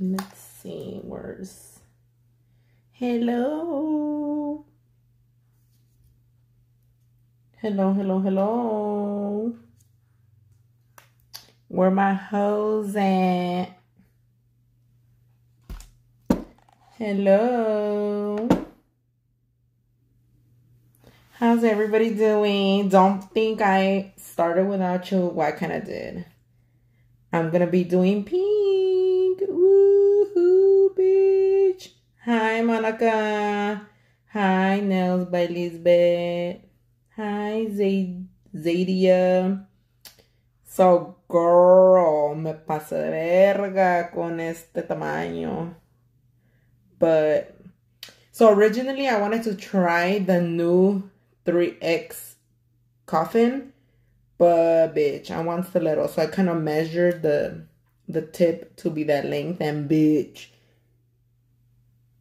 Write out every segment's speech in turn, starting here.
Let's see, where's... Hello? Hello, hello, hello. Where my hoes at? Hello. How's everybody doing? Don't think I started without you. Why kind of did. I'm gonna be doing pink. Woohoo, bitch. Hi, Monica. Hi, Nails by Lisbeth. Hi, Zaid Zadia. So, girl, me pasé de verga con este tamaño. But, so originally I wanted to try the new 3X coffin. But, bitch, I want stiletto. So I kind of measured the, the tip to be that length. And, bitch,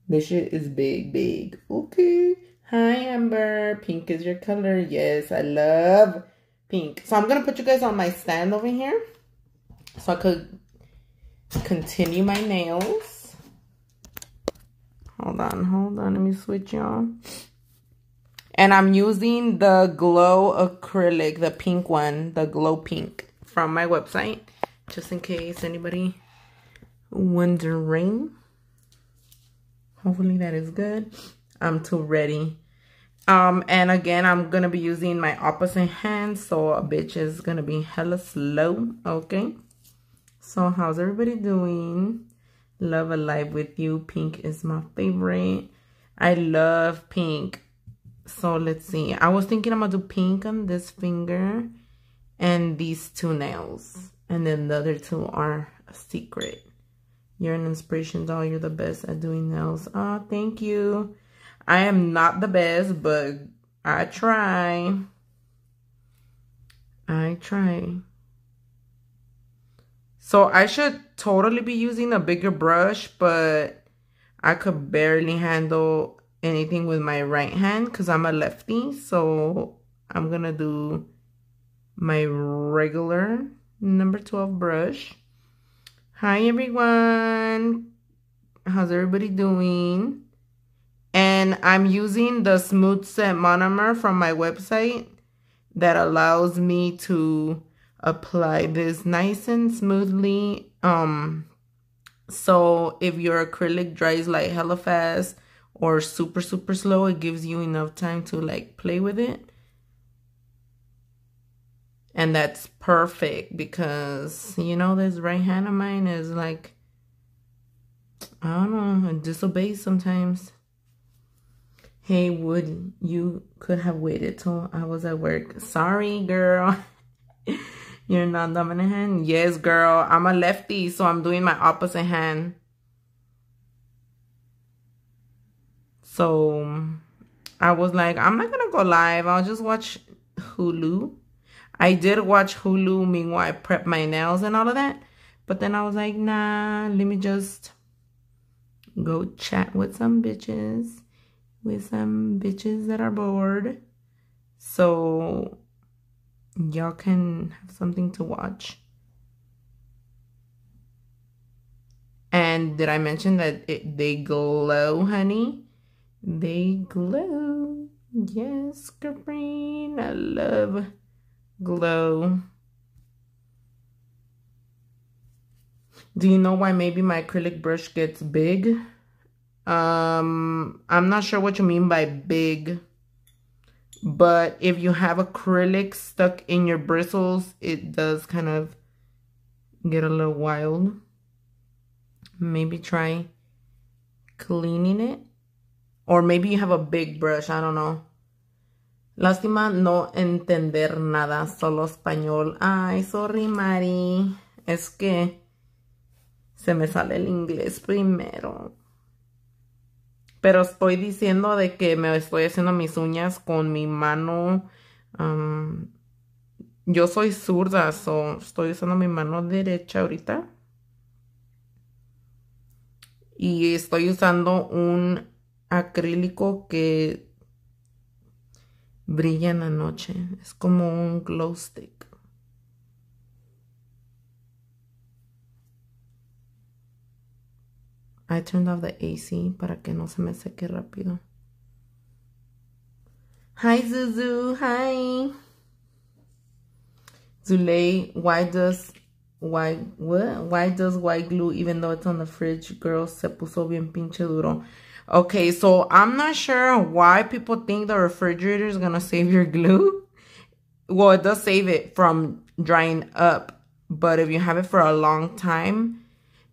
this shit is big, big. Okay. Hi, Amber. Pink is your color. Yes, I love pink. So I'm going to put you guys on my stand over here. So I could continue my nails. Hold on, hold on. Let me switch y'all. And I'm using the Glow Acrylic, the pink one, the Glow Pink from my website. Just in case anybody wondering. Hopefully that is good. I'm too ready um, and again, I'm going to be using my opposite hand. So a bitch is going to be hella slow. Okay. So how's everybody doing? Love Alive with you. Pink is my favorite. I love pink. So let's see. I was thinking I'm going to do pink on this finger and these two nails. And then the other two are a secret. You're an inspiration doll. You're the best at doing nails. Oh, thank you. I am not the best, but I try. I try. So I should totally be using a bigger brush, but I could barely handle anything with my right hand because I'm a lefty. So I'm going to do my regular number 12 brush. Hi, everyone. How's everybody doing? And I'm using the Smooth Set Monomer from my website that allows me to apply this nice and smoothly. Um, so if your acrylic dries like hella fast or super, super slow, it gives you enough time to like play with it. And that's perfect because, you know, this right hand of mine is like, I don't know, it disobeys sometimes. Hey, would you could have waited till I was at work. Sorry, girl. You're not dominant hand? Yes, girl. I'm a lefty, so I'm doing my opposite hand. So I was like, I'm not gonna go live. I'll just watch Hulu. I did watch Hulu, meanwhile I prep my nails and all of that. But then I was like, nah, let me just go chat with some bitches with some bitches that are bored. So y'all can have something to watch. And did I mention that it, they glow, honey? They glow. Yes, girlfriend. I love glow. Do you know why maybe my acrylic brush gets big? Um, I'm not sure what you mean by big. But if you have acrylic stuck in your bristles, it does kind of get a little wild. Maybe try cleaning it. Or maybe you have a big brush, I don't know. Lástima no entender nada, solo español. Ay, sorry, Mari. Es que se me sale el inglés primero. Pero estoy diciendo de que me estoy haciendo mis uñas con mi mano. yo soy zurda, so estoy usando mi mano derecha ahorita. Y estoy usando un acrílico que brilla en la noche. Es como un glow stick. I turned off the AC para que no se me seque rápido. Hi, Zuzu. Hi. Zulay, why does why what? Why does white glue even though it's on the fridge? Girl, se puso bien pinche duro. Okay, so I'm not sure why people think the refrigerator is gonna save your glue. Well, it does save it from drying up, but if you have it for a long time,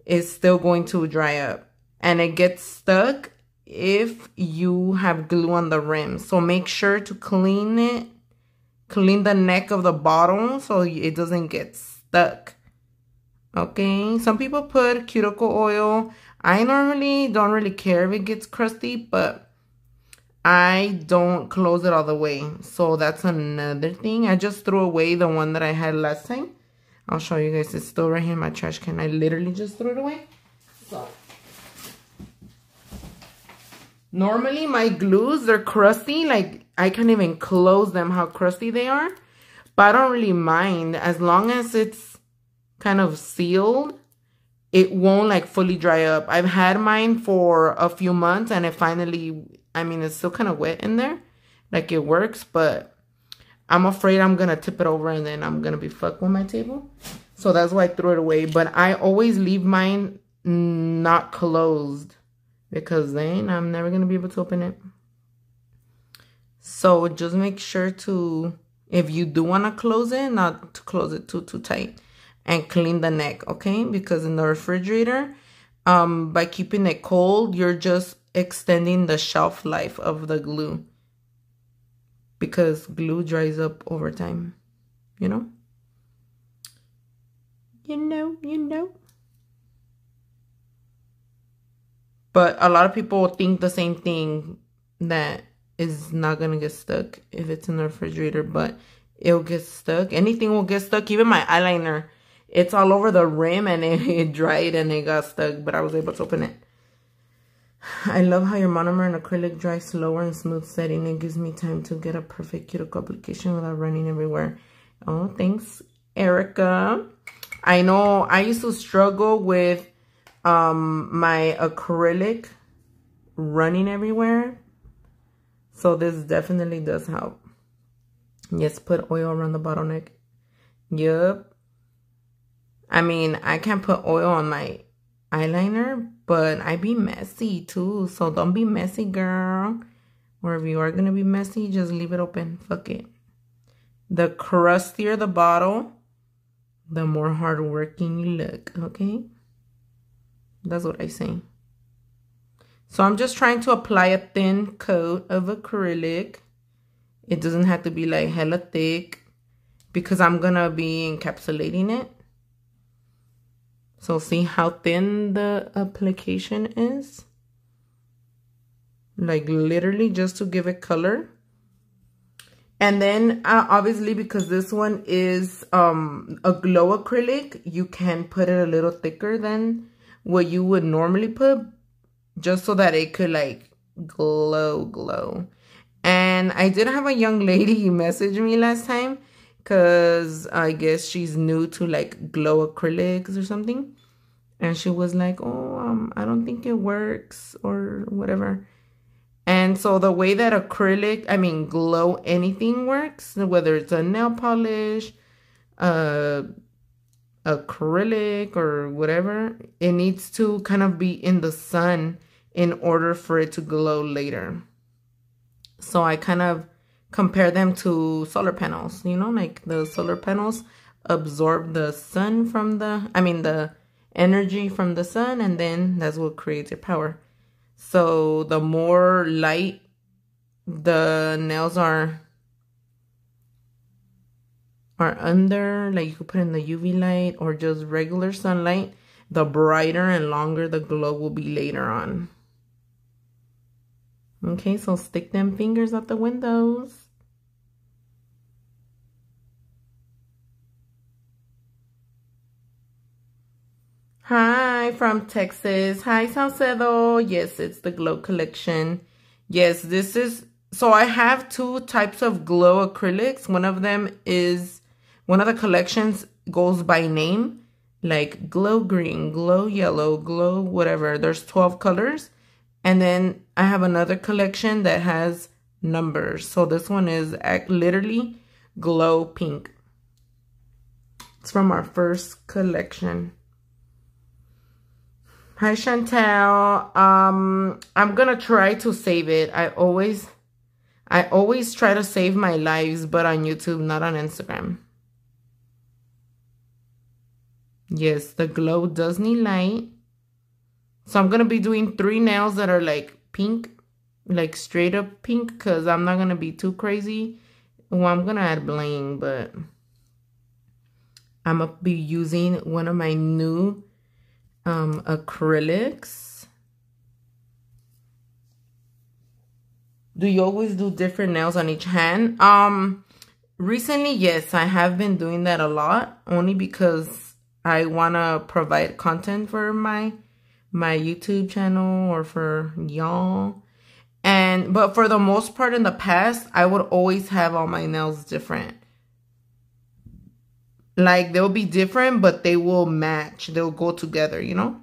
it's still going to dry up and it gets stuck if you have glue on the rim. So make sure to clean it, clean the neck of the bottle so it doesn't get stuck. Okay, some people put cuticle oil. I normally don't really care if it gets crusty, but I don't close it all the way. So that's another thing. I just threw away the one that I had last time. I'll show you guys. It's still right here in my trash can. I literally just threw it away. So normally my glues, they're crusty. Like I can't even close them how crusty they are. But I don't really mind as long as it's kind of sealed, it won't like fully dry up. I've had mine for a few months and it finally, I mean, it's still kind of wet in there. Like it works, but I'm afraid I'm going to tip it over and then I'm going to be fucked with my table. So that's why I threw it away. But I always leave mine not closed because then I'm never going to be able to open it. So just make sure to, if you do want to close it, not to close it too, too tight and clean the neck, okay? Because in the refrigerator, um, by keeping it cold, you're just extending the shelf life of the glue because glue dries up over time, you know? You know, you know. But a lot of people think the same thing that is not going to get stuck if it's in the refrigerator, but it'll get stuck. Anything will get stuck, even my eyeliner it's all over the rim and it, it dried and it got stuck, but I was able to open it. I love how your monomer and acrylic dry slower and smooth setting. It gives me time to get a perfect cuticle application without running everywhere. Oh, thanks, Erica. I know I used to struggle with um, my acrylic running everywhere. So this definitely does help. Yes, put oil around the bottleneck. Yup. I mean, I can put oil on my eyeliner, but I be messy too. So don't be messy, girl. Or if you are going to be messy, just leave it open. Fuck it. The crustier the bottle, the more hardworking you look, okay? That's what I say. So I'm just trying to apply a thin coat of acrylic. It doesn't have to be like hella thick because I'm going to be encapsulating it. So see how thin the application is? Like literally just to give it color. And then uh, obviously because this one is um, a glow acrylic, you can put it a little thicker than what you would normally put just so that it could like glow glow. And I did have a young lady message me last time because I guess she's new to like glow acrylics or something. And she was like, oh, um, I don't think it works or whatever. And so the way that acrylic, I mean, glow anything works, whether it's a nail polish, uh, acrylic or whatever, it needs to kind of be in the sun in order for it to glow later. So I kind of compare them to solar panels, you know, like the solar panels absorb the sun from the, I mean, the energy from the sun, and then that's what creates your power. So the more light the nails are are under, like you could put in the UV light or just regular sunlight, the brighter and longer the glow will be later on. Okay, so stick them fingers out the windows. Hi from Texas. Hi Salcedo. Yes, it's the Glow Collection. Yes, this is, so I have two types of glow acrylics. One of them is, one of the collections goes by name. like glow green, glow yellow, glow whatever. There's 12 colors. And then I have another collection that has numbers. So this one is literally glow pink. It's from our first collection. Hi Chantel. Um, I'm gonna try to save it. I always, I always try to save my lives, but on YouTube, not on Instagram. Yes, the glow does need light. So I'm going to be doing three nails that are like pink, like straight up pink because I'm not going to be too crazy. Well, I'm going to add bling, but I'm going to be using one of my new um, acrylics. Do you always do different nails on each hand? Um, recently, yes, I have been doing that a lot only because I want to provide content for my my YouTube channel or for y'all. And but for the most part in the past, I would always have all my nails different. Like they'll be different, but they will match. They'll go together, you know?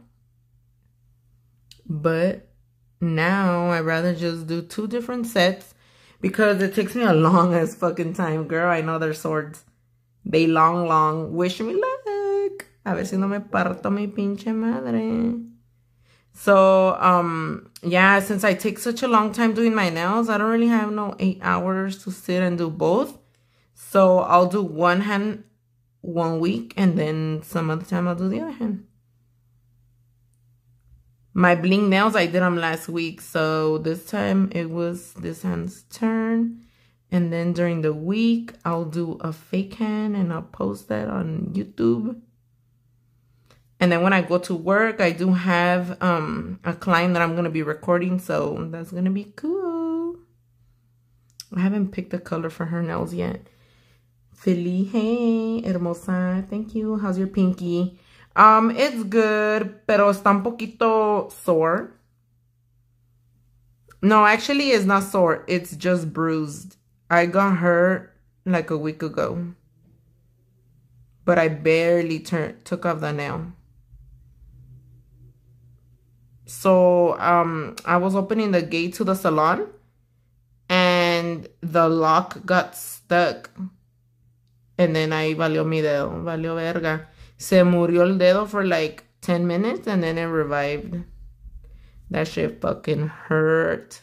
But now I'd rather just do two different sets because it takes me a long as fucking time. Girl, I know they're swords. They long, long. Wish me luck. A ver si no me parto mi pinche madre. So, um, yeah, since I take such a long time doing my nails, I don't really have no eight hours to sit and do both. So I'll do one hand one week and then some other time I'll do the other hand. My bling nails, I did them last week. So this time it was this hand's turn. And then during the week, I'll do a fake hand and I'll post that on YouTube. And then when I go to work, I do have um, a client that I'm going to be recording. So that's going to be cool. I haven't picked a color for her nails yet. Philly, hey, hermosa. Thank you. How's your pinky? Um, it's good, pero está un poquito sore. No, actually, it's not sore. It's just bruised. I got hurt like a week ago. But I barely took off the nail. So um, I was opening the gate to the salon and the lock got stuck. And then ahí valió mi dedo, valió verga. Se murió el dedo for like 10 minutes and then it revived. That shit fucking hurt.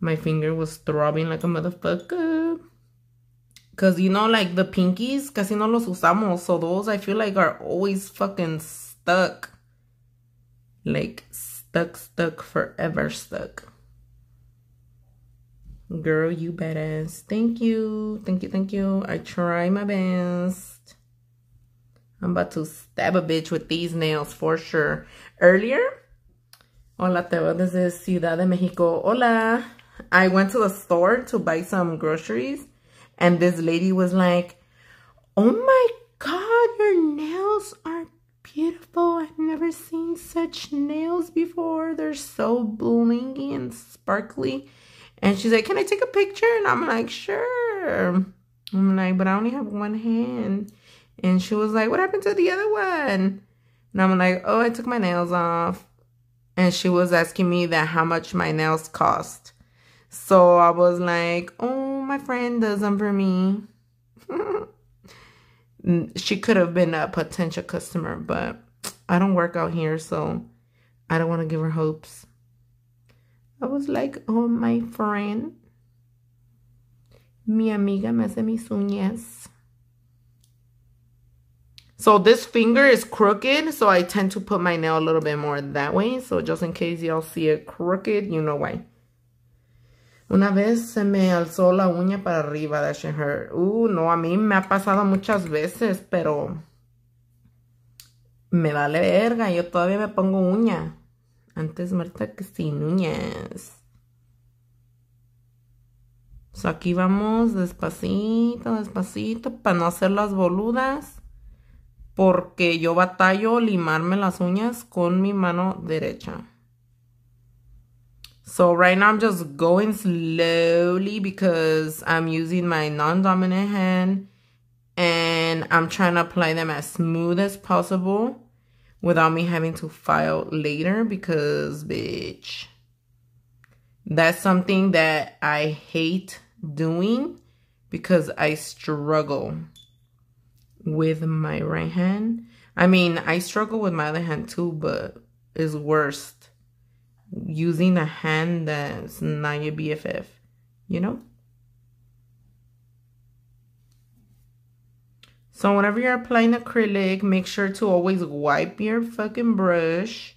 My finger was throbbing like a motherfucker. Because, you know, like the pinkies, casi no los usamos. So those I feel like are always fucking stuck. Like stuck, stuck, forever stuck. Girl, you badass. Thank you. Thank you, thank you. I try my best. I'm about to stab a bitch with these nails for sure. Earlier, hola, te veo desde Ciudad de Mexico. Hola. I went to the store to buy some groceries and this lady was like, oh my God, your nails are beautiful. I've never seen such nails before. They're so blingy and sparkly. And she's like, can I take a picture? And I'm like, sure. I'm like, but I only have one hand. And she was like, what happened to the other one? And I'm like, oh, I took my nails off. And she was asking me that how much my nails cost. So I was like, oh, my friend does them for me. she could have been a potential customer, but I don't work out here, so I don't want to give her hopes. I was like, oh, my friend. Mi amiga me hace mis uñas. So this finger is crooked, so I tend to put my nail a little bit more that way. So just in case y'all see it crooked, you know why. Una vez se me alzó la uña para arriba, that shit hurt. Uh, no, a mí me ha pasado muchas veces, pero me vale verga, yo todavía me pongo uña. Antes muerta que sin uñas. So aquí vamos despacito, despacito, para no hacer las boludas. Porque yo batallo limarme las uñas con mi mano derecha. So right now I'm just going slowly because I'm using my non-dominant hand and I'm trying to apply them as smooth as possible without me having to file later because bitch that's something that I hate doing because I struggle with my right hand. I mean, I struggle with my other hand too, but it's worse using a hand that's not your BFF, you know? So whenever you're applying acrylic, make sure to always wipe your fucking brush.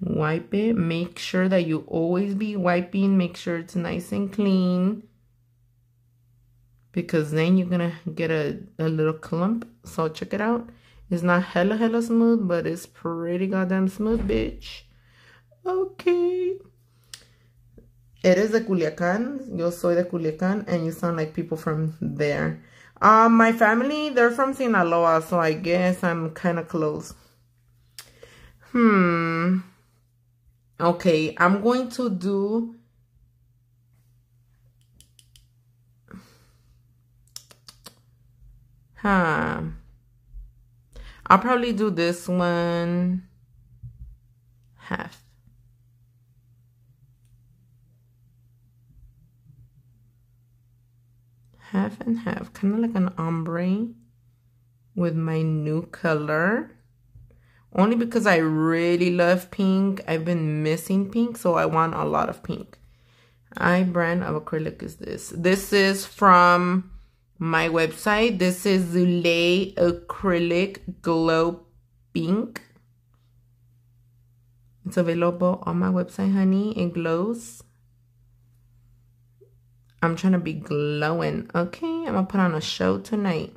Wipe it. Make sure that you always be wiping. Make sure it's nice and clean. Because then you're going to get a, a little clump. So check it out. It's not hella hella smooth, but it's pretty goddamn smooth, bitch. Okay. Eres de Culiacán. Yo soy de Culiacán. And you sound like people from there. Um, my family, they're from Sinaloa, so I guess I'm kind of close. Hmm. Okay, I'm going to do... Huh. I'll probably do this one half. Half and half, kind of like an ombre with my new color. Only because I really love pink. I've been missing pink, so I want a lot of pink. I brand of acrylic is this. This is from my website. This is Zulay Acrylic Glow Pink. It's available on my website, honey. It glows. I'm trying to be glowing. Okay, I'm gonna put on a show tonight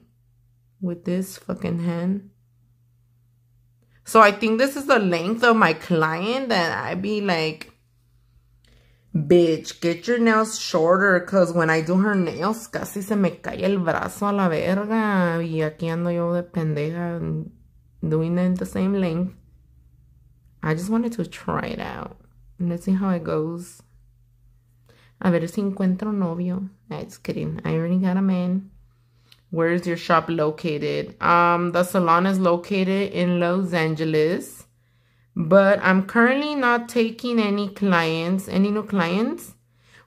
with this fucking hand. So I think this is the length of my client that I be like, bitch, get your nails shorter. Because when I do her nails, casi se me cae el brazo a la verga. Y aquí ando yo de pendeja doing it the same length. I just wanted to try it out. Let's see how it goes. A ver si encuentro novio. That's kidding. I already got a man. Where is your shop located? Um, the salon is located in Los Angeles. But I'm currently not taking any clients, any new clients.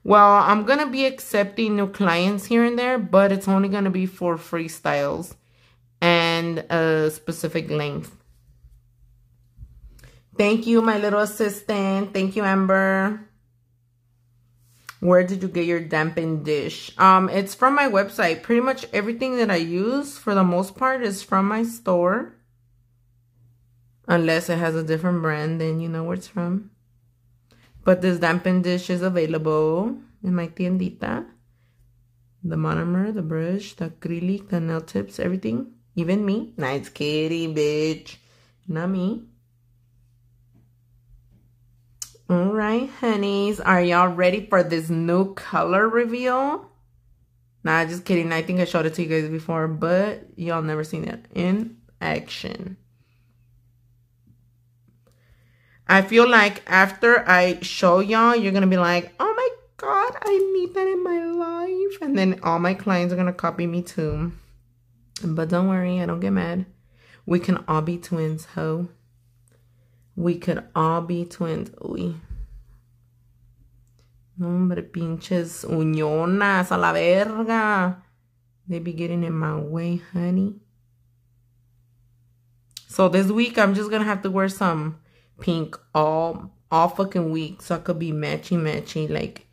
Well, I'm going to be accepting new clients here and there, but it's only going to be for freestyles and a specific length. Thank you, my little assistant. Thank you, Amber. Where did you get your dappen dish? Um, it's from my website. Pretty much everything that I use, for the most part, is from my store. Unless it has a different brand, then you know where it's from. But this dappen dish is available in my tiendita. The monomer, the brush, the acrylic, the nail tips, everything. Even me. Nice kitty, bitch. Not me. All right, honeys. Are y'all ready for this new color reveal? Nah, just kidding. I think I showed it to you guys before, but y'all never seen it in action. I feel like after I show y'all, you're going to be like, oh my God, I need that in my life. And then all my clients are going to copy me too. But don't worry, I don't get mad. We can all be twins, ho. We could all be twins. Uy. Hombre, pinches uñonas a la verga. They be getting in my way, honey. So this week, I'm just gonna have to wear some pink all all fucking week. So I could be matchy matchy, like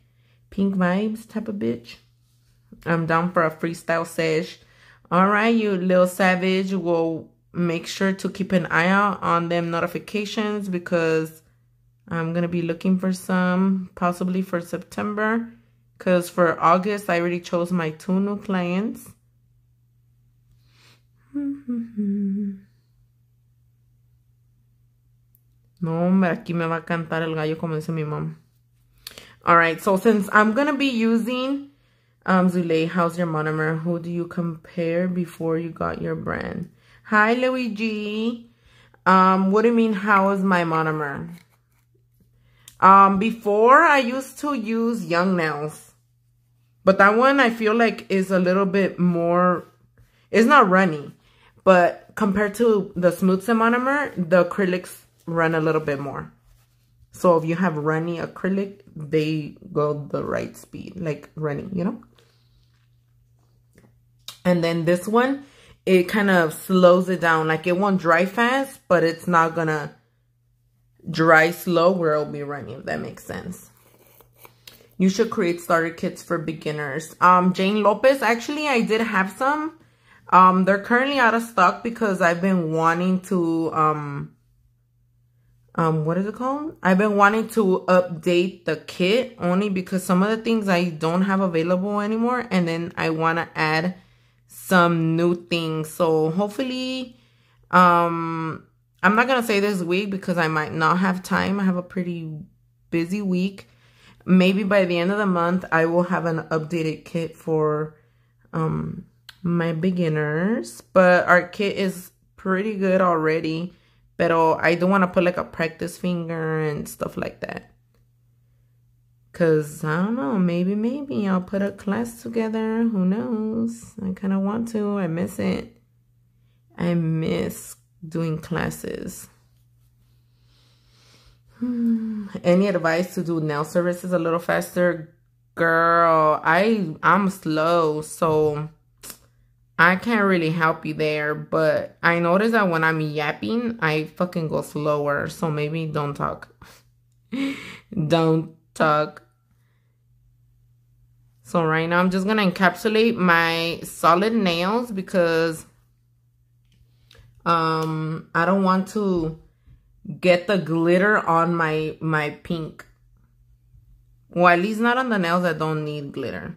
pink vibes type of bitch. I'm down for a freestyle sesh. All right, you little savage. Well, make sure to keep an eye out on them notifications because I'm going to be looking for some possibly for September because for August I already chose my two new clients. No, hombre, aquí me va a cantar el gallo como dice mi mom. Alright, so since I'm going to be using um, Zulay, how's your monomer? Who do you compare before you got your brand? Hi, Luigi. Um, what do you mean, how is my monomer? Um, before I used to use Young Nails. But that one I feel like is a little bit more, it's not runny. But compared to the Smooth Monomer, the acrylics run a little bit more. So if you have runny acrylic, they go the right speed, like running, you know? And then this one, it kind of slows it down. Like it won't dry fast, but it's not gonna dry slow where it'll be running, if that makes sense. You should create starter kits for beginners. Um, Jane Lopez, actually, I did have some. Um, they're currently out of stock because I've been wanting to, um, um, what is it called? I've been wanting to update the kit only because some of the things I don't have available anymore. And then I want to add some new things. So hopefully, um, I'm not to say this week because I might not have time. I have a pretty busy week. Maybe by the end of the month, I will have an updated kit for, um, my beginners. But our kit is pretty good already. But I do want to put like a practice finger and stuff like that. Because, I don't know, maybe, maybe I'll put a class together. Who knows? I kind of want to. I miss it. I miss doing classes. Any advice to do nail services a little faster? Girl, I, I'm slow, so I can't really help you there. But I notice that when I'm yapping, I fucking go slower. So maybe don't talk. don't talk. So right now I'm just going to encapsulate my solid nails because um I don't want to get the glitter on my my pink. Well, at least not on the nails that don't need glitter.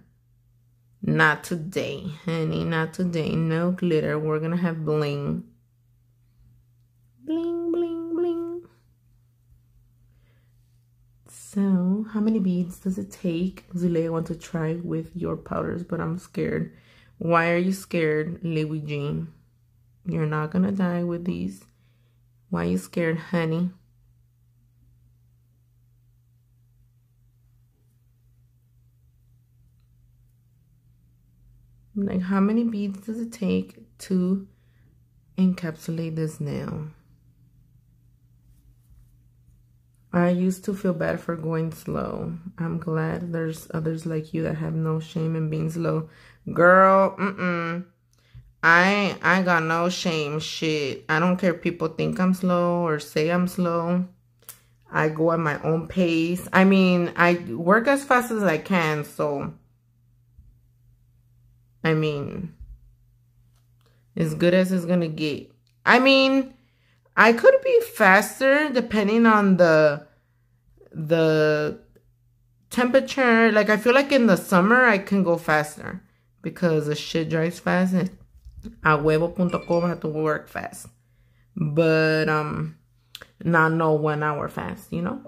Not today, honey. Not today. No glitter. We're going to have bling, bling. So, how many beads does it take? Zule, I want to try with your powders, but I'm scared. Why are you scared, Louis Jean? You're not gonna die with these. Why are you scared, honey? Like, how many beads does it take to encapsulate this nail? I used to feel bad for going slow. I'm glad there's others like you that have no shame in being slow. Girl, mm-mm. I I got no shame. Shit. I don't care if people think I'm slow or say I'm slow. I go at my own pace. I mean, I work as fast as I can, so I mean, as good as it's gonna get. I mean, I could be faster depending on the the temperature. Like I feel like in the summer I can go faster because the shit dries fast and a huevo.com I have to work fast. But um not no one hour fast, you know?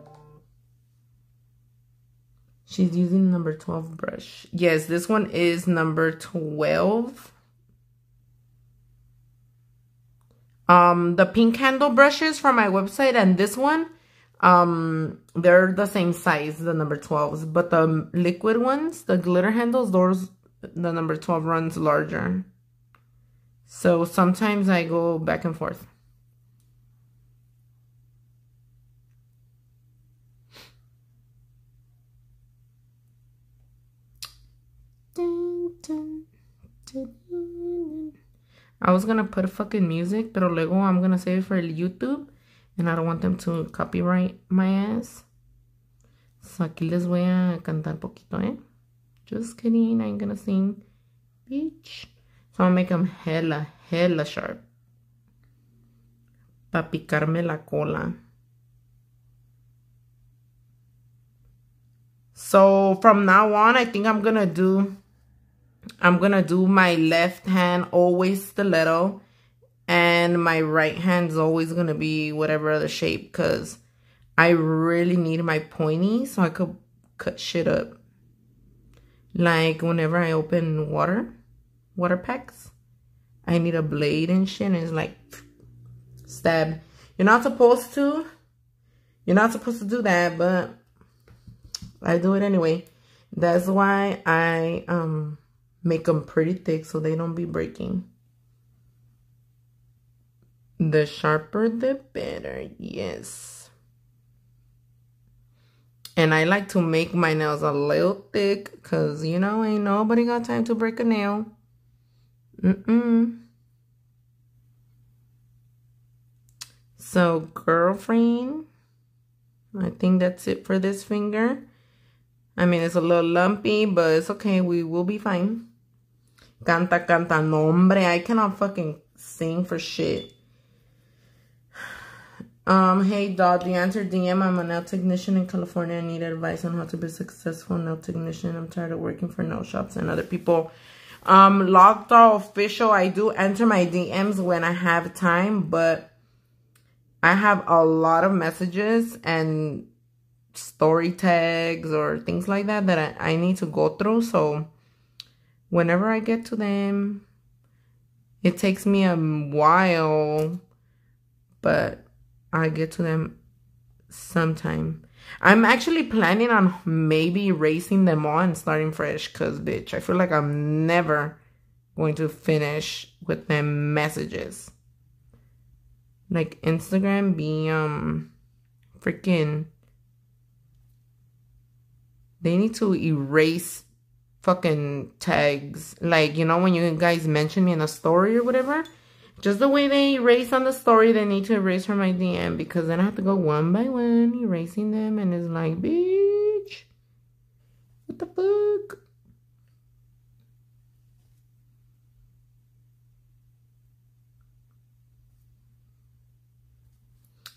She's using number 12 brush. Yes, this one is number 12. Um, the pink handle brushes from my website and this one, um, they're the same size, the number 12s. But the liquid ones, the glitter handles, those, the number 12 runs larger. So sometimes I go back and forth. I was gonna put fucking music, pero luego I'm gonna save it for YouTube. And I don't want them to copyright my ass. So aquí les voy a cantar poquito, eh? Just kidding, I ain't gonna sing. Bitch. So I'm gonna make them hella, hella sharp. Pa picarme la cola. So from now on, I think I'm gonna do I'm to do my left hand always stiletto. And my right hand's always going to be whatever other shape. Because I really need my pointy so I could cut shit up. Like whenever I open water, water packs. I need a blade and shit. And it's like stab. You're not supposed to. You're not supposed to do that. But I do it anyway. That's why I um make them pretty thick so they don't be breaking. The sharper the better, yes. And I like to make my nails a little thick because, you know, ain't nobody got time to break a nail. Mm-mm. So, girlfriend, I think that's it for this finger. I mean, it's a little lumpy, but it's okay. We will be fine. Canta, canta, nombre. I cannot fucking sing for shit. Um, hey, dog, the answer DM. I'm a nail technician in California. I need advice on how to be a successful nail technician. I'm tired of working for nail shops and other people. Um, logged official. I do enter my DMs when I have time, but I have a lot of messages and story tags or things like that that I, I need to go through. So whenever I get to them, it takes me a while, but I get to them sometime. I'm actually planning on maybe erasing them all and starting fresh because, bitch, I feel like I'm never going to finish with them messages like Instagram be um freaking they need to erase fucking tags. Like, you know, when you guys mention me in a story or whatever, just the way they erase on the story, they need to erase from my DM because then I have to go one by one erasing them and it's like, bitch, what the fuck?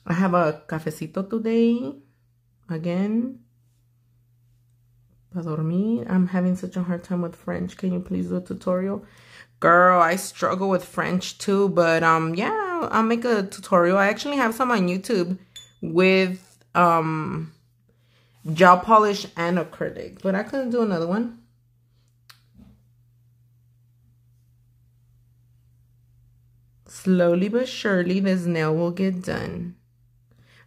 I have a cafecito today. Again. Para dormir. I'm having such a hard time with French. Can you please do a tutorial? Girl, I struggle with French too. But um, yeah, I'll make a tutorial. I actually have some on YouTube with um gel polish and acrylic. But I couldn't do another one. Slowly but surely, this nail will get done.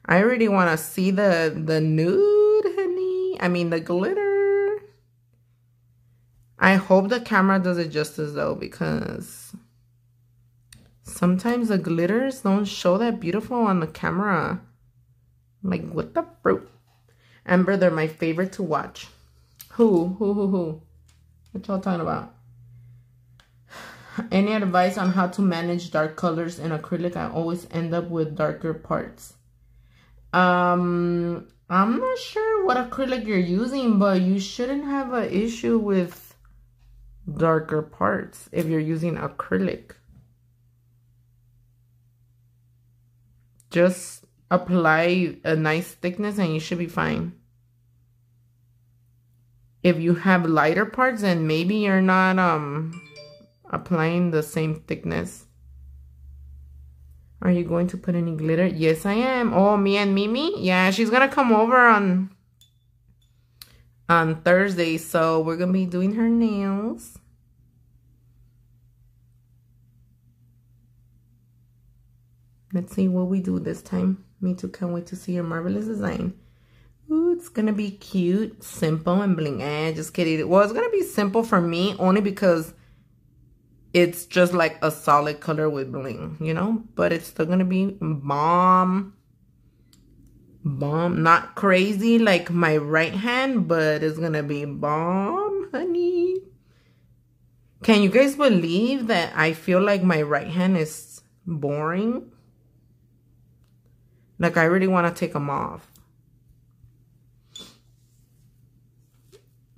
I already want to see the, the nude, honey. I mean, the glitter. I hope the camera does it justice, though, because sometimes the glitters don't show that beautiful on the camera. Like, what the fruit? Amber, they're my favorite to watch. Who? Who, who, who? What y'all talking about? Any advice on how to manage dark colors in acrylic? I always end up with darker parts. Um, I'm not sure what acrylic you're using, but you shouldn't have an issue with darker parts if you're using acrylic. Just apply a nice thickness and you should be fine. If you have lighter parts, then maybe you're not um applying the same thickness. Are you going to put any glitter? Yes, I am. Oh, me and Mimi? Yeah, she's going to come over on on Thursday. So we're going to be doing her nails. Let's see what we do this time. Me too. Can't wait to see your marvelous design. Ooh, it's going to be cute, simple, and bling. Eh, just kidding. Well, it's going to be simple for me only because it's just like a solid color with bling, you know? But it's still gonna be bomb. Bomb. Not crazy like my right hand, but it's gonna be bomb, honey. Can you guys believe that I feel like my right hand is boring? Like I really want to take them off.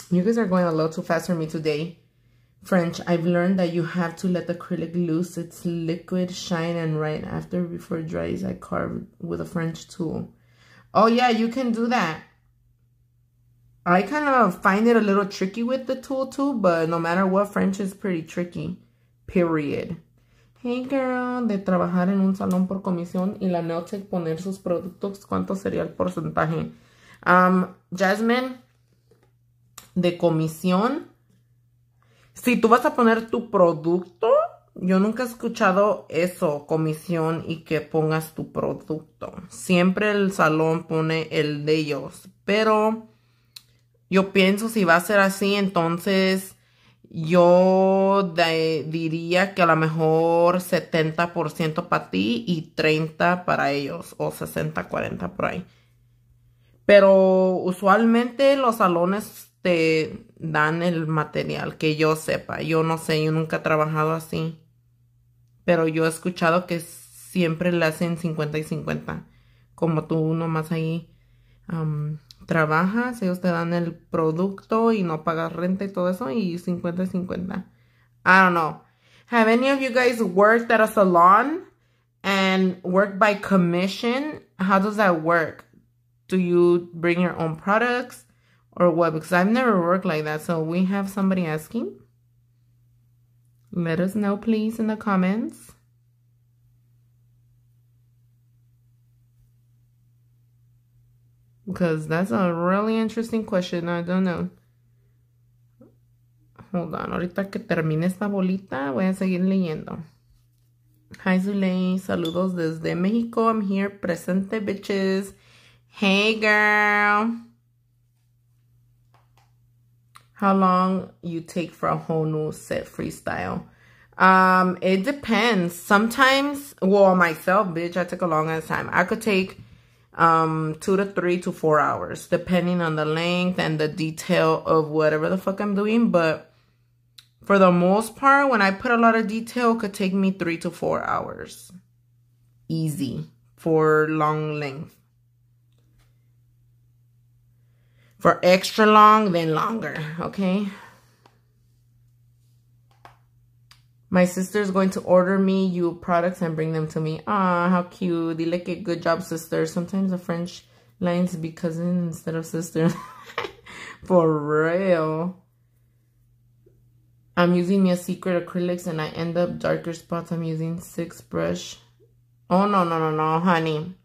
You guys are going a little too fast for me today. French, I've learned that you have to let the acrylic loose its liquid shine and right after before it dries, I carve with a French tool. Oh yeah, you can do that. I kind of find it a little tricky with the tool too, but no matter what, French is pretty tricky. Period. Hey girl, de trabajar en un salón por comisión y la Neotech poner sus productos, ¿cuánto sería el porcentaje? Um, Jasmine, de comisión si tú vas a poner tu producto, yo nunca he escuchado eso, comisión y que pongas tu producto. Siempre el salón pone el de ellos. Pero yo pienso si va a ser así, entonces yo diría que a lo mejor 70% para ti y 30% para ellos, o 60-40 por ahí. Pero usualmente los salones te dan el material, que yo sepa. Yo no sé, yo nunca he trabajado así. Pero yo he escuchado que siempre le hacen 50 y 50. Como tú nomás ahí trabajas, ellos te dan el producto y no pagas renta y todo eso y 50 y 50. I don't know. Have any of you guys worked at a salon and worked by commission? How does that work? Do you bring your own products or what? Because I've never worked like that. So we have somebody asking. Let us know, please, in the comments. Because that's a really interesting question. I don't know. Hold on. Ahorita que termine esta bolita, voy a seguir leyendo. Hi, Zulay. Saludos desde México. I'm here. Presente, bitches. Hey, girl. How long you take for a whole new set freestyle? Um, it depends. Sometimes, well, myself, bitch, I took a long ass time. I could take um two to three to four hours depending on the length and the detail of whatever the fuck i'm doing but for the most part when i put a lot of detail could take me three to four hours easy for long length for extra long then longer okay My sister's going to order me you products and bring them to me. Ah, how cute. They like a good job, sister. Sometimes the French lines be cousin instead of sister. For real. I'm using Mia Secret acrylics and I end up darker spots. I'm using six brush. Oh, no, no, no, no, honey.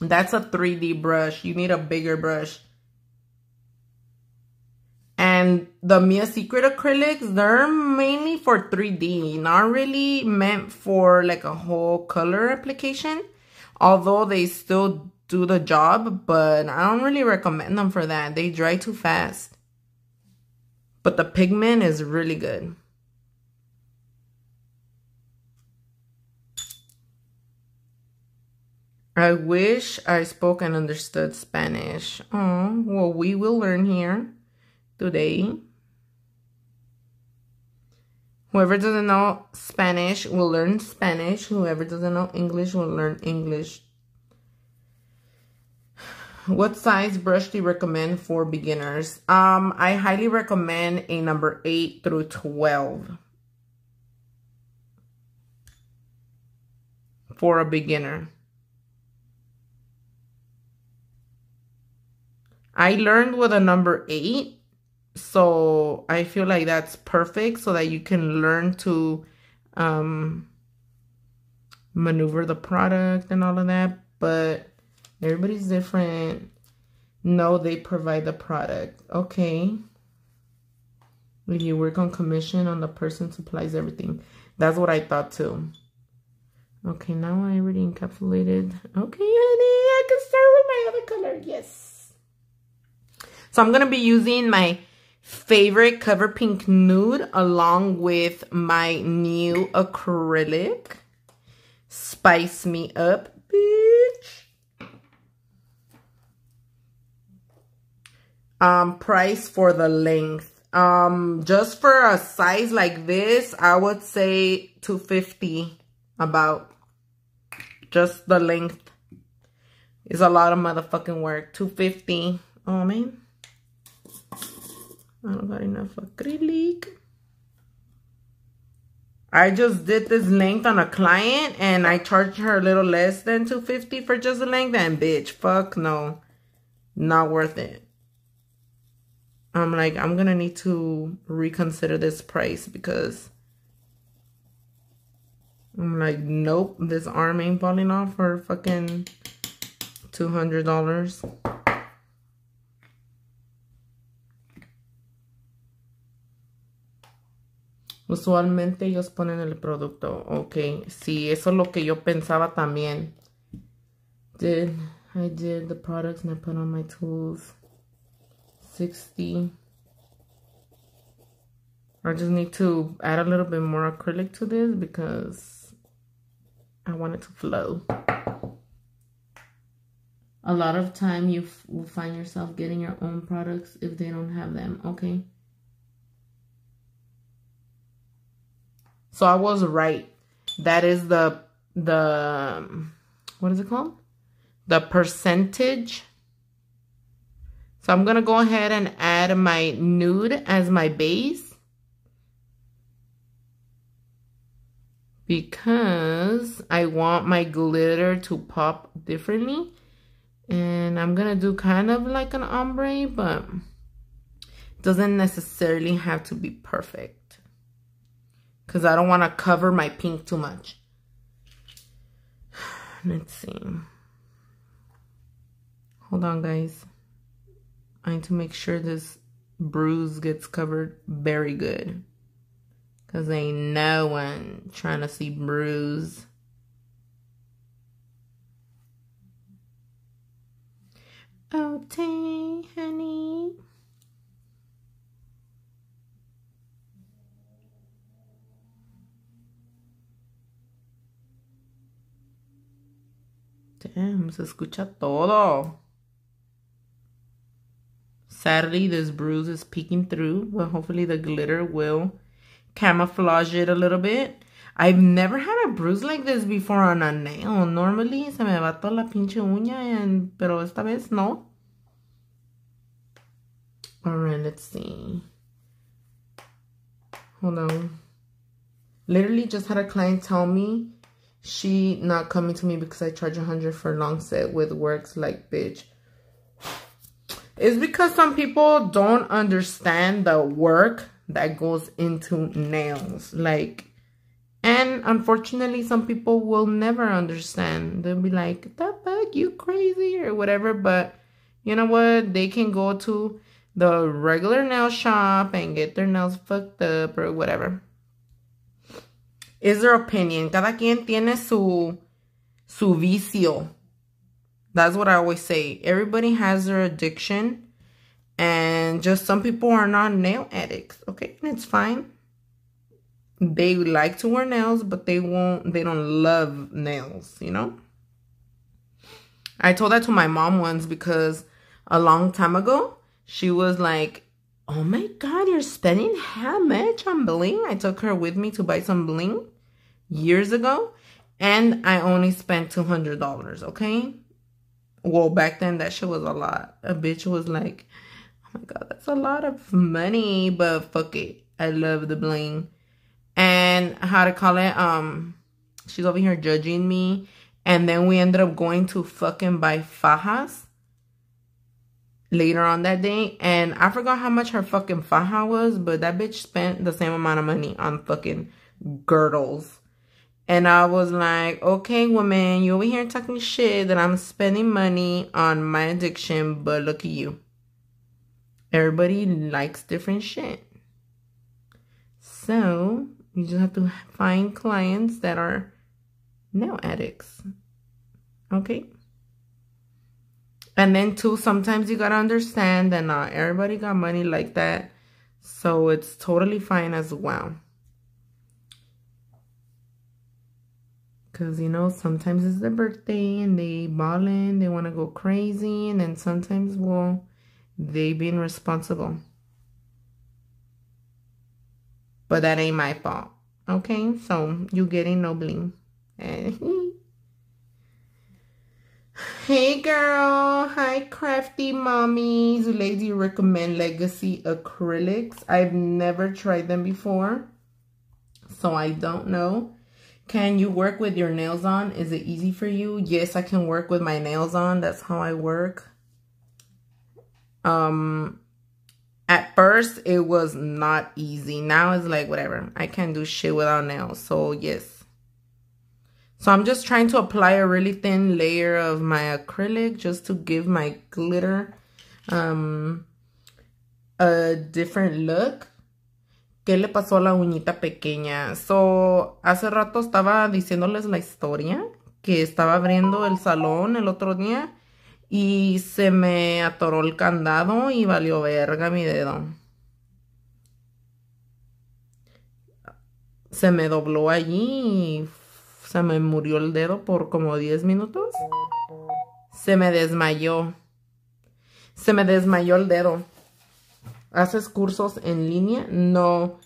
That's a 3D brush. You need a bigger brush. And the Mia Secret acrylics, they're mainly for 3D, not really meant for like a whole color application. Although they still do the job, but I don't really recommend them for that. They dry too fast. But the pigment is really good. I wish I spoke and understood Spanish. Oh, well, we will learn here today. Whoever doesn't know Spanish will learn Spanish. Whoever doesn't know English will learn English. What size brush do you recommend for beginners? Um, I highly recommend a number 8 through 12. For a beginner. I learned with a number 8 so I feel like that's perfect so that you can learn to um, maneuver the product and all of that. But everybody's different. No, they provide the product. Okay. If you work on commission on the person supplies everything. That's what I thought too. Okay, now I already encapsulated. Okay, honey, I can start with my other color. Yes. So I'm to be using my favorite Cover Pink Nude along with my new acrylic. Spice me up, bitch. Um, price for the length. Um, just for a size like this, I would say 250 about. Just the length is a lot of motherfucking work. 250. Oh, man. I don't got enough acrylic. I just did this length on a client and I charged her a little less than 250 for just the length and bitch, fuck no. Not worth it. I'm like, I'm gonna need to reconsider this price because I'm like, nope, this arm ain't falling off for fucking $200. Usualmente ellos ponen el producto. Ok, sí, eso es lo que yo pensaba también. Did, I did the products and I put on my tools. 60. I just need to add a little bit more acrylic to this because I want it to flow. A lot of time you will find yourself getting your own products if they don't have them, okay? So I was right. That is the, the, what is it called? The percentage. So I'm going to go ahead and add my nude as my base. Because I want my glitter to pop differently. And I'm going to do kind of like an ombre, but doesn't necessarily have to be perfect because I don't want to cover my pink too much. Let's see. Hold on, guys. I need to make sure this bruise gets covered very good. Because ain't no one trying to see bruise. Oh, okay, honey. Damn, se escucha todo. Sadly, this bruise is peeking through, but hopefully the glitter will camouflage it a little bit. I've never had a bruise like this before on a nail. Normally se me va toda la pinche uña, and, pero esta vez no. Alright, let's see. Hold on. Literally just had a client tell me she not coming to me because I charge a 100 for long set with works like bitch. It's because some people don't understand the work that goes into nails. Like, and unfortunately, some people will never understand. They'll be like, the fuck, you crazy or whatever. But you know what? They can go to the regular nail shop and get their nails fucked up or whatever is their opinion. Cada quien tiene su, su vicio. That's what I always say. Everybody has their addiction. And just some people are not nail addicts. Okay, and it's fine. They like to wear nails, but they won't, they don't love nails, you know? I told that to my mom once because a long time ago, she was like, oh my god, you're spending how much on bling? I took her with me to buy some bling years ago, and I only spent $200, okay? Well, back then, that shit was a lot. A bitch was like, oh my god, that's a lot of money, but fuck it. I love the bling. And how to call it, um, she's over here judging me. And then we ended up going to fucking buy fajas later on that day. And I forgot how much her fucking faja was, but that bitch spent the same amount of money on fucking girdles. And I was like, okay, woman, you over here talking shit that I'm spending money on my addiction, but look at you. Everybody likes different shit. So you just have to find clients that are nail addicts. Okay? And then too, sometimes you gotta understand that not everybody got money like that. So it's totally fine as well. Because, you know, sometimes it's their birthday and they ballin', they want to go crazy. And then sometimes, well, they being responsible. But that ain't my fault. Okay, so you getting no bling. Eh, Hey girl, hi crafty mommies. Lady recommend Legacy acrylics. I've never tried them before, so I don't know. Can you work with your nails on? Is it easy for you? Yes, I can work with my nails on. That's how I work. Um, at first, it was not easy. Now it's like, whatever. I can't do shit without nails. So, yes. So I'm just trying to apply a really thin layer of my acrylic just to give my glitter um, a different look. ¿Qué le pasó a la uñita pequeña? So, hace rato estaba diciéndoles la historia que estaba abriendo el salón el otro día Y se me atoró el candado y valió verga mi dedo. Se me dobló allí y se me murió el dedo por como 10 minutos. Se me desmayó. Se me desmayó el dedo. ¿Haces cursos en línea? No.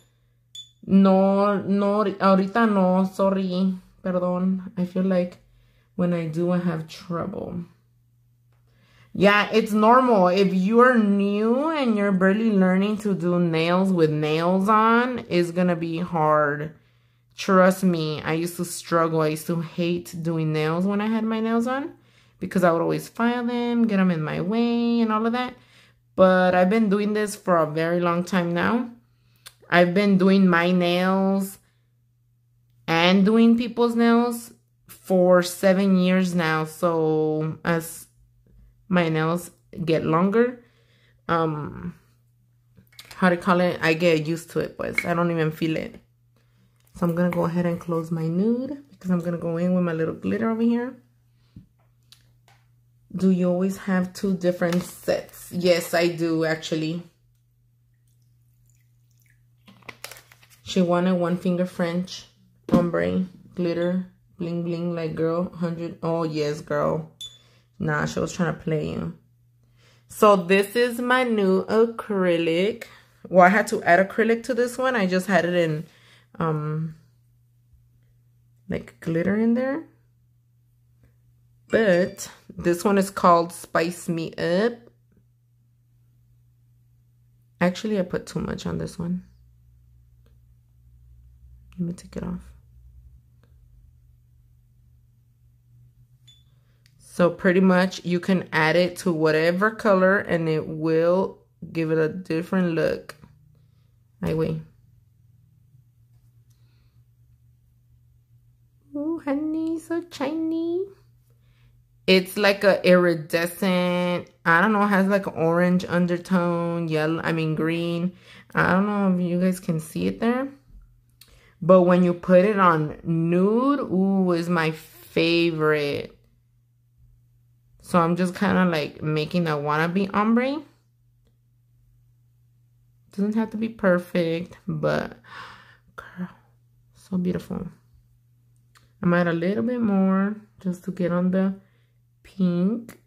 No, no, ahorita no, sorry. Perdón. I feel like when I do, I have trouble. Yeah, it's normal. If you're new and you're barely learning to do nails with nails on, it's gonna be hard. Trust me, I used to struggle. I used to hate doing nails when I had my nails on because I would always file them, get them in my way, and all of that. But I've been doing this for a very long time now. I've been doing my nails and doing people's nails for seven years now. So as my nails get longer, um, how to call it, I get used to it, but I don't even feel it. So I'm going to go ahead and close my nude because I'm going to go in with my little glitter over here. Do you always have two different sets? Yes, I do actually. She wanted one finger French, ombre, glitter, bling bling like girl, 100. Oh, yes, girl. Nah, she was trying to play you. So this is my new acrylic. Well, I had to add acrylic to this one. I just had it in um like glitter in there. But this one is called Spice Me Up. Actually, I put too much on this one. Let me take it off. So pretty much you can add it to whatever color and it will give it a different look. I wait. Oh, honey, so shiny. It's like a iridescent, I don't know, has like an orange undertone, yellow, I mean green. I don't know if you guys can see it there. But when you put it on nude, ooh, is my favorite. So I'm just kind of like making a wannabe ombre. Doesn't have to be perfect, but girl, so beautiful. I might a little bit more just to get on the pink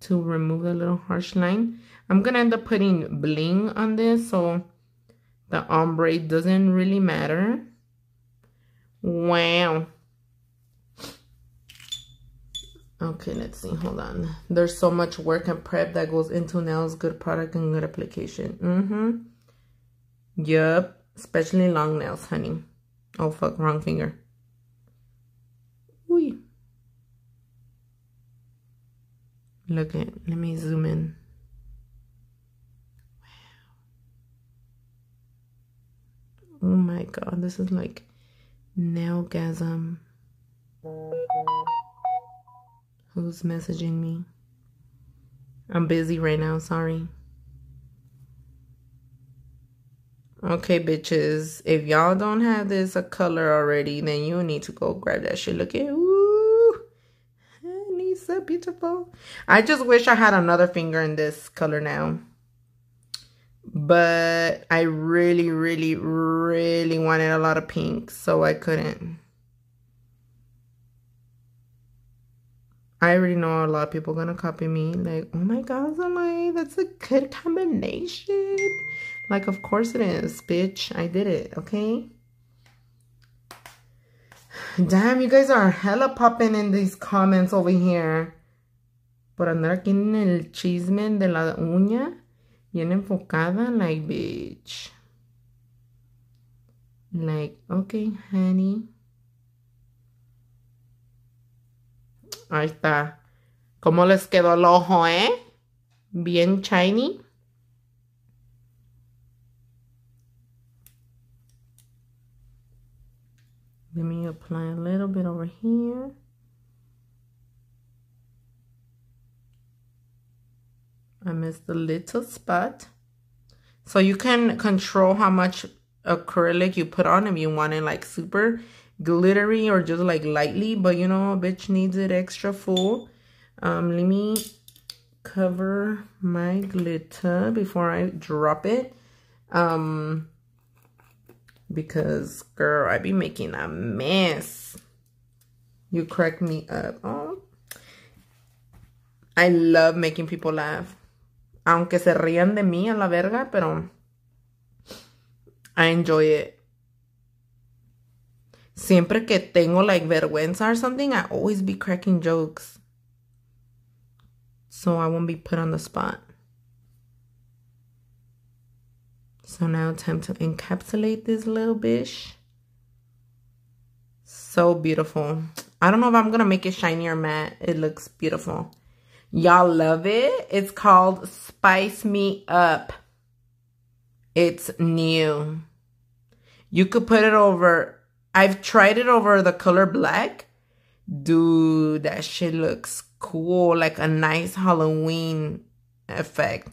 to remove the little harsh line. I'm going to end up putting bling on this so the ombre doesn't really matter. Wow. Okay, let's see. Hold on. There's so much work and prep that goes into nails. Good product and good application. Mm-hmm. Yup. Especially long nails, honey. Oh, fuck. Wrong finger. Ooh. Look at, let me zoom in. Wow. Oh my god, this is like nailgasm. Who's messaging me? I'm busy right now, sorry. Okay, bitches. If y'all don't have this a color already, then you need to go grab that shit. Look at so beautiful. I just wish I had another finger in this color now. But I really, really, really wanted a lot of pink, so I couldn't. I already know a lot of people gonna copy me. Like, oh my god, Zamai, that's a good combination. Like, of course it is, bitch. I did it, okay? Damn, you guys are hella popping in these comments over here. Por andar aquí en el chisme de la uña. Bien enfocada, like, bitch. Like, okay, honey. Ahí está. ¿Cómo les quedó el ojo, eh? Bien shiny. Let me apply a little bit over here. I missed a little spot. So you can control how much acrylic you put on if you want it like super glittery or just like lightly. But you know, bitch needs it extra full. Um, let me cover my glitter before I drop it. Um, because, girl, I be making a mess. You crack me up. Oh. I love making people laugh. Aunque se rían de mí a la verga, pero I enjoy it. Siempre que tengo like vergüenza or something, I always be cracking jokes. So I won't be put on the spot. So now time to encapsulate this little bish. So beautiful. I don't know if I'm going to make it shiny or matte. It looks beautiful. Y'all love it. It's called Spice Me Up. It's new. You could put it over. I've tried it over the color black. Dude, that shit looks cool. Like a nice Halloween effect.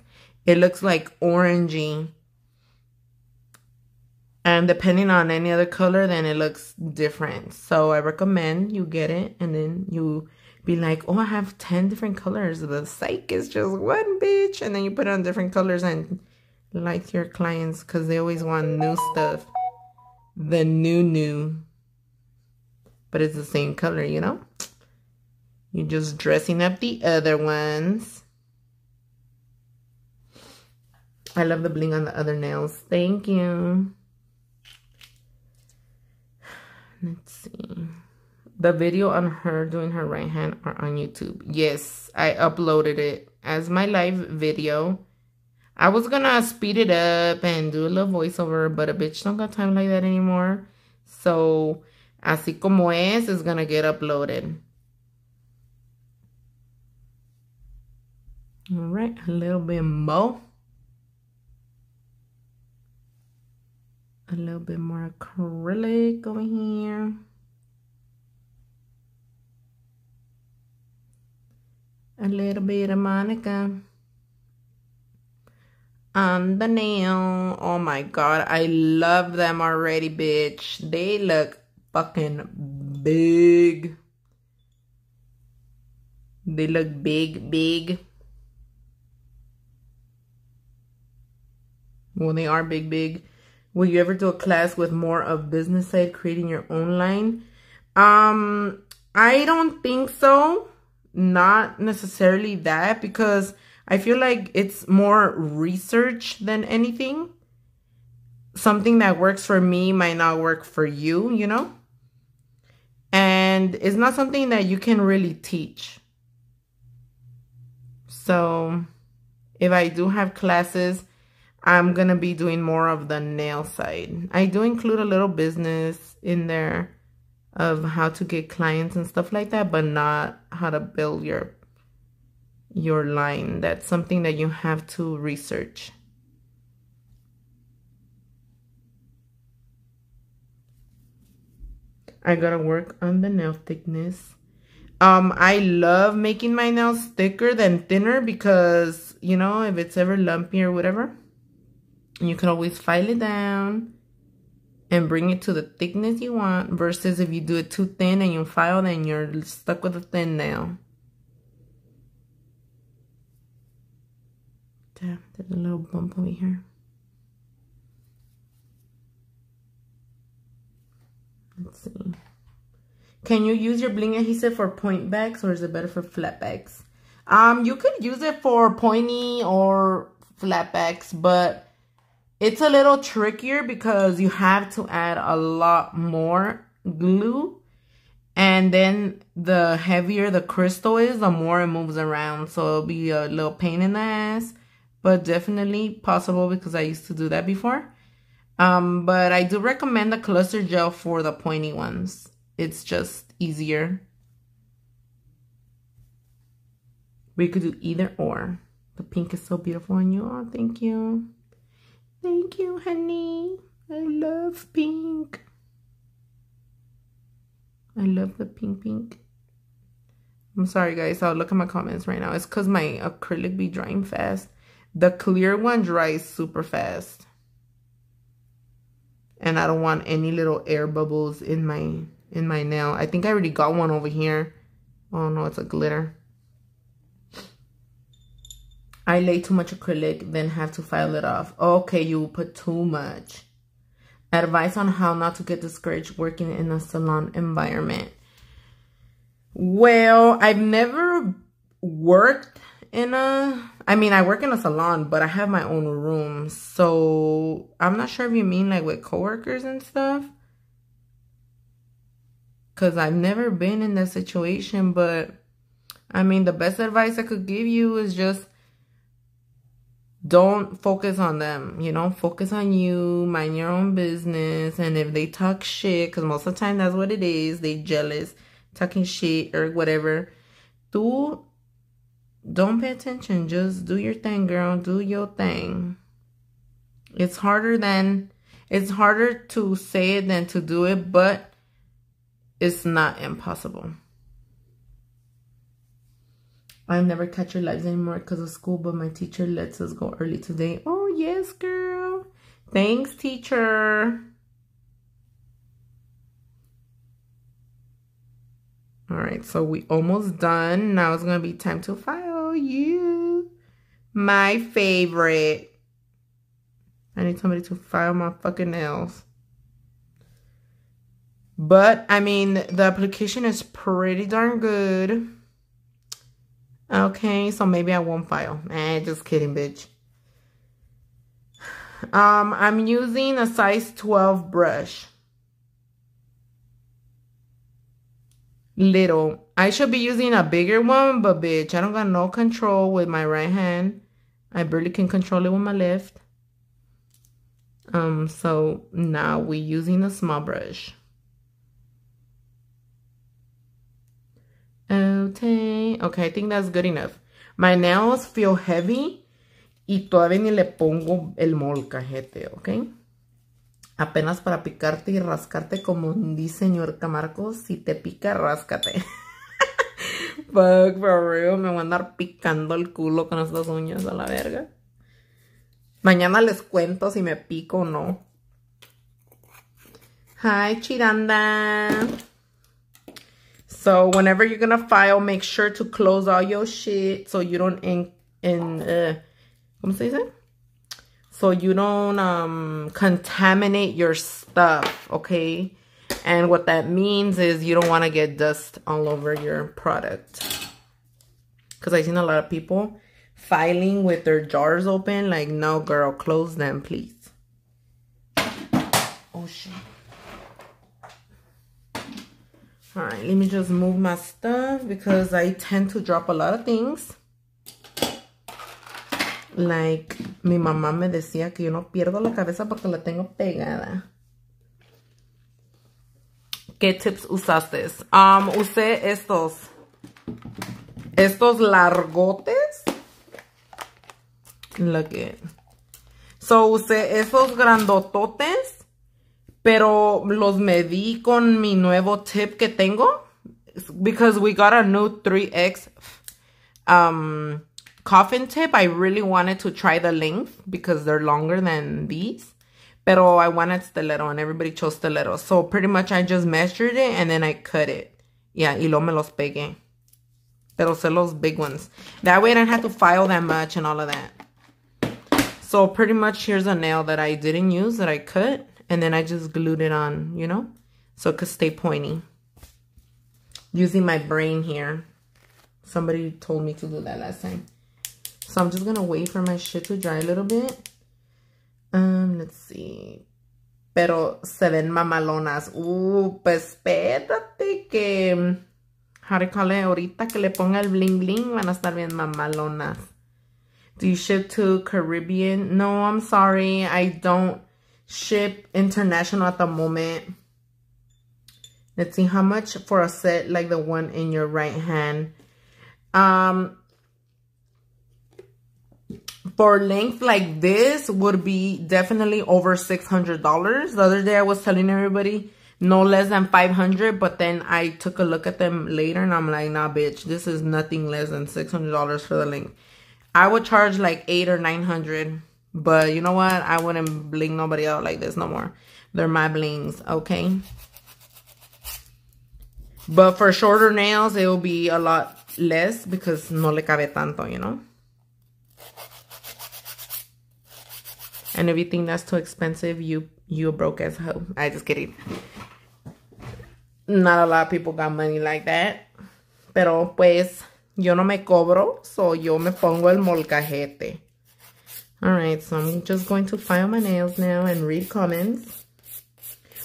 It looks like orangey. And depending on any other color, then it looks different. So I recommend you get it and then you be like, oh, I have 10 different colors. The psych is just one bitch. And then you put on different colors and like your clients because they always want new stuff. The new, new. But it's the same color, you know? You're just dressing up the other ones. I love the bling on the other nails. Thank you. Let's see. The video on her doing her right hand are on YouTube. Yes, I uploaded it as my live video. I was gonna speed it up and do a little voiceover, but a bitch don't got time like that anymore. So, así como es, is gonna get uploaded. All right, a little bit more. A little bit more acrylic over here. A little bit of monomer on the nail. Oh my god, I love them already, bitch. They look fucking big. They look big, big. Well, they are big, big. Will you ever do a class with more of business side, creating your own line? Um, I don't think so. Not necessarily that because I feel like it's more research than anything. Something that works for me might not work for you, you know? And it's not something that you can really teach. So if I do have classes, I'm going to be doing more of the nail side. I do include a little business in there of how to get clients and stuff like that, but not how to build your your line. That's something that you have to research. I gotta work on the nail thickness. Um, I love making my nails thicker than thinner because, you know, if it's ever lumpy or whatever, you can always file it down and bring it to the thickness you want versus if you do it too thin and you file then you're stuck with a thin nail. Damn, there's a little bump over here. Let's see. Can you use your bling adhesive for point backs or is it better for flat backs? Um, you could use it for pointy or flat backs, but it's a little trickier because you have to add a lot more glue. And then the heavier the crystal is, the more it moves around. So it'll be a little pain in the ass. But definitely possible because I used to do that before. Um, but I do recommend the cluster gel for the pointy ones. It's just easier. We could do either or. The pink is so beautiful on you. Oh, thank you. Thank you, honey. I love pink. I love the pink pink. I'm sorry, guys. I'll look at my comments right now. It's because my acrylic be drying fast. The clear one dries super fast. And I don't want any little air bubbles in my in my nail. I think I already got one over here. Oh, no, it's a glitter. I lay too much acrylic, then have to file it off. Okay, you put too much. Advice on how not to get discouraged working in a salon environment. Well, I've never worked in a I mean I work in a salon, but I have my own room. So I'm not sure if you mean like with coworkers and stuff. Cause I've never been in that situation, but I mean the best advice I could give you is just don't focus on them, you know, focus on you, mind your own business. And if they talk shit, because most of the time that's what it is, they jealous, talking shit or whatever. Do don't pay attention. Just do your thing, girl. Do your thing. It's harder than it's harder to say it than to do it, but it's not impossible. I'll never catch your lives anymore because of school, but my teacher lets us go early today. Oh, yes, girl. Thanks, teacher. All right, so we almost done. Now it's going to be time to file you. My favorite. I need somebody to file my fucking nails. But, I mean, the application is pretty darn good. Okay, so maybe I won't file. Eh, just kidding, bitch. Um, I'm using a size 12 brush. Little. I should be using a bigger one, but bitch, I don't got no control with my right hand. I barely can control it with my left. Um, so now we're using a small brush. Okay, okay, I think that's good enough. My nails feel heavy y todavía ni le pongo el molcajete, ¿ok? Apenas para picarte y rascarte como dice señor Camarcos, si te pica, ráscate. Fuck, for real, me voy a andar picando el culo con estas uñas a la verga. Mañana les cuento si me pico o no. Hi, Chiranda. So whenever you're gonna file, make sure to close all your shit so you don't in in uh, ¿cómo se dice? So you don't um contaminate your stuff, okay? And what that means is you don't want to get dust all over your product. Because I've seen a lot of people filing with their jars open. Like, no, girl, close them, please. Oh, shit. All right, let me just move my stuff because I tend to drop a lot of things. Like, mi mamá me decía que yo no pierdo la cabeza porque la tengo pegada. ¿Qué tips usaste? Um, usé estos. Estos largotes. Look it. So, usé esos grandototes pero los medí con mi nuevo tip que tengo. Because we got a new 3X um, coffin tip. I really wanted to try the length because they're longer than these. Pero I wanted stiletto and everybody chose stiletto. So pretty much I just measured it and then I cut it. Yeah, y lo me los pegué. Pero sé los big ones. That way I don't have to file that much and all of that. So pretty much here's a nail that I didn't use that I cut. And then I just glued it on, you know, so it could stay pointy. Using my brain here. Somebody told me to do that last time. So I'm just going to wait for my shit to dry a little bit. Um, let's see. Pero se ven mamalonas. Uh, pues espérate que... How to call it? Ahorita que le ponga el bling bling van a estar bien mamalonas. Do you ship to Caribbean? No, I'm sorry. I don't ship international at the moment. Let's see how much for a set like the one in your right hand. Um, for length like this would be definitely over $600. The other day I was telling everybody no less than 500 but then I took a look at them later and I'm like, nah, bitch, this is nothing less than $600 for the length. I would charge like eight or 900 but you know what? I wouldn't bling nobody out like this no more. They're my blings, okay? But for shorter nails, it will be a lot less because no le cabe tanto, you know? And if you think that's too expensive, you you broke as hoe. I just kidding. Not a lot of people got money like that. Pero pues yo no me cobro, so yo me pongo el molcajete. Alright, so I'm just going to file my nails now and read comments.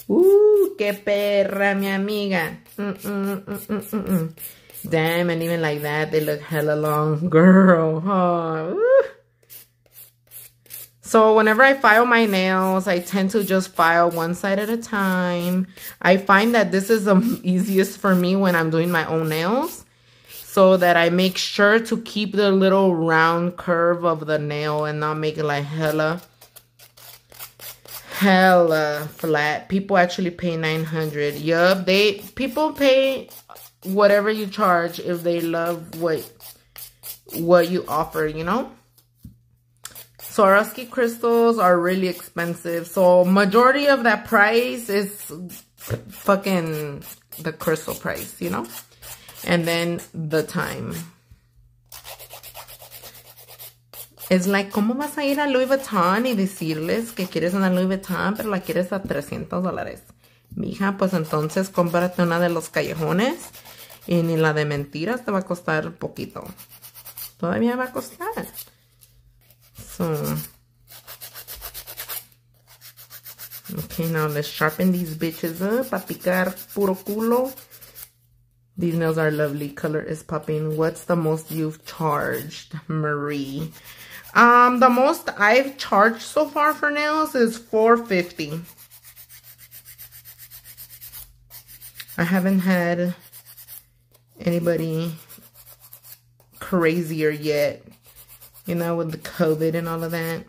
Uh, qué perra, mi amiga. Mm -mm, mm Damn, and even like that, they look hella long. Girl, huh? So whenever I file my nails, I tend to just file one side at a time. I find that this is the easiest for me when I'm doing my own nails. So that I make sure to keep the little round curve of the nail and not make it like hella hella flat. People actually pay 900. Yup, they people pay whatever you charge if they love what what you offer, you know? Swarovski crystals are really expensive. So majority of that price is fucking the crystal price, you know? And then the time. Es like, ¿cómo vas a ir a Louis Vuitton y decirles que quieres una Louis Vuitton, pero la quieres a 300 dólares? Mija, pues entonces cómprate una de los callejones y ni la de mentiras te va a costar poquito. Todavía va a costar. So, okay, now let's sharpen these bitches up. A picar puro culo. These nails are lovely. Color is popping. What's the most you've charged, Marie? Um, the most I've charged so far for nails is 450 I haven't had anybody crazier yet, you know, with the COVID and all of that.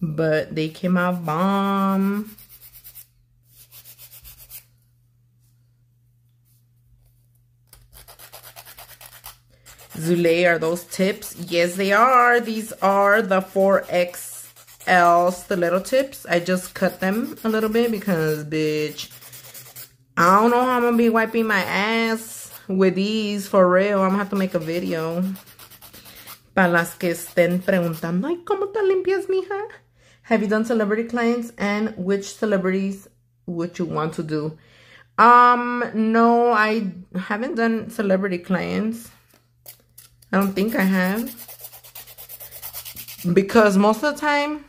But they came out bomb. Zule, are those tips? Yes, they are. These are the 4XL stiletto tips. I just cut them a little bit because, bitch, I don't know how I'm going to be wiping my ass with these for real. I'm going to have to make a video. Para las que estén preguntando, Ay, ¿cómo te limpias, mija? Have you done celebrity clients? And which celebrities would you want to do? Um, no, I haven't done celebrity clients. I don't think I have. Because most of the time,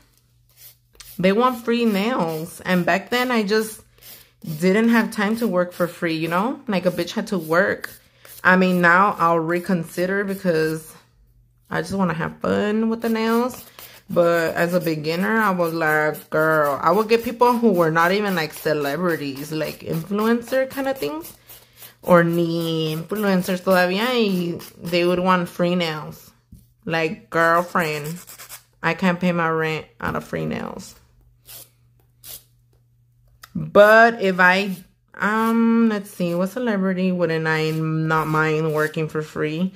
they want free nails. And back then, I just didn't have time to work for free, you know? Like a bitch had to work. I mean, now I'll reconsider because I just want to have fun with the nails. But as a beginner, I was like, girl, I would get people who were not even like celebrities, like influencer kind of things or ni influencers todavía y they would want free nails. Like, girlfriend, I can't pay my rent out of free nails. But if I, um, let's see, what celebrity wouldn't I not mind working for free?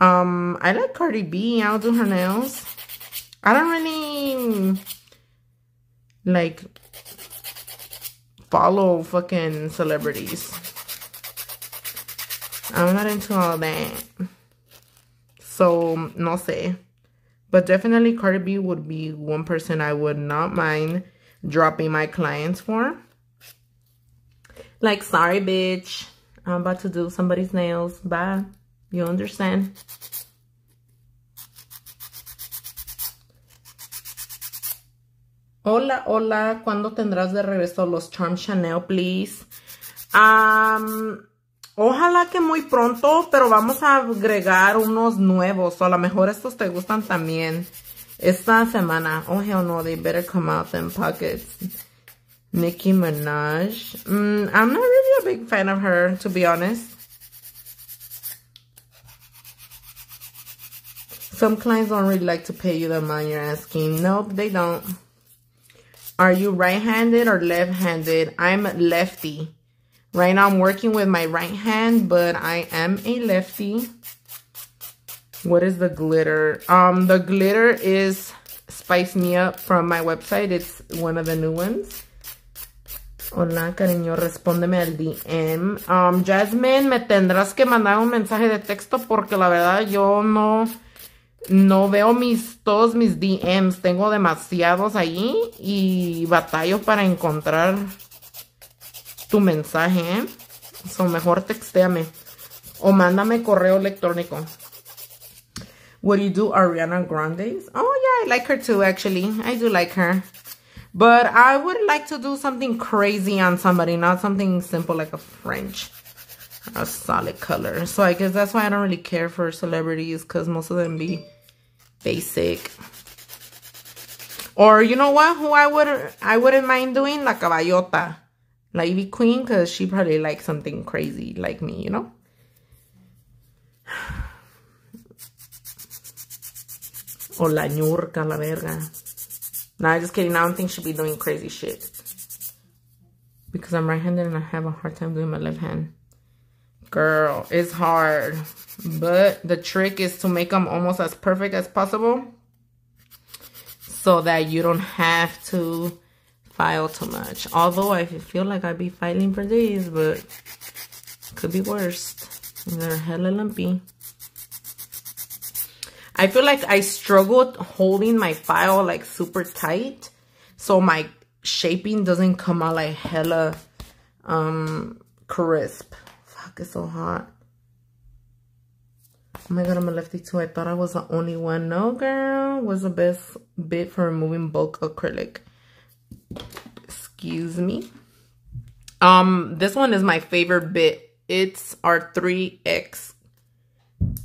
Um, I like Cardi B. I'll do her nails. I don't really, like, follow fucking celebrities. I'm not into all that. So, no sé. But definitely Cardi B would be one person I would not mind dropping my clients for. Like, sorry, bitch. I'm about to do somebody's nails. Bye. You understand? Hola, hola. ¿Cuándo tendrás de regreso los Charm Chanel, please? Um, Ojalá que muy pronto, pero vamos a agregar unos nuevos. O a lo mejor estos te gustan también. Esta semana. Oh, hell no. They better come out in pockets. Nicki Minaj. Mm, I'm not really a big fan of her, to be honest. Some clients don't really like to pay you the money you're asking. Nope, they don't. Are you right-handed or left-handed? I'm lefty. Right now I'm working with my right hand, but I am a lefty. What is the glitter? Um, the glitter is Spice Me Up from my website. It's one of the new ones. Hola, cariño, respóndeme al DM. Um, Jasmine, me tendrás que mandar un mensaje de texto porque la verdad yo no no veo mis, todos mis DMs. Tengo demasiados allí y batallo para encontrar tu mensaje, ¿eh? So, mejor textéame o mándame correo electrónico. What do you do, Ariana Grande's? Oh, yeah, I like her too, actually. I do like her. But I would like to do something crazy on somebody, not something simple like a French. A solid color. So I guess that's why I don't really care for celebrities because most of them be basic. Or you know what? Who I would I wouldn't mind doing La Caballota. Ivy Queen because she probably likes something crazy like me, you know? Or La Ñurca, la verga. Nah, just kidding. I don't think she'll be doing crazy shit. Because I'm right-handed and I have a hard time doing my left hand. Girl, it's hard. But the trick is to make them almost as perfect as possible. So that you don't have to file too much. Although I feel like I'd be filing for days, but could be worse. They're hella lumpy. I feel like I struggled holding my file like super tight. So my shaping doesn't come out like hella um, crisp. Fuck, it's so hot. Oh my god, I'm a lefty too. I thought I was the only one. No, girl. Was the best bit for removing bulk acrylic. Excuse me. Um, This one is my favorite bit. It's our 3X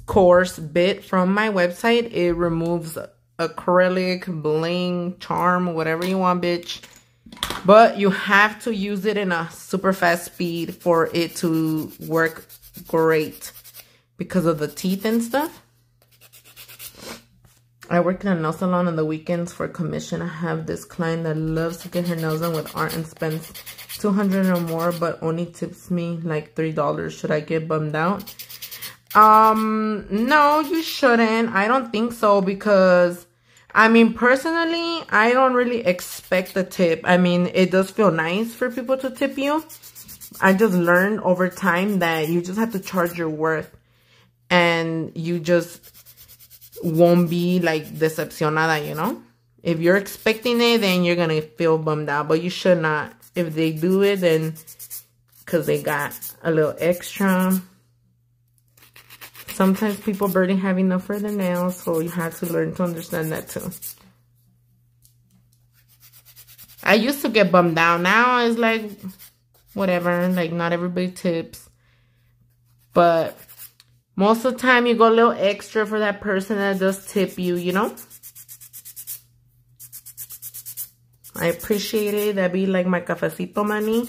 coarse bit from my website. It removes acrylic, bling, charm, whatever you want, bitch. But you have to use it in a super fast speed for it to work great because of the teeth and stuff. I work in a nail salon on the weekends for commission. I have this client that loves to get her nails done with art and spends 200 or more, but only tips me like $3. Should I get bummed out? Um, no, you shouldn't. I don't think so because, I mean, personally, I don't really expect a tip. I mean, it does feel nice for people to tip you. I just learned over time that you just have to charge your worth and you just won't be like decepcionada, you know? If you're expecting it, then you're going to feel bummed out, but you should not. If they do it, then because they got a little extra Sometimes people barely have enough for their nails, so you have to learn to understand that too. I used to get bummed out. Now it's like, whatever, like not everybody tips. But most of the time you go a little extra for that person that does tip you, you know? I appreciate it. That'd be like my cafecito money.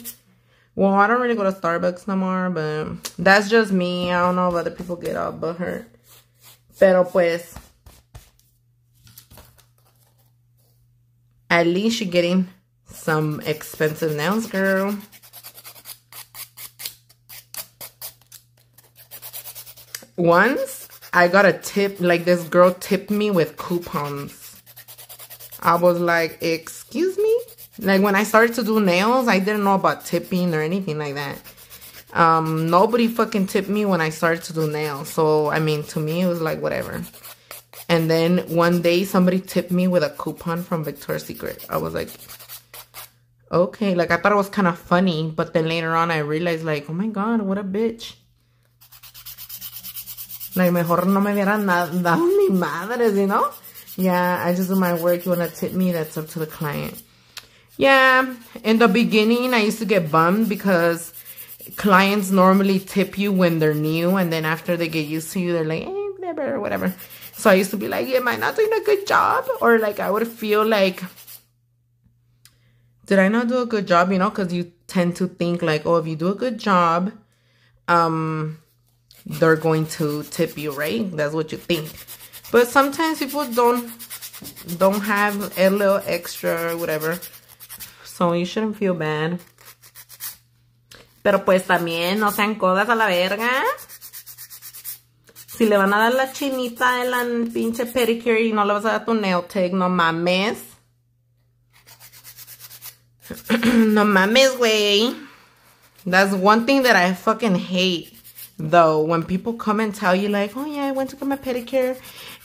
Well, I don't really go to Starbucks no more, but that's just me. I don't know if other people get all but hurt. Pero pues, at least you're getting some expensive nails, girl. Once, I got a tip, like this girl tipped me with coupons. I was like, excuse me? Like when I started to do nails, I didn't know about tipping or anything like that. Um, nobody fucking tipped me when I started to do nails. So, I mean, to me, it was like, whatever. And then one day, somebody tipped me with a coupon from Victoria's Secret. I was like, okay. Like, I thought it was kind of funny. But then later on, I realized, like, oh my God, what a bitch. Like, mejor no me hubieran dado ni madres, you know? Yeah, I just do my work. You want to tip me? That's up to the client. Yeah, in the beginning, I used to get bummed because clients normally tip you when they're new, and then after they get used to you, they're like, hey, whatever, whatever. So I used to be like, am I not doing a good job? Or like, I would feel like, did I not do a good job? You know, because you tend to think like, oh, if you do a good job, um, they're going to tip you, right? That's what you think. But sometimes people don't don't have a little extra or whatever so you shouldn't feel bad. Pero pues también no sean codas a la verga. Si le van a dar la chinita de la pinche pedicure y no le vas a dar tu nail tag, no mames. no mames, güey. That's one thing that I fucking hate. Though when people come and tell you like oh yeah i went to get my pedicure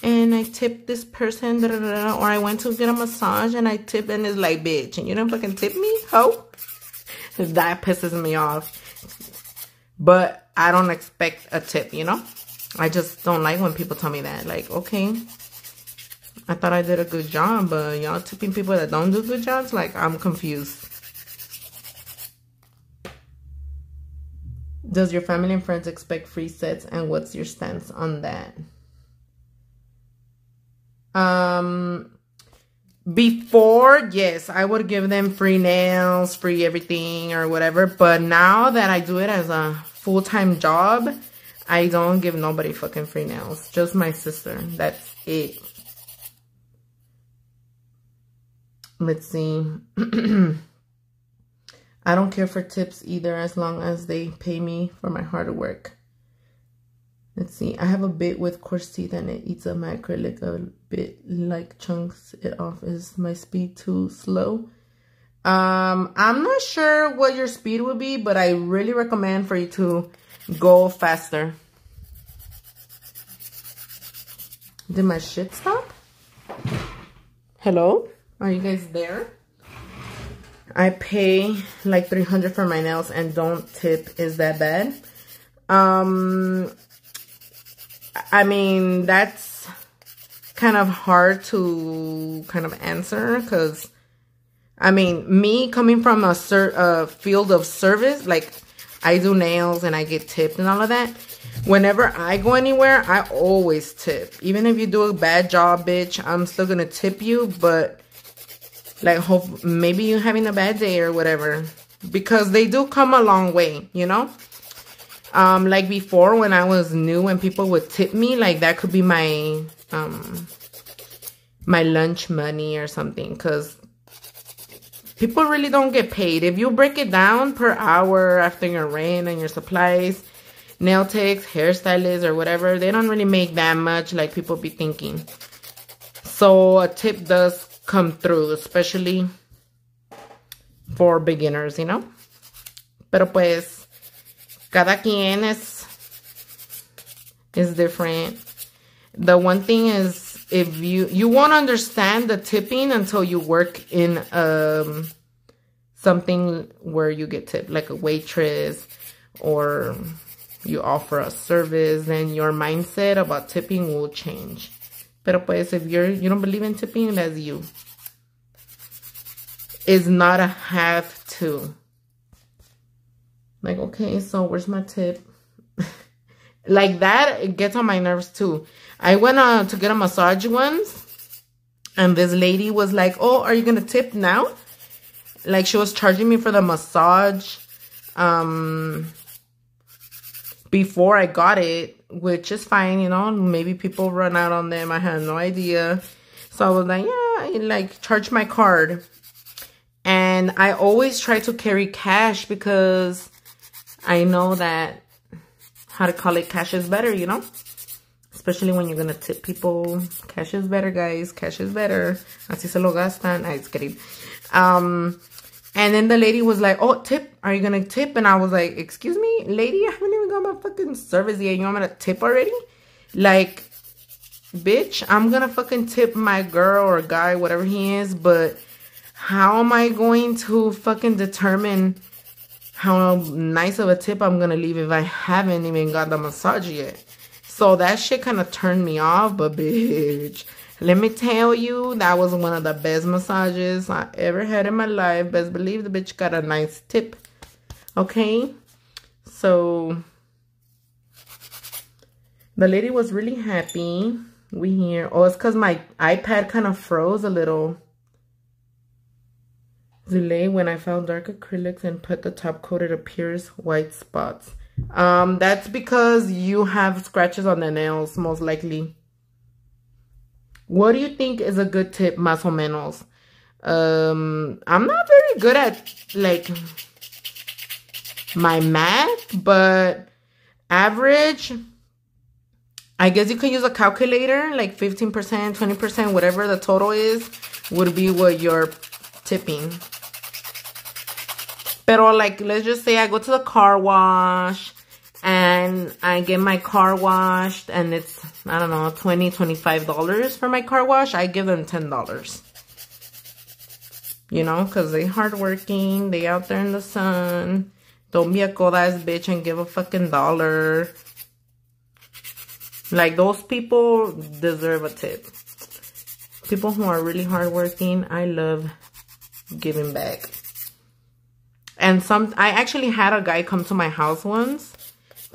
and i tipped this person da, da, da, or i went to get a massage and i tipped and it's like bitch and you don't fucking tip me ho? That pisses me off. But i don't expect a tip you know? I just don't like when people tell me that like okay i thought i did a good job but y'all tipping people that don't do good jobs like i'm confused Does your family and friends expect free sets and what's your stance on that? Um before, yes, I would give them free nails, free everything or whatever, but now that I do it as a full-time job, I don't give nobody fucking free nails. Just my sister. That's it. Let's see. I don't care for tips either as long as they pay me for my hard work. Let's see. I have a bit with coarse teeth and it eats up my acrylic a bit like chunks it off. Is my speed too slow? Um, I'm not sure what your speed would be, but I really recommend for you to go faster. Did my shit stop? Hello? Are you guys there? I pay like 300 for my nails and don't tip. Is that bad? Um, I mean, that's kind of hard to kind of answer because, I mean, me coming from a, a field of service, like I do nails and I get tipped and all of that. Whenever I go anywhere, I always tip. Even if you do a bad job, bitch, I'm still going to tip you, but like hope maybe you're having a bad day or whatever. Because they do come a long way you know? Um like before when i was new when people would tip me like that could be my um my lunch money or something. Because people really don't get paid. If you break it down per hour after your rent and your supplies nail techs hairstylists or whatever they don't really make that much like people be thinking. So a tip does come through, especially for beginners, you know? Pero pues, cada quien es, is different. The one thing is, if you, you won't understand the tipping until you work in um, something where you get tipped, like a waitress or you offer a service, then your mindset about tipping will change. Pero pues if you're you don't believe in tipping, that's you. It's not a have to. Like, okay, so where's my tip? like that, it gets on my nerves too. I went uh, to get a massage once. And this lady was like, oh, are you going to tip now? Like she was charging me for the massage. Um, before I got it, which is fine, you know, maybe people run out on them. I had no idea. So I was like, yeah, I like charge my card. And I always try to carry cash because I know that how to call it cash is better, you know? Especially when you're going to tip people. Cash is better, guys. Cash is better. Así se lo gastan. I just kidding. Um, and then the lady was like, oh, tip. Are you going to tip? And I was like, excuse me, lady, I haven't even got my fucking service yet. You want me to tip already? Like, bitch, I'm going to fucking tip my girl or guy, whatever he is. But how am I going to fucking determine how nice of a tip I'm going to leave if I haven't even got the massage yet? So that shit kind of turned me off. But bitch, let me tell you, that was one of the best massages I ever had in my life. Best believe the bitch got a nice tip. Okay? So, the lady was really happy. We here. Oh, it's because my iPad kind of froze a little. Zulay when I found dark acrylics and put the top coat, it appears white spots. Um, that's because you have scratches on the nails, most likely. What do you think is a good tip, o menos? Um, I'm not very good at, like, my math, but average, I guess you can use a calculator, like 15%, 20%, whatever the total is, would be what you're tipping. Pero, like, let's just say I go to the car wash and I get my car washed and it's, I don't know, 20 $25 for my car wash, I give them $10. You know, because they hardworking, they out there in the sun. Don't be a cold ass bitch and give a fucking dollar. Like, those people deserve a tip. People who are really hardworking, I love giving back. And some, I actually had a guy come to my house once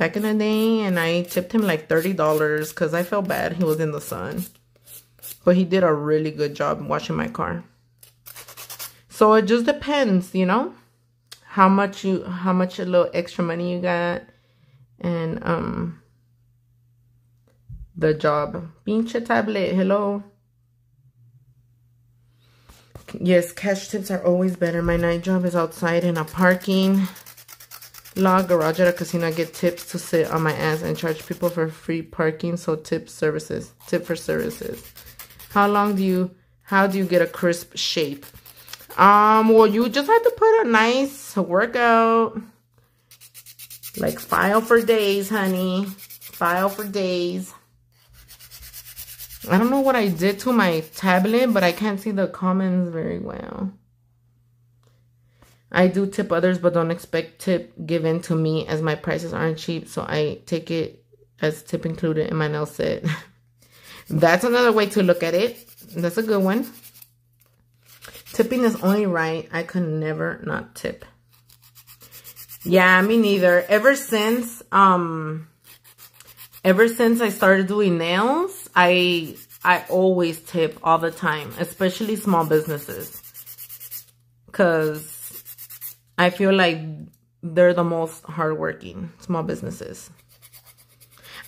back in the day and I tipped him like $30 because I felt bad. He was in the sun. But he did a really good job washing my car. So it just depends, you know, how much you, how much a little extra money you got and, um, the job. Pinche tablet, hello. Yes, cash tips are always better. My night job is outside in a parking lot garage at a casino. I get tips to sit on my ass and charge people for free parking. So tip services, tip for services. How long do you, how do you get a crisp shape? Um, well, you just have to put a nice workout. Like file for days, honey. File for days. I don't know what I did to my tablet, but I can't see the comments very well. I do tip others, but don't expect tip given to me as my prices aren't cheap. So I take it as tip included in my nail set. That's another way to look at it. That's a good one. Tipping is only right. I could never not tip. Yeah, me neither. Ever since, um, ever since I started doing nails, I I always tip all the time, especially small businesses. Cause I feel like they're the most hardworking small businesses.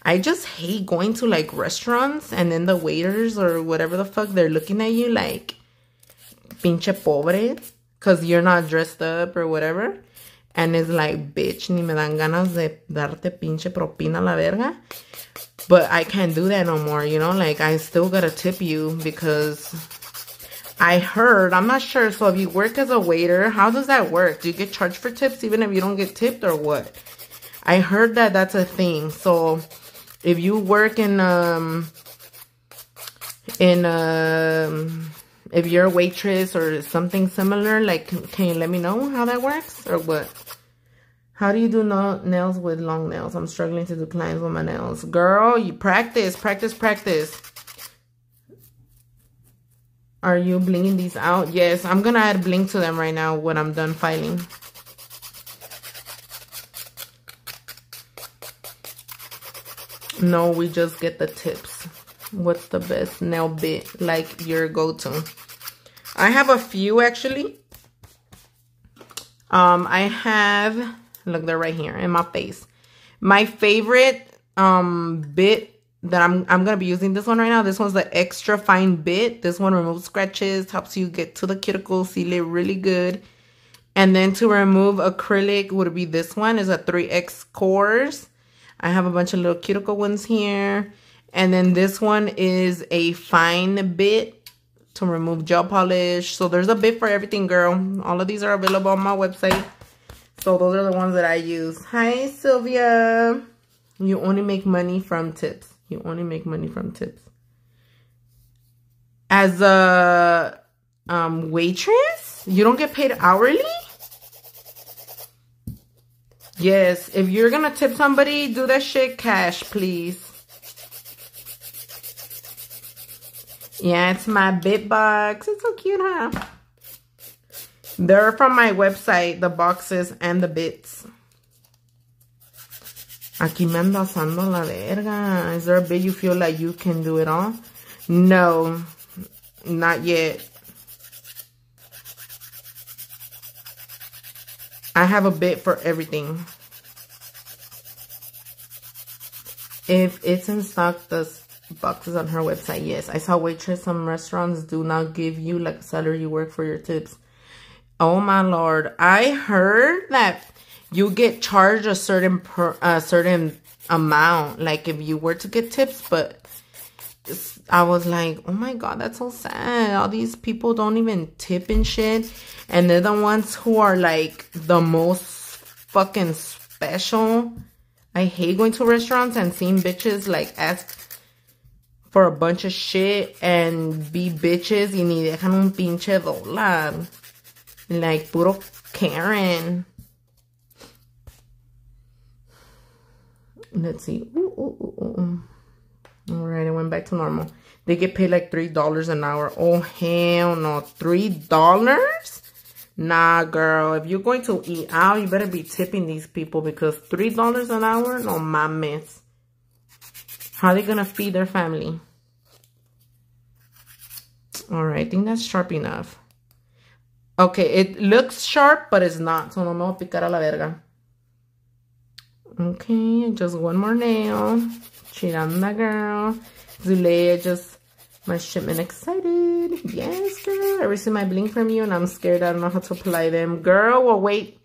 I just hate going to like restaurants and then the waiters or whatever the fuck they're looking at you like pinche pobre because you're not dressed up or whatever. And it's like, bitch, ni me dan ganas de darte pinche propina la verga. But I can't do that no more, you know? Like, I still gotta tip you because I heard, I'm not sure. So if you work as a waiter, how does that work? Do you get charged for tips even if you don't get tipped or what? I heard that that's a thing. So if you work in, um, in, um, if you're a waitress or something similar, like, can you let me know how that works or what? How do you do no nails with long nails? I'm struggling to do clients with my nails. Girl, you practice, practice, practice. Are you blinging these out? Yes, I'm going to add bling to them right now when I'm done filing. No, we just get the tips. What's the best nail bit like your go-to? I have a few actually. Um, I have Look, they're right here in my face. My favorite um bit that I'm I'm gonna be using this one right now. This one's the extra fine bit. This one removes scratches, helps you get to the cuticle, seal it really good. And then to remove acrylic would be this one is a 3X coarse. I have a bunch of little cuticle ones here. And then this one is a fine bit to remove gel polish. So there's a bit for everything, girl. All of these are available on my website. So those are the ones that I use. Hi, Sylvia. You only make money from tips. You only make money from tips. As a um, waitress, you don't get paid hourly? Yes, if you're going to tip somebody, do that shit cash, please. Yeah, it's my bit box. It's so cute, huh? They're from my website, the boxes and the bits. Aquí me ando asando la verga. Is there a bit you feel like you can do it all? No, not yet. I have a bit for everything. If it's in stock, the boxes on her website, yes. I saw waitress, some restaurants do not give you like a salary you work for your tips. Oh my lord! I heard that you get charged a certain per, a certain amount, like if you were to get tips. But I was like, oh my god, that's so sad. All these people don't even tip and shit, and they're the ones who are like the most fucking special. I hate going to restaurants and seeing bitches like ask for a bunch of shit and be bitches y ni dejan un pinche dólar. Like puro Karen. Let's see. Ooh, ooh, ooh, All right, I went back to normal. They get paid like $3 an hour. Oh, hell no. $3? Nah, girl. If you're going to eat out, you better be tipping these people because $3 an hour? No mames. How are they going to feed their family? All right, I think that's sharp enough. Okay, it looks sharp, but it's not. So no me voy a picar a la verga. Okay, just one more nail. Chiranda girl. Zulay just my shipment excited. Yes, girl. I received my bling from you and I'm scared I don't know how to apply them. Girl, well, wait.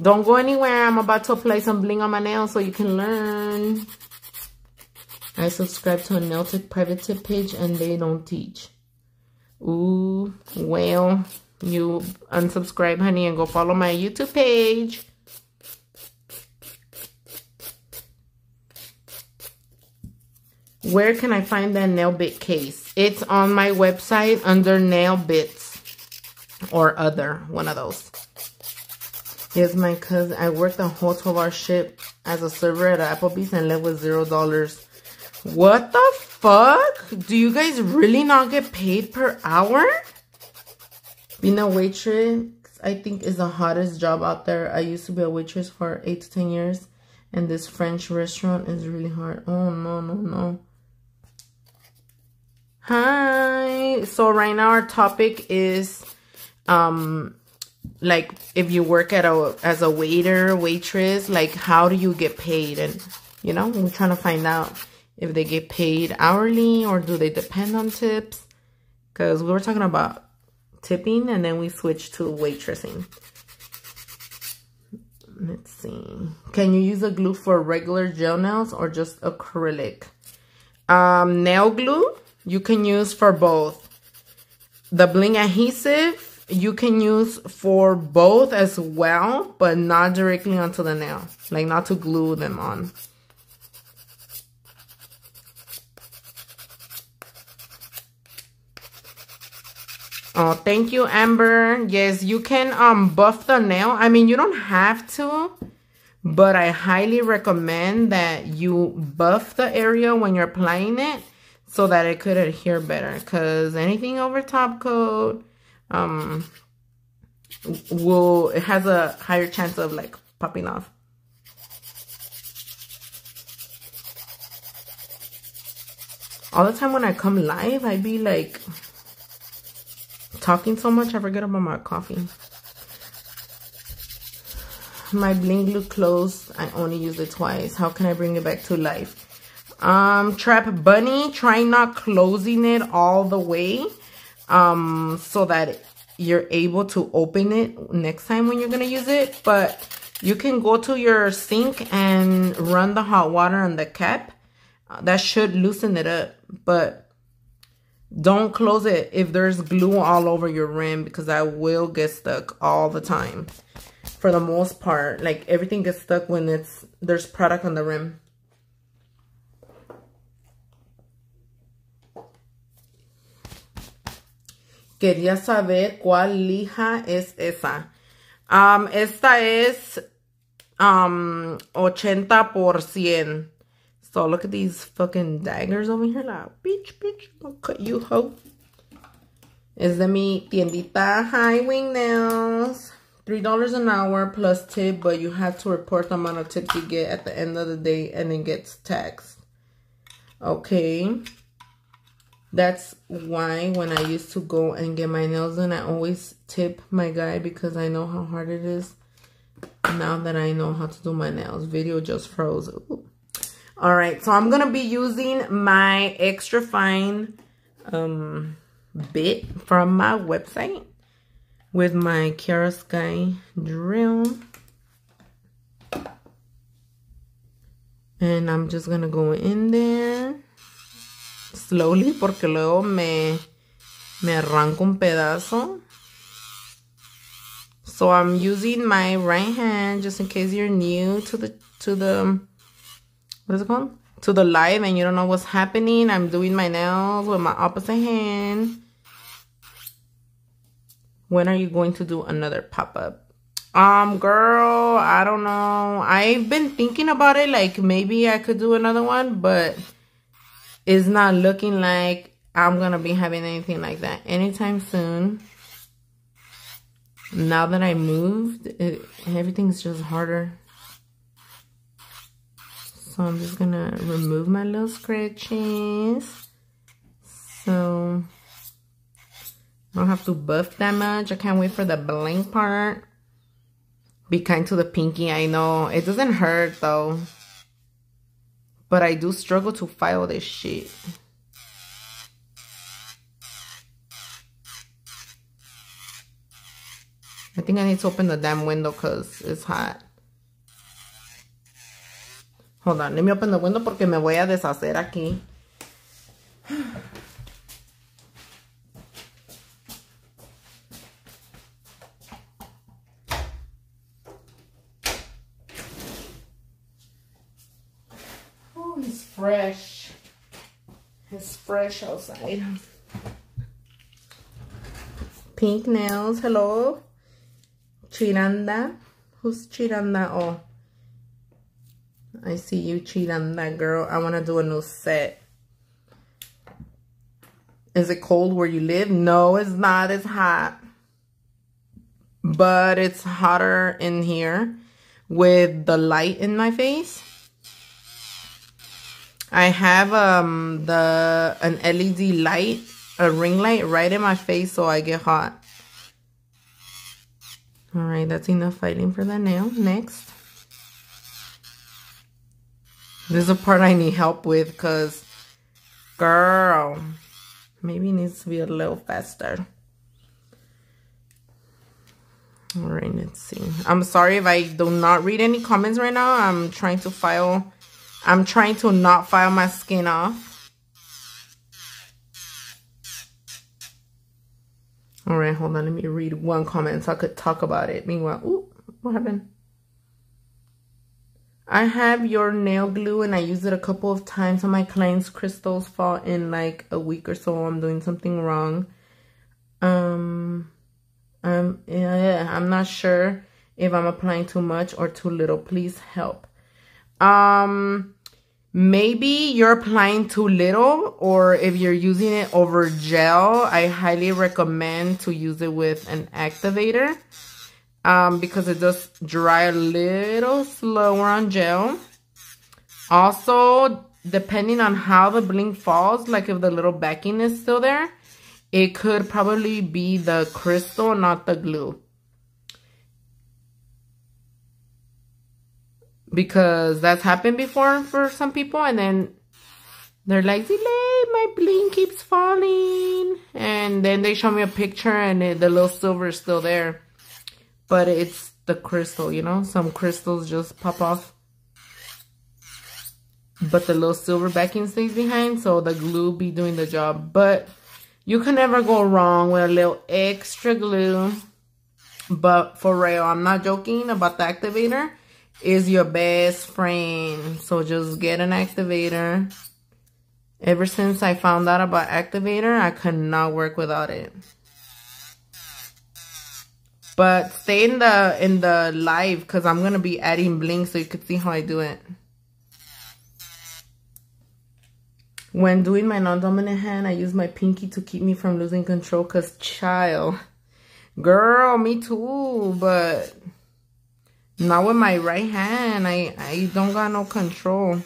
Don't go anywhere. I'm about to apply some bling on my nails so you can learn. I subscribe to a nail tech private tip page and they don't teach. Ooh, well, you unsubscribe, honey, and go follow my YouTube page. Where can I find that nail bit case? It's on my website under nail bits or other, one of those. Here's my cousin. I worked a whole 12 hour shift as a server at Applebee's and left with zero dollars. What the fuck? Do you guys really not get paid per hour? Being a waitress, I think, is the hottest job out there. I used to be a waitress for 8 to 10 years. And this French restaurant is really hard. Oh, no, no, no. Hi. So right now our topic is um like if you work at a as a waiter, waitress, like how do you get paid and you know, we're trying to find out if they get paid hourly or do they depend on tips? Cuz we were talking about tipping and then we switched to waitressing. Let's see. Can you use a glue for regular gel nails or just acrylic? Um, nail glue you can use for both. The bling adhesive, you can use for both as well, but not directly onto the nail. Like not to glue them on. Oh, thank you, Amber. Yes, you can um buff the nail. I mean, you don't have to, but I highly recommend that you buff the area when you're applying it so that it could adhere better because anything over top coat um will it has a higher chance of like popping off. All the time when I come live I be like talking so much I forget about my coffee. My bling glue closed I only used it twice. How can I bring it back to life um, Trap Bunny, try not closing it all the way um, so that you're able to open it next time when you're going to use it. But you can go to your sink and run the hot water on the cap. Uh, that should loosen it up. But don't close it if there's glue all over your rim because that will get stuck all the time. For the most part, like everything gets stuck when it's there's product on the rim. Quería saber cuál lija es esa. Um, esta es um, 80%. So look at these fucking daggers over here. Like, bitch, bitch, I'll cut you, hoe. Es de mi tiendita High Wing Nails. $3 an hour plus tip, but you have to report the amount of tips you get at the end of the day and it gets taxed. Okay. That's why when I used to go and get my nails done, I always tip my guy because I know how hard it is. Now that I know how to do my nails. Video just froze. Ooh. All right, so I'm going to be using my extra fine um, bit from my website with my Kiara Sky drill. And I'm just going to go in there slowly porque luego me, me arranco un pedazo. So I'm using my right hand just in case you're new to the to the what is it called? To the live and you don't know what's happening. I'm doing my nails with my opposite hand. When are you going to do another pop-up? Um, girl, I don't know. I've been thinking about it. Like, maybe I could do another one, but it's not looking like I'm going to be having anything like that anytime soon. Now that I moved, it, everything's just harder. So I'm just going to remove my little scratches. So, I don't have to buff that much. I can't wait for the blank part. Be kind to the pinky. I know. It doesn't hurt though. But I do struggle to file this shit. I think I need to open the damn window because it's hot. Hold on, let me open the window porque me voy a deshacer aquí. Fresh. It's fresh outside. Pink nails. Hello. Chiranda. Who's Chiranda? Oh. I see you, Chiranda, girl. I want to do a new set. Is it cold where you live? No, it's not. It's hot. But it's hotter in here with the light in my face. I have um the an LED light, a ring light right in my face so I get hot. All right, that's enough fighting for the nail. Next. This is a part I need help with because, girl, maybe it needs to be a little faster. All right, let's see. I'm sorry if I do not read any comments right now. I'm trying to file I'm trying to not file my skin off. All right, hold on. Let me read one comment so I could talk about it. Meanwhile, ooh, what happened? I have your nail glue and I use it a couple of times on my clients' crystals fall in like a week or so. I'm doing something wrong. Um, um, yeah, I'm not sure if I'm applying too much or too little. Please help. Um, maybe you're applying too little or if you're using it over gel, I highly recommend to use it with an activator um, because it does dry a little slower on gel. Also, depending on how the bling falls, like if the little backing is still there, it could probably be the crystal, not the glue. Because that's happened before for some people and then they're like Zulay my bling keeps falling. And then they show me a picture and it, the little silver is still there but it's the crystal you know? Some crystals just pop off. But the little silver backing stays behind so the glue be doing the job. But you can never go wrong with a little extra glue. But for real i'm not joking about the activator is your best friend. So just get an activator. Ever since I found out about activator, I could not work without it. But stay in the in the live because I'm gonna be adding bling so you can see how I do it. When doing my non-dominant hand, I use my pinky to keep me from losing control because child. Girl, me too, but not with my right hand. I, I don't got no control.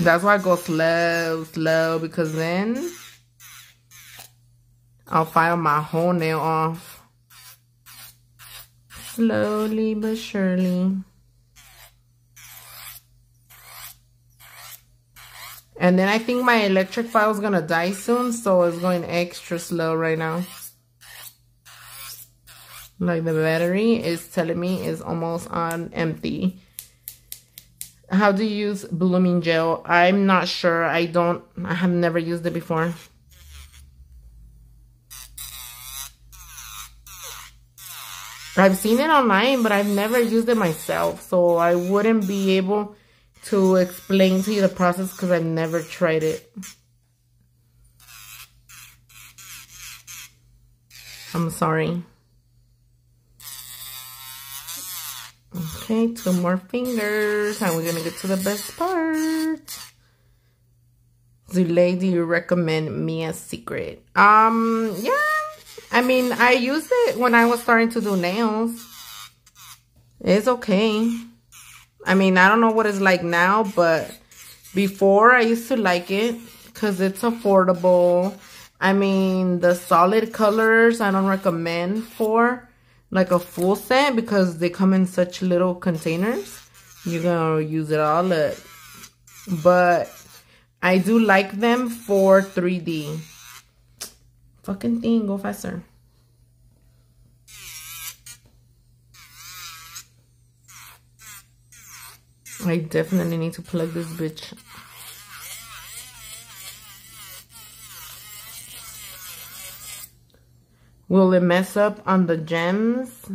That's why I go slow, slow, because then I'll file my whole nail off. Slowly but surely. And then I think my electric file is going to die soon, so it's going extra slow right now like the battery is telling me is almost on empty how do you use blooming gel i'm not sure i don't i have never used it before I've seen it online, but I've never used it myself. So I wouldn't be able to explain to you the process because I've never tried it. I'm sorry. Okay, two more fingers. And we're to get to the best part. Zulay, do you recommend Mia Secret? Um, yeah. I mean, I used it when I was starting to do nails. It's okay. I mean, I don't know what it's like now, but before I used to like it because it's affordable. I mean, the solid colors I don't recommend for like a full set because they come in such little containers. You're gonna use it all up. But I do like them for 3D. Fucking thing, go faster. I definitely need to plug this bitch. Will it mess up on the gems?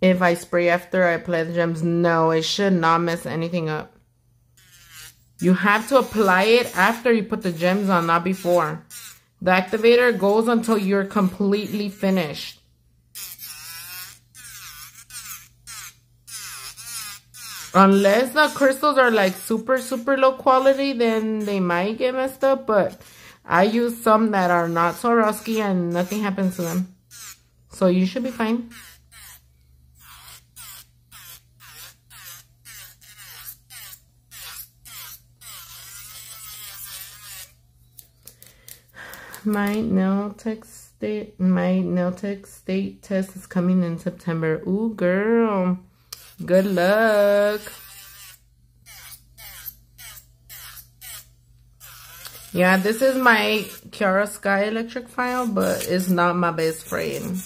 If I spray after I apply the gems? No, it should not mess anything up. You have to apply it after you put the gems on, not before. The activator goes until you're completely finished. Unless the crystals are like super, super low quality, then they might get messed up. But I use some that are not Swarovski and nothing happens to them. So you should be fine. My nail tech state my nail tech state test is coming in September. Ooh girl. Good luck. Yeah, this is my Kiara Sky electric file, but it's not my best friend.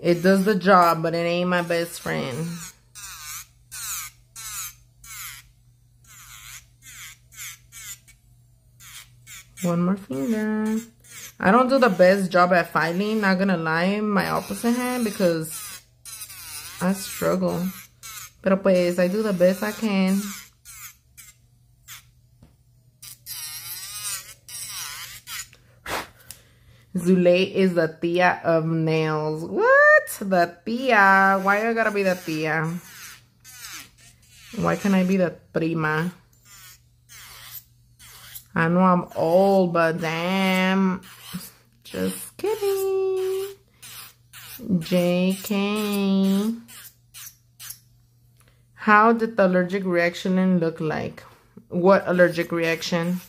It does the job, but it ain't my best friend. One more finger. I don't do the best job at filing, not gonna lie, my opposite hand, because I struggle. Pero pues, I do the best I can. Zulay is the tia of nails. What? The tia? Why I gotta be the tia? Why can't I be the prima? I know I'm old, but damn. Just kidding. JK. How did the allergic reaction look like? What allergic reaction?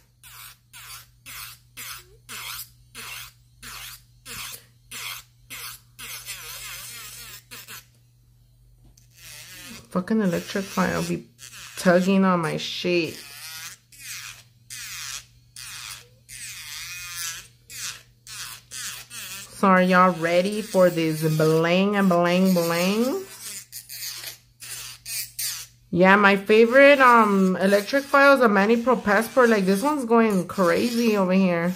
Fucking electric fire will be tugging on my sheet. So are y'all ready for this bling and bling bling? Yeah, my favorite um electric file is a ManiPro Passport. Like this one's going crazy over here.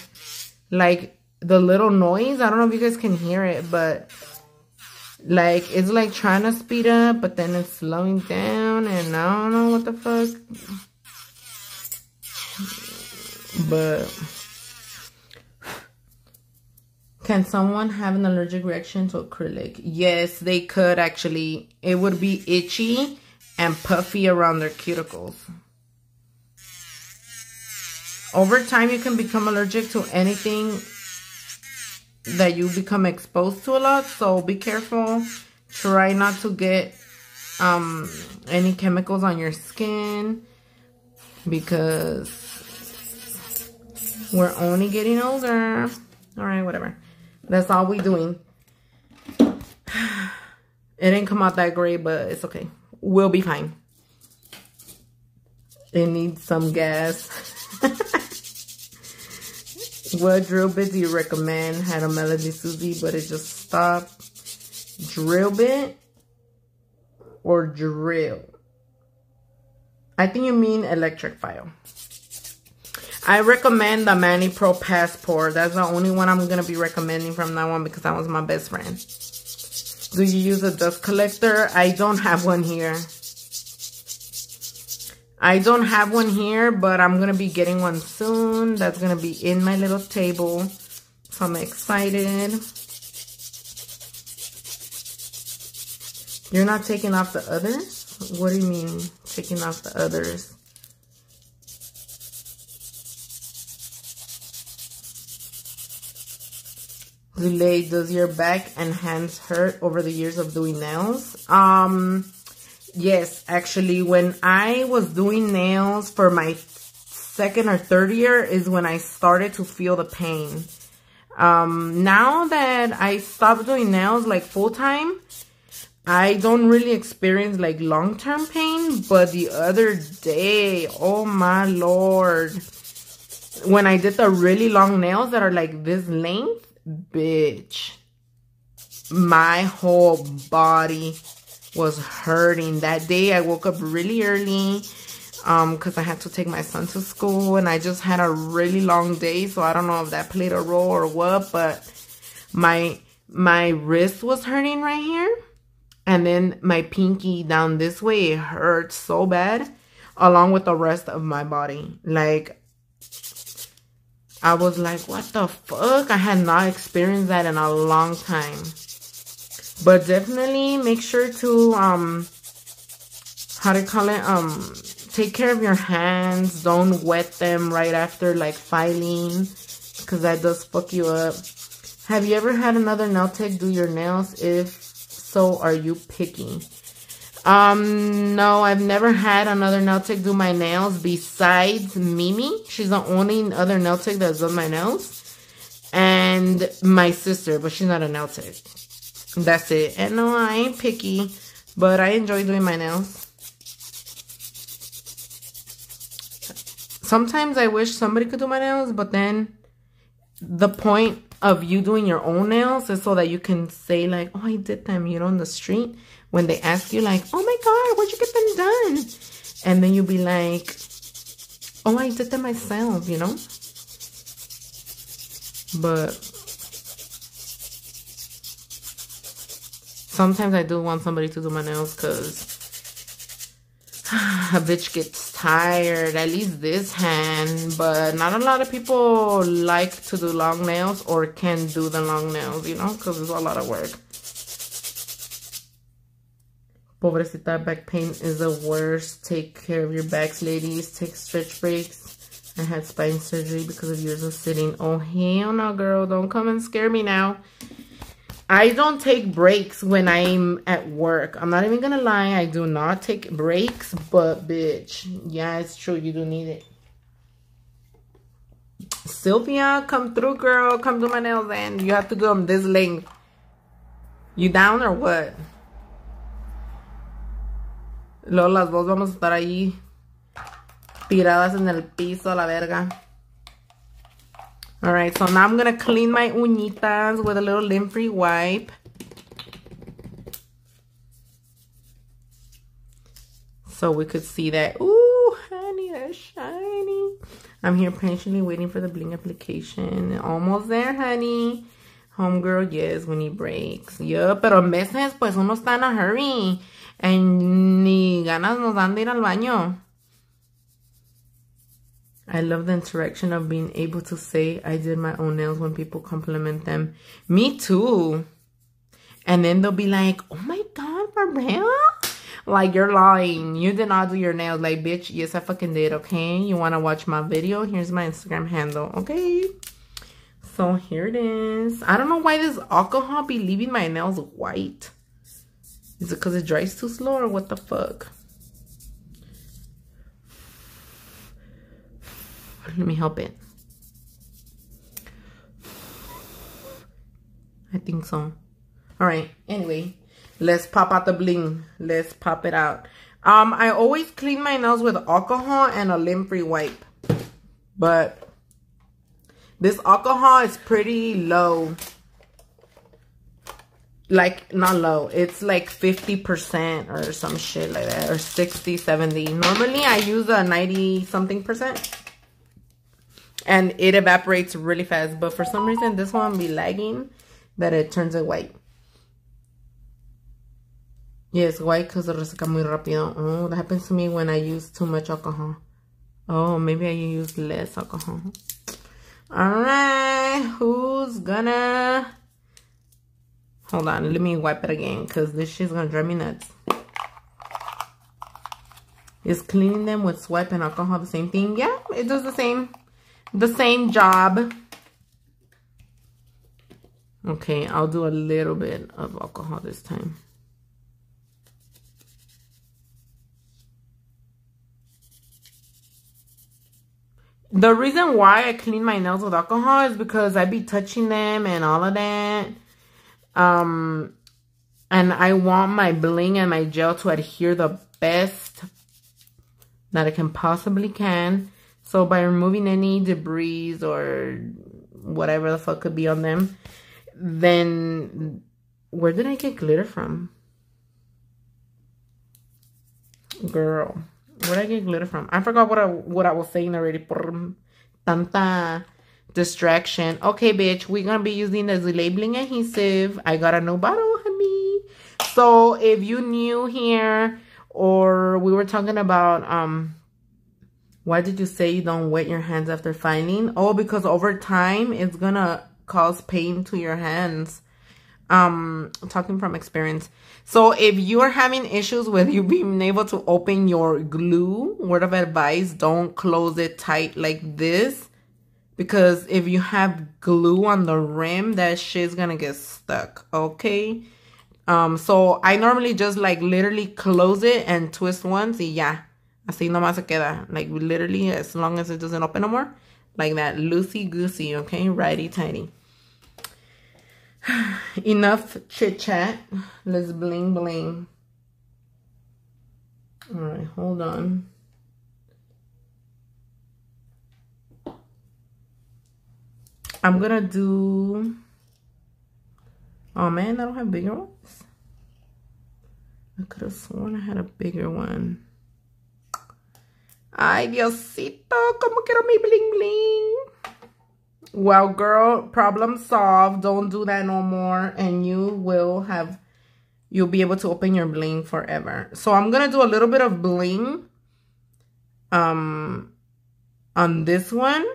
Like the little noise. I don't know if you guys can hear it, but like it's like trying to speed up, but then it's slowing down, and I don't know what the fuck. But can someone have an allergic reaction to acrylic? Yes, they could actually. It would be itchy and puffy around their cuticles. Over time, you can become allergic to anything that you become exposed to a lot. So be careful. Try not to get um, any chemicals on your skin because we're only getting older. All right, whatever. That's all we're doing. It didn't come out that great, but it's okay. We'll be fine. It needs some gas. what drill you recommend? Had a Melodie Susie, but it just stopped. Drill bit or drill? I think you mean electric file. I recommend the ManiPro Passport. That's the only one I'm going to be recommending from that one because that was my best friend. Do you use a dust collector? I don't have one here. I don't have one here, but I'm going to be getting one soon. That's going to be in my little table. So I'm excited. You're not taking off the others? What do you mean taking off the others? Zulay, does your back and hands hurt over the years of doing nails? Um, yes, actually, when I was doing nails for my second or third year is when I started to feel the pain. Um, now that I stopped doing nails like full time, I don't really experience like long-term pain, but the other day, oh my lord, when I did the really long nails that are like this length, bitch, my whole body was hurting. That day I woke up really early um because I had to take my son to school and I just had a really long day so I don't know if that played a role or what but my my wrist was hurting right here and then my pinky down this way it hurt so bad along with the rest of my body like I was like, what the fuck? I had not experienced that in a long time. But definitely make sure to, um, how to call it, um, take care of your hands. Don't wet them right after, like, filing. Because that does fuck you up. Have you ever had another nail tech do your nails? If so, are you picky? Um, no, I've never had another nail tech do my nails besides Mimi. She's the only other nail tech that's done my nails. And my sister, but she's not a nail tech. That's it. And no, I ain't picky, but I enjoy doing my nails. Sometimes I wish somebody could do my nails, but then the point of you doing your own nails is so that you can say like, oh, I did them, you know, in the street when they ask you like, oh my God, where'd you get them done? And then you'll be like, oh, I did them myself, you know? But sometimes I do want somebody to do my nails because a bitch gets tired, at least this hand, but not a lot of people like to do long nails or can do the long nails, you know, because it's a lot of work. Pobrecita back pain is the worst. Take care of your backs, ladies. Take stretch breaks. I had spine surgery because of years of sitting. Oh, hell no, girl. Don't come and scare me now. I don't take breaks when I'm at work. I'm not even going to lie. I do not take breaks. But, bitch, yeah, it's true. You do need it. Sylvia, come through, girl. Come do my nails, and you have to do them this length. You down or what? Luego las dos vamos a estar ahí tiradas en el piso la verga. Alright, so now I'm to clean my uñitas with a little lint-free wipe. So we could see that. Ooh, honey, that's shiny. I'm here patiently waiting for the bling application. Almost there, honey. Homegirl, yes, when he breaks. Yeah, pero en veces, pues, uno está in a hurry. And ni ganas nos dan de ir al baño. I love the interaction of being able to say I did my own nails when people compliment them. Me too. And then they'll be like, oh my God, for real? Like, you're lying. You did not do your nails. Like, bitch, yes, I fucking did, okay? You want to watch my video? Here's my Instagram handle, okay? So, here it is. I don't know why this alcohol be leaving my nails white. Is it because it dries too slow or what the fuck? Let me help it. I think so. All right. Anyway, let's pop out the bling. Let's pop it out. Um, I always clean my nails with alcohol and a lint-free wipe. But this alcohol is pretty low like not low it's like 50% or some shit like that or 60 70 normally i use a 90 something percent And it evaporates really fast. But for some reason, this one be lagging that it turns it white. Yes, white because se reseca muy rápido. Oh, that happens to me when I use too much alcohol. Oh, maybe I use less alcohol. Alright, who's gonna... Hold on, let me wipe it again because this shit's gonna drive me nuts. Is cleaning them with swipe and alcohol the same thing? Yeah, it does the same, the same job. Okay, I'll do a little bit of alcohol this time. The reason why I clean my nails with alcohol is because I be touching them and all of that. Um, and I want my bling and my gel to adhere the best that I can possibly can. So by removing any debris or whatever the fuck could be on them, then where did I get glitter from? Girl. Where did I get glitter from? I forgot what I what I was saying already. Tanta distraction. Okay, bitch. We're gonna be using the labeling adhesive. I got a new bottle, honey. So if you new here or we were talking about um why did you say you don't wet your hands after filing? Oh, because over time it's gonna cause pain to your hands. Um talking from experience. So if you are having issues with you being able to open your glue word of advice don't close it tight like this. Because if you have glue on the rim that shit's gonna get stuck okay? Um so i normally just like literally close it and twist once y ya así nomás se queda like literally as long as it doesn't open no more like that loosey goosey okay righty tighty enough chit chat. Let's bling bling. All right, hold on. I'm gonna do. Oh man, I don't have bigger ones. I could have sworn I had a bigger one. Ay, Diosito, como quiero mi bling bling. Well, girl, problem solved. Don't do that no more. And you will have, you'll be able to open your bling forever. So I'm going to do a little bit of bling um, on this one.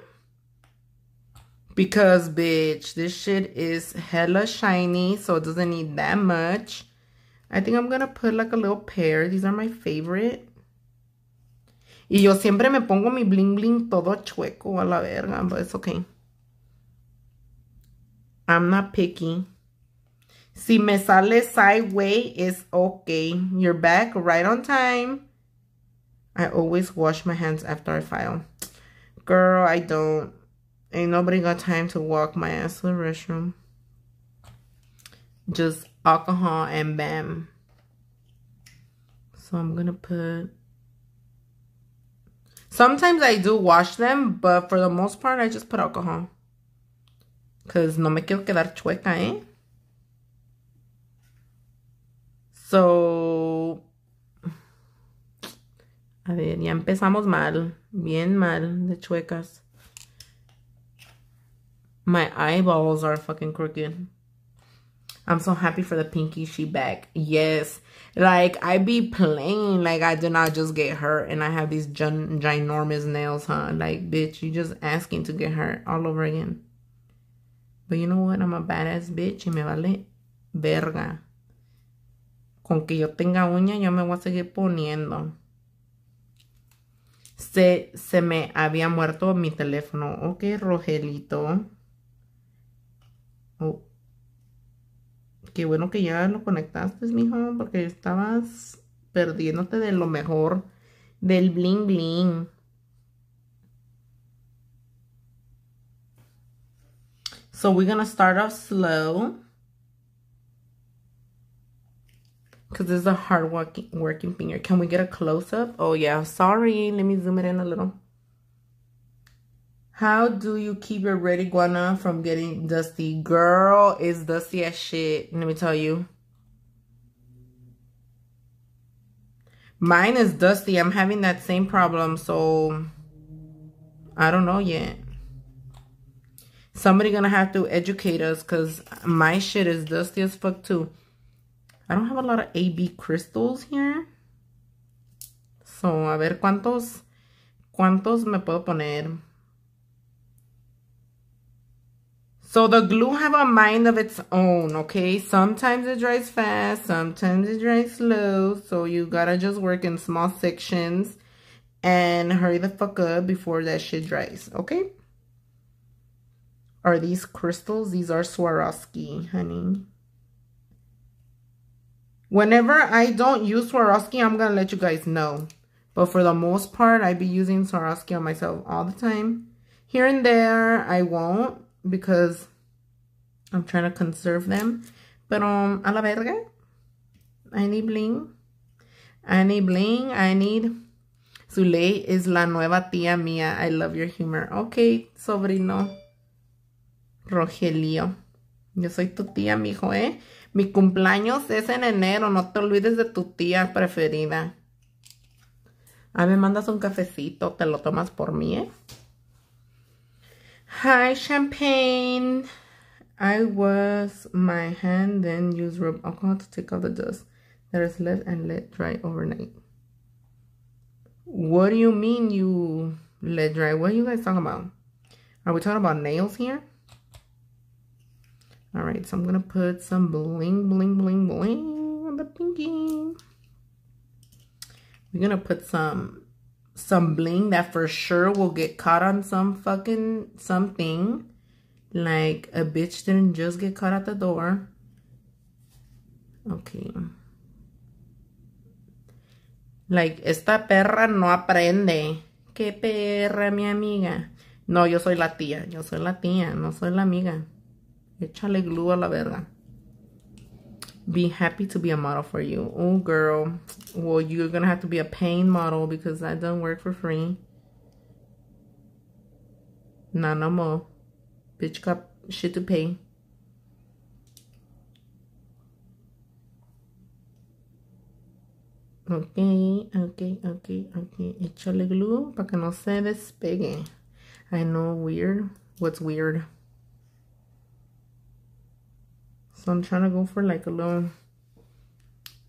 Because, bitch, this shit is hella shiny. So it doesn't need that much. I think I'm going to put like a little pair. These are my favorite. Y yo siempre me pongo mi bling bling todo chueco a la verga, but it's okay. I'm not picky. Si me sale sideways, it's okay. You're back right on time. I always wash my hands after I file. Girl, I don't. Ain't nobody got time to walk my ass to the restroom. Just alcohol and bam. So I'm going to put... Sometimes I do wash them, but for the most part, I just put alcohol. Because no me quiero quedar chueca, ¿eh? So... A ver, ya empezamos mal. Bien mal de chuecas. My eyeballs are fucking crooked. I'm so happy for the pinky she back. Yes. Like, I be playing like I did not just get hurt and I have these gin ginormous nails, huh? Like, bitch, you just asking to get hurt all over again. But you know what? I'm a badass bitch y me vale verga. Con que yo tenga uña, yo me voy a seguir poniendo. Se, se me había muerto mi teléfono. Ok, Rogelito. Oh. Qué bueno que ya lo conectaste, mijo, porque estabas perdiéndote de lo mejor del bling bling. So we're to start off slow. Because this is a hard working, working finger. Can we get a close-up? Oh, yeah. Sorry. Let me zoom it in a little. How do you keep your red iguana from getting dusty? Girl, it's dusty as shit. Let me tell you. Mine is dusty. I'm having that same problem, so I don't know yet. Somebody gonna have to educate us because my shit is dusty as fuck too. I don't have a lot of AB crystals here. So, a ver cuántos, cuántos me puedo poner. So the glue have a mind of its own, okay? Sometimes it dries fast, sometimes it dries slow. So you gotta just work in small sections and hurry the fuck up before that shit dries, okay? Are these crystals? These are Swarovski, honey. Whenever I don't use Swarovski, I'm gonna let you guys know. But for the most part, I be using Swarovski on myself all the time. Here and there, I won't because I'm trying to conserve them. Um, a la verga, I need bling. I need bling. I need... Zuley is la nueva tía mía. I love your humor. Ok, sobrino. Rogelio. Yo soy tu tía, mijo, ¿eh? Mi cumpleaños es en enero. No te olvides de tu tía preferida. Ah, me mandas un cafecito. Te lo tomas por mí, ¿eh? Hi, champagne. I wash my hand, then use rub alcohol to take out the dust that is left and let dry overnight. What do you mean you let dry? What are you guys talking about? Are we talking about nails here? All right, so I'm going to put some bling, bling, bling, bling on the pinky. We're going to put some some bling that for sure will get caught on some fucking something. Like a bitch didn't just get caught at the door. Okay. Like, esta perra no aprende. ¿Qué perra, mi amiga? No, yo soy la tía. Yo soy la tía, no soy la amiga. Échale glue a la verga. Be happy to be a model for you. Oh, girl. Well, you're going to have to be a paying model because that don't work for free. Nah, no more. Bitch got shit to pay. Ok, ok, ok, ok. Échale glue para que no se despegue. I know, weird. What's weird? So I'm trying to go for like a little...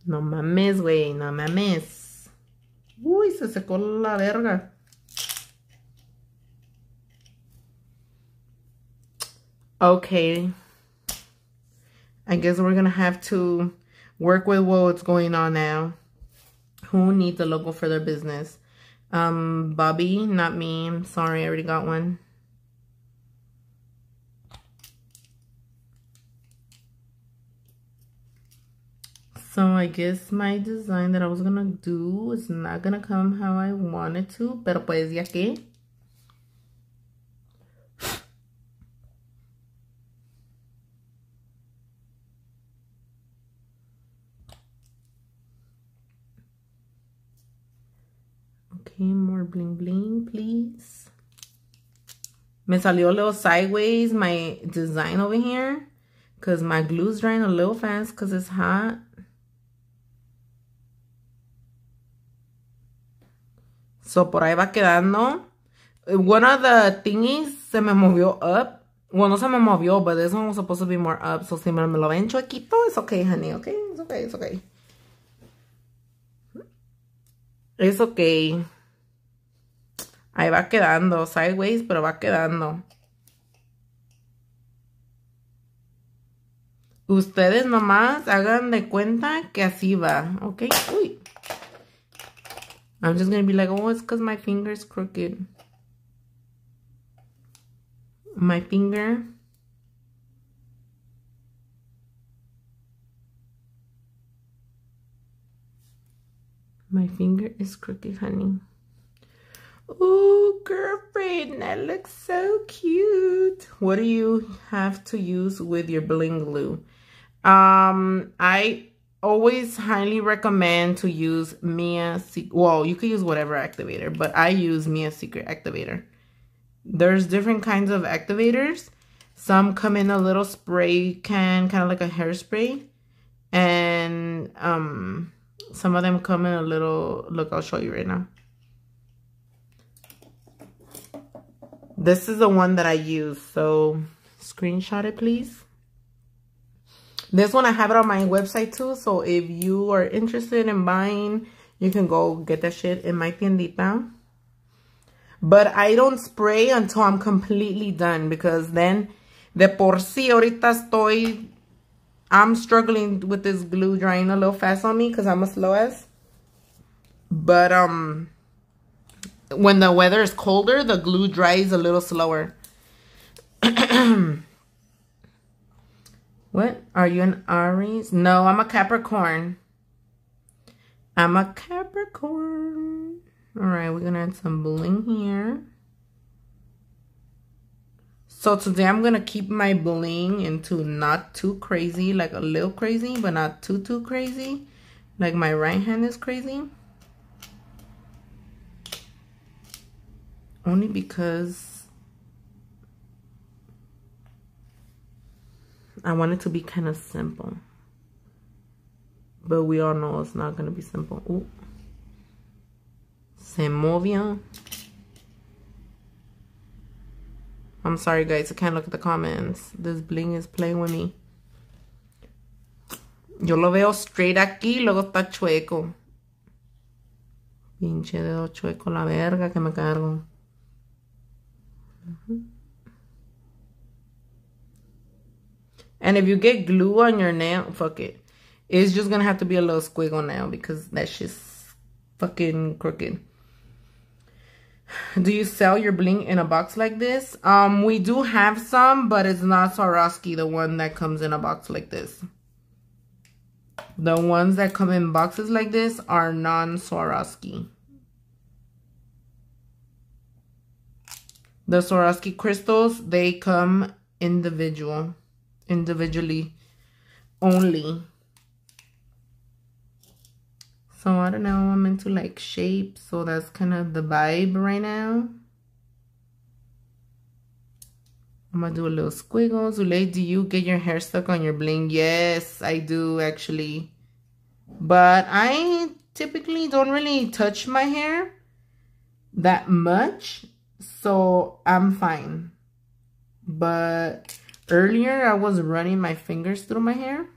No mames, güey. No mames. Uy, se secó la verga. Okay. I guess we're going to have to work with what's going on now. Who needs a logo for their business? Um, Bobby, not me. I'm sorry, I already got one. So I guess my design that I was gonna do is not gonna come how I wanted to, pero pues ya que. Okay, more bling bling, please. Me salió a little sideways my design over here. Because my glue's drying a little fast because it's hot. So, por ahí va quedando. One of the thingies se me movió up. Well, no se me movió, but this one was supposed to be more up. So, si me, lo ven chuequito, it's okay, honey, okay? It's okay, it's okay. It's okay. Ahí va quedando, sideways, pero va quedando. Ustedes nomás hagan de cuenta que así va, ¿ok? Uy. I'm just gonna be like, oh, it's because my finger's crooked. My finger. My finger is crooked, honey. Oh, girlfriend, that looks so cute. What do you have to use with your bling glue? Um, I always highly recommend to use Mia, well, you could use whatever activator, but I use Mia Secret Activator. There's different kinds of activators. Some come in a little spray can, kind of like a hairspray. And um, some of them come in a little, look, I'll show you right now. This is the one that I use. So screenshot it, please. This one, I have it on my website too. So if you are interested in buying, you can go get that shit in my tiendita. But I don't spray until I'm completely done because then the por sí ahorita estoy, I'm struggling with this glue drying a little fast on me because I'm a slow ass. But um, when the weather is colder, the glue dries a little slower. what? Are you an Aries? No, I'm a Capricorn. I'm a Capricorn. All right, we're going to add some bling here. So today I'm going to keep my bling into not too crazy, like a little crazy, but not too, too crazy. Like my right hand is crazy. Only because I want it to be kind of simple. But we all know it's not going to be simple. Ooh. Se movió. I'm sorry, guys. I can't look at the comments. This bling is playing with me. Yo lo veo straight aquí, luego está chueco. Pinche dedo chueco, la verga que me cargo. And if you get glue on your nail, fuck it. It's just gonna have to be a little squiggle now because that shit's fucking crooked. Do you sell your bling in a box like this? Um, we do have some, but it's not Swarovski, the one that comes in a box like this. The ones that come in boxes like this are non-Swarovski. The Swarovski crystals, they come individual, individually only. So I don't know, I'm into like shapes, so that's kind of the vibe right now. I'm gonna do a little squiggle. Zule, do you get your hair stuck on your bling? Yes, I do actually. But I typically don't really touch my hair that much so I'm fine. But earlier I was running my fingers through my hair.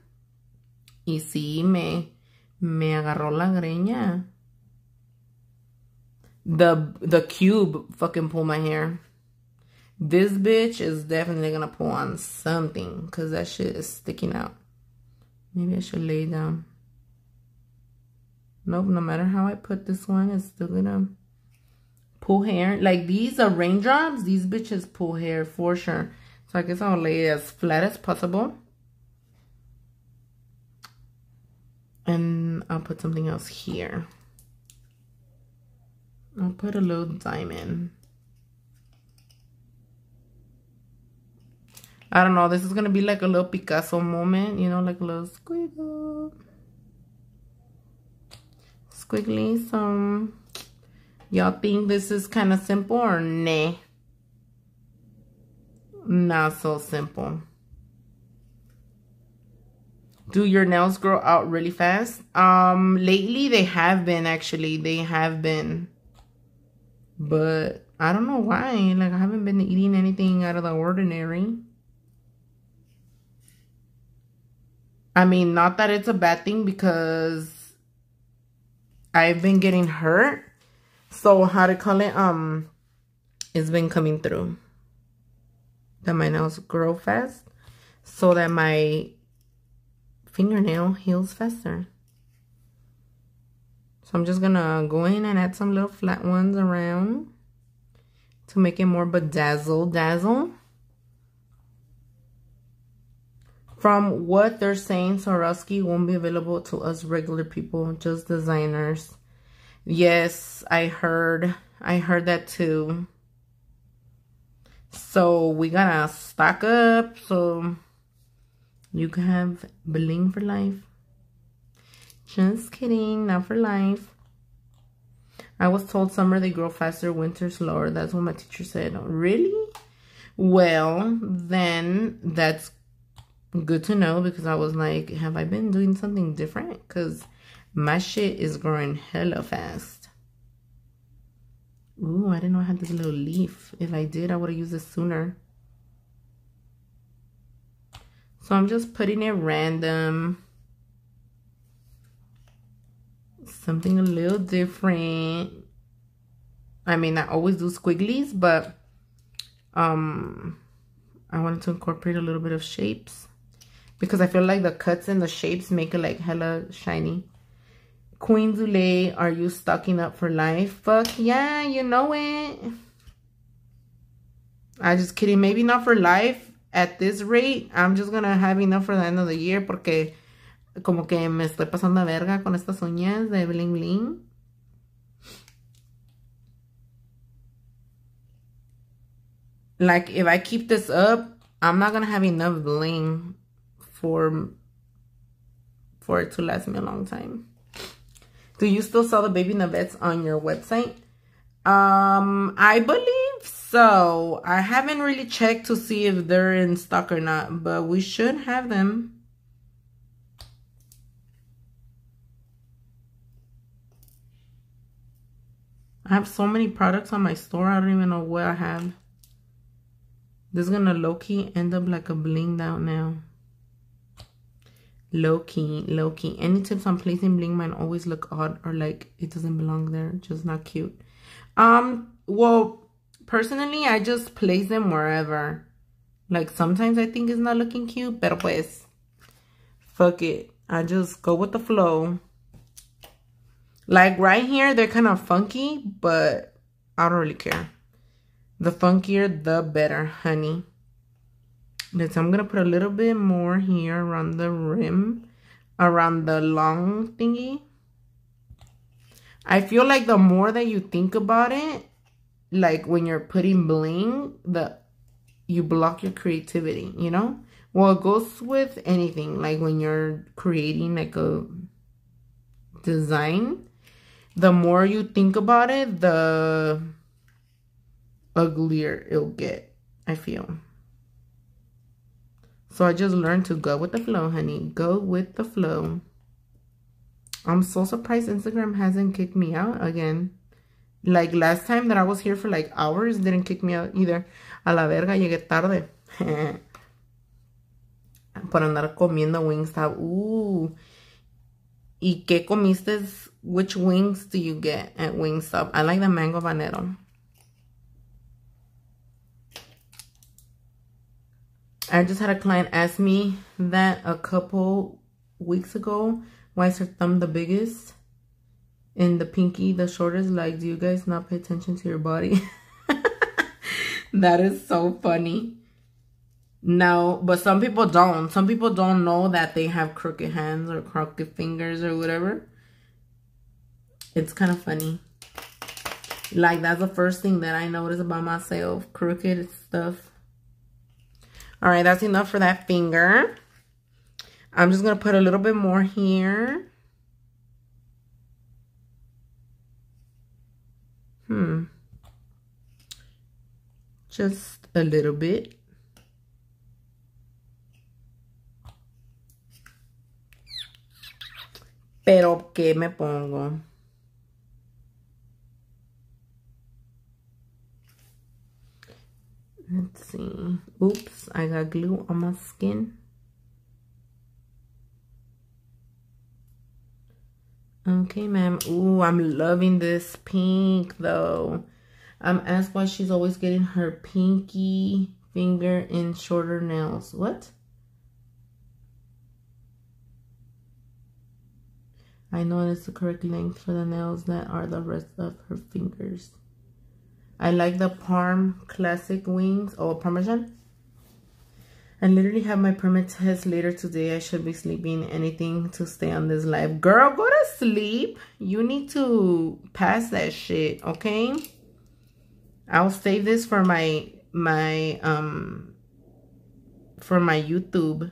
Y sí, me, me agarró la greña. The, the cube fucking pulled my hair. This bitch is definitely gonna pull on something because that shit is sticking out. Maybe I should lay down. Nope, no matter how I put this one, it's still gonna pull hair. Like these are raindrops. These bitches pull hair for sure. So I guess I'll lay it as flat as possible. And I'll put something else here. I'll put a little diamond. I don't know. This is going to be like a little Picasso moment. You know, like a little squiggle. Squiggly. Some Y'all think this is kind of simple or nah? Not so simple. Do your nails grow out really fast? Um, lately they have been actually. They have been. But I don't know why. Like I haven't been eating anything out of the ordinary. I mean, not that it's a bad thing because I've been getting hurt so how to call it? Um, it's been coming through. That my nails grow fast, so that my fingernail heals faster. So I'm just gonna go in and add some little flat ones around to make it more bedazzle dazzle. From what they're saying, Swarovski won't be available to us regular people, just designers. Yes, I heard. I heard that too. So we gotta stock up so you can have bling for life. Just kidding, not for life. I was told summer they grow faster, winter slower. That's what my teacher said. Really? Well, then that's good to know because I was like, have I been doing something different? Because my shit is growing hella fast. Ooh, I didn't know I had this little leaf. If I did, I would have used it sooner. So I'm just putting it random. Something a little different. I mean, I always do squigglies, but um, I wanted to incorporate a little bit of shapes because I feel like the cuts and the shapes make it like hella shiny. Queen Zule, are you stocking up for life? Fuck yeah, you know it. I just kidding. Maybe not for life at this rate. I'm just gonna have enough for the end of the year porque como que me estoy pasando a verga con estas uñas de bling bling. Like if I keep this up, I'm not gonna have enough bling for for it to last me a long time. Do you still sell the baby nuggets on your website? Um, I believe so. I haven't really checked to see if they're in stock or not, but we should have them. I have so many products on my store. I don't even know what I have. This is gonna low-key end up like a bling out now. Low key, low key. Any tips on placing bling might always look odd or like it doesn't belong there. Just not cute. Um, well, personally, I just place them wherever. Like sometimes I think it's not looking cute, pero pues, fuck it. I just go with the flow. Like right here, they're kind of funky, but I don't really care. The funkier, the better, honey. Let's, I'm going to put a little bit more here around the rim, around the long thingy. I feel like the more that you think about it, like when you're putting bling, the you block your creativity, you know? Well, it goes with anything. Like when you're creating like a design, the more you think about it, the uglier it'll get, I feel. So I just learned to go with the flow, honey. Go with the flow. I'm so surprised Instagram hasn't kicked me out again. Like last time that I was here for like hours, didn't kick me out either. A la verga, llegué tarde. Por andar comiendo Wingstop. Ooh. ¿Y qué comiste? Which wings do you get at Wingstop? I like the mango habanero. I just had a client ask me that a couple weeks ago. Why is her thumb the biggest? And the pinky the shortest? Like, do you guys not pay attention to your body? that is so funny. No, but some people don't. Some people don't know that they have crooked hands or crooked fingers or whatever. It's kind of funny. Like, that's the first thing that I notice about myself. Crooked stuff. All right, that's enough for that finger. I'm just going to put a little bit more here. Hmm. Just a little bit. Pero, ¿qué me pongo? Let's see. Oops, I got glue on my skin. Okay, ma'am. Ooh, I'm loving this pink, though. Um, I'm asked why she's always getting her pinky finger in shorter nails. What? I know it's the correct length for the nails that are the rest of her fingers. I like the Parm Classic Wings or Parmesan. I literally have my permit test later today. I should be sleeping. Anything to stay on this life. Girl, go to sleep. You need to pass that shit, okay? I'll save this for my, my, um, for my YouTube.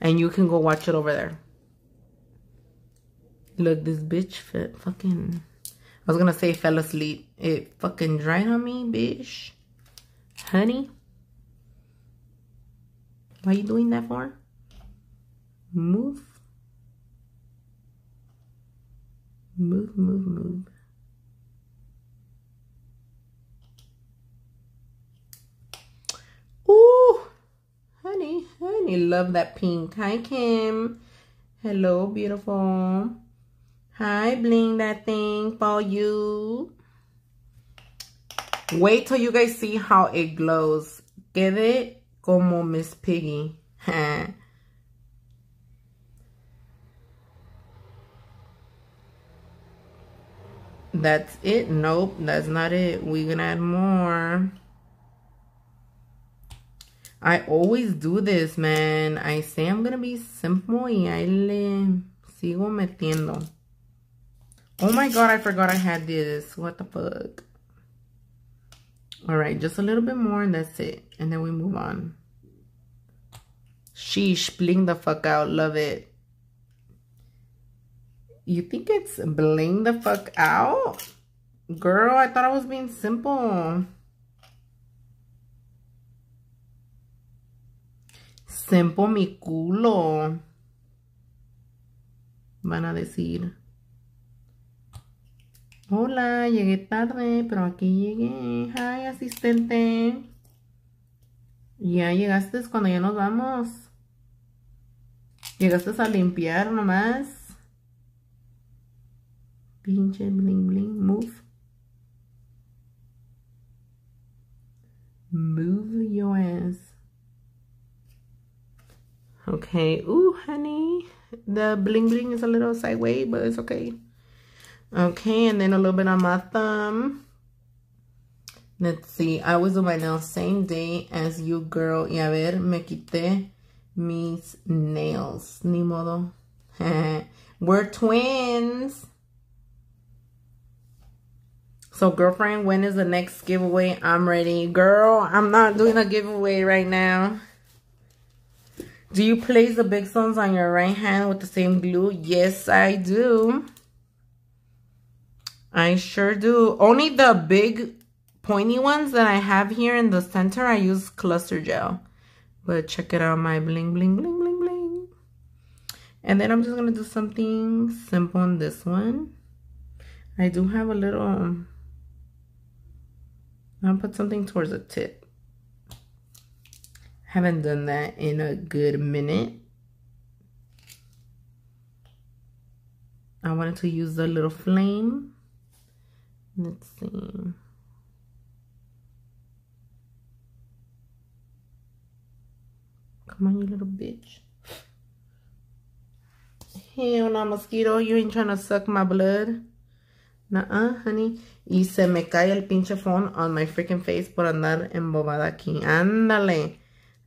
And you can go watch it over there. Look, this bitch fit fucking... I was gonna say fell asleep. It fucking drained on me, bitch. Honey. Why you doing that for? Move. Move, move, move. Ooh, honey, honey, love that pink. Hi, Kim. Hello, beautiful. Hi, bling that thing for you. Wait till you guys see how it glows. Quede como Miss Piggy. that's it. Nope, that's not it. We're gonna add more. I always do this, man. I say I'm gonna be simple y ahí le sigo metiendo. Oh my god, I forgot I had this. What the fuck? Alright, just a little bit more and that's it. And then we move on. Sheesh, bling the fuck out. Love it. You think it's bling the fuck out? Girl, I thought I was being simple. Simple mi culo. Van a decir. Hola, llegué tarde, pero aquí llegué. Hi, asistente. Ya llegaste cuando ya nos vamos. Llegaste a limpiar nomás. Pinche bling bling. Move. Move your ass. Okay. Ooh, honey. The bling bling is a little sideways, but it's okay. Okay, and then a little bit on my thumb. Let's see. I was on my nails same day as you, girl. Y a ver, me quité mis nails. Ni modo. We're twins. So, girlfriend, when is the next giveaway? I'm ready. Girl, I'm not doing a giveaway right now. Do you place the big stones on your right hand with the same glue? Yes, I do. I sure do. Only the big pointy ones that I have here in the center, I use cluster gel. But check it out, my bling, bling, bling, bling, bling. And then I'm just going to do something simple on this one. I do have a little... I'll put something towards the tip. Haven't done that in a good minute. I wanted to use the little flame. Let's see. Come on, you little bitch. Hell no, mosquito. You ain't trying to suck my blood. Nuh-uh, honey. Y se me cae el pinche phone on my freaking face por andar embobada aquí. Ándale.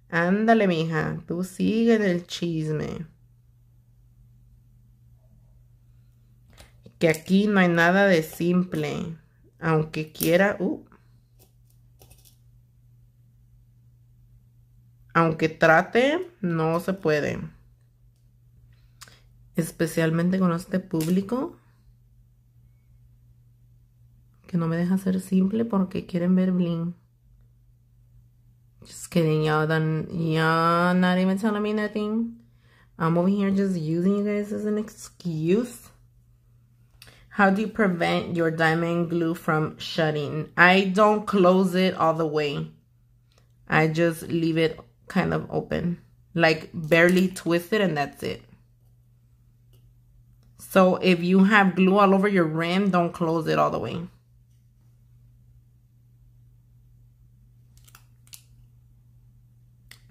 Ándale, mija. Tú sigue el chisme. Que aquí no hay nada de simple. Aunque quiera... Uh, aunque trate, no se puede. Especialmente con este público. Que no me deja ser simple porque quieren ver bling. Just kidding, y'all done, y'all not even telling me nothing. I'm over here just using you guys as an excuse. How do you prevent your diamond glue from shutting? I don't close it all the way. I just leave it kind of open. Like barely twist it and that's it. So if you have glue all over your rim, don't close it all the way.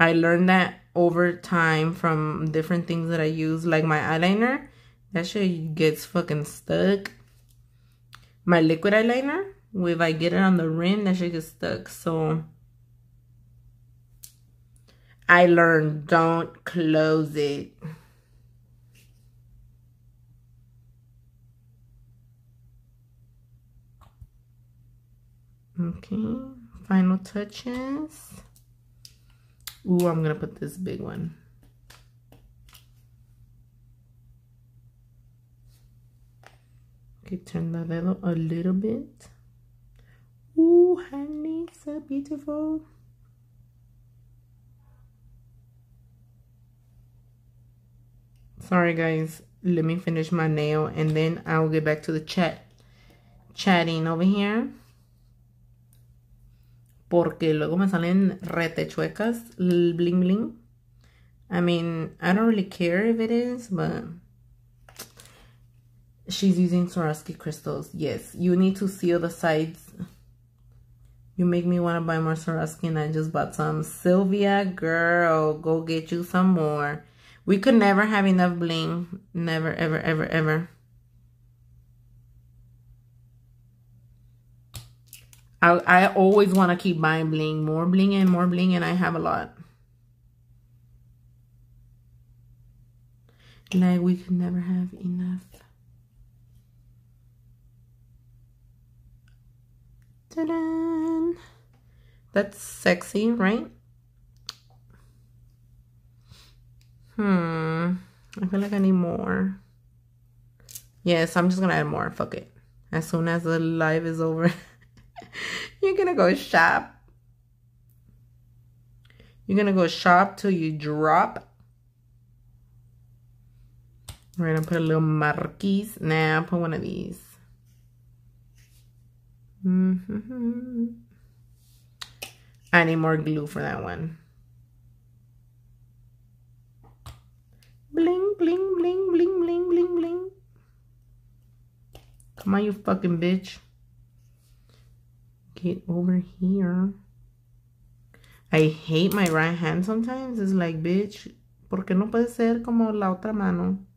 I learned that over time from different things that I use, like my eyeliner. That shit gets fucking stuck my liquid eyeliner. If I get it on the rim, that shit gets stuck. So I learned don't close it. Okay, final touches. Ooh, I'm gonna put this big one. Okay, turn the dedo a little bit. Ooh, honey, so beautiful. Sorry, guys. Let me finish my nail and then I'll get back to the chat. Chatting over here. Porque luego me salen retechuecas, bling bling. I mean, I don't really care if it is, but she's using Swarovski crystals. Yes, you need to seal the sides. You make me want to buy more Swarovski and I just bought some. Sylvia, girl, go get you some more. We could never have enough bling. Never, ever, ever, ever. I, I always want to keep buying bling. More bling and more bling and I have a lot. Like we could never have enough. That's sexy, right? Hmm. I feel like I need more. Yes, I'm just gonna add more. Fuck it. As soon as the live is over, you're gonna go shop. You're gonna go shop till you drop. We're gonna put a little marquise. Now put one of these. Mm -hmm. I need more glue for that one. Bling, bling, bling, bling, bling, bling, bling. Come on, you fucking bitch. Get over here. I hate my right hand sometimes. It's like, bitch, ¿por qué no puede ser como la otra mano?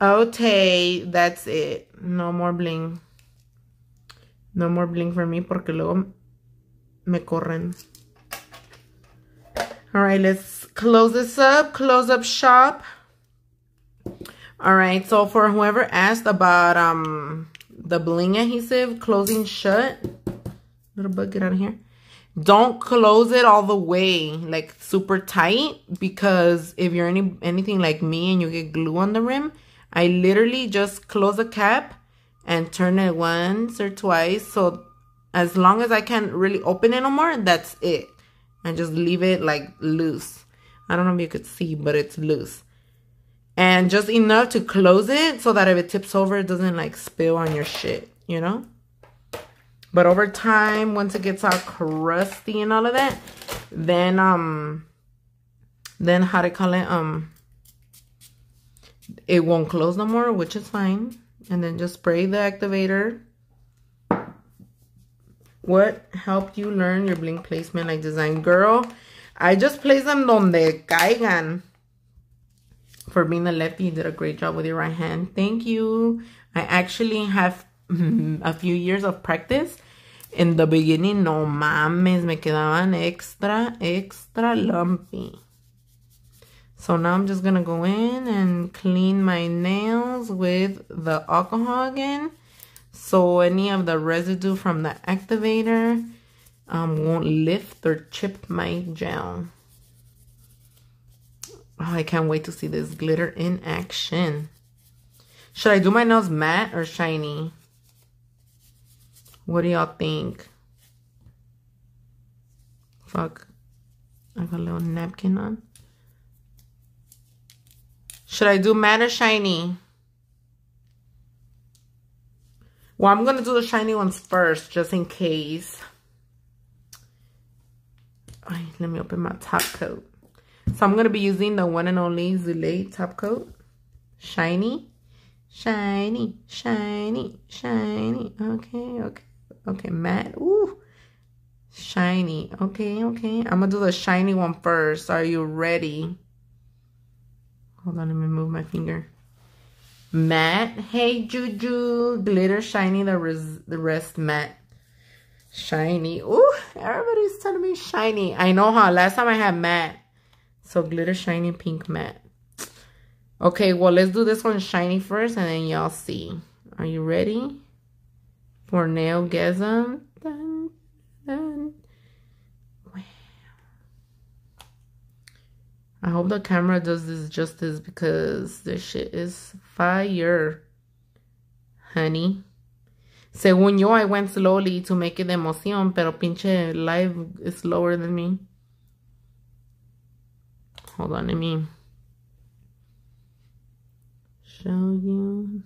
Okay, that's it. No more bling. No more bling for me porque luego me corren. All right, let's close this up. Close up shop. All right, so for whoever asked about um the bling adhesive closing shut, little bug, get out of here. Don't close it all the way, like super tight, because if you're any anything like me and you get glue on the rim, I literally just close the cap and turn it once or twice. So as long as I can't really open it no more, that's it. And just leave it like loose. I don't know if you could see, but it's loose. And just enough to close it so that if it tips over, it doesn't like spill on your shit, you know? But over time, once it gets all crusty and all of that, then, um, then how to call it, um, it won't close no more, which is fine. And then just spray the activator. What helped you learn your bling placement like design? Girl, I just place them donde caigan. For being a lefty, you did a great job with your right hand. Thank you. I actually have a few years of practice. In the beginning, no mames, me quedaban extra, extra lumpy. So now I'm just going to go in and clean my nails with the alcohol again. So any of the residue from the activator um, won't lift or chip my gel. Oh, I can't wait to see this glitter in action. Should I do my nails matte or shiny? What do y'all think? Fuck. I got a little napkin on. Should I do matte or shiny? Well, I'm going to do the shiny ones first, just in case. Right, let me open my top coat. So I'm going to be using the one and only Zulay top coat. Shiny, shiny, shiny, shiny. Okay, okay, okay, matte. Ooh, shiny. Okay, okay. I'm going to do the shiny one first. Are you ready? Hold on, let me move my finger. Matte. Hey, Juju. Glitter shiny. The, res the rest matte. Shiny. Ooh, everybody's telling me shiny. I know how. Last time I had matte. So glitter shiny pink matte. Okay, well, let's do this one shiny first and then y'all see. Are you ready? For nail gasm? Dun, dun. I hope the camera does this justice because this shit is fire, honey. Según yo, I went slowly to make it emoción, pero pinche live is slower than me. Hold on, let me show you.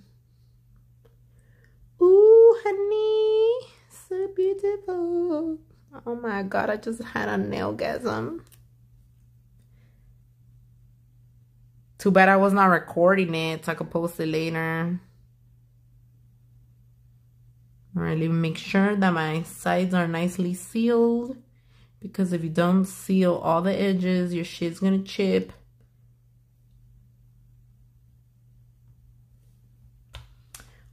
Ooh, honey. so beautiful. Oh my god, I just had a nail gasm. Too bad I was not recording it so I could post it later. Alright, let me make sure that my sides are nicely sealed. Because if you don't seal all the edges, your shit's gonna chip.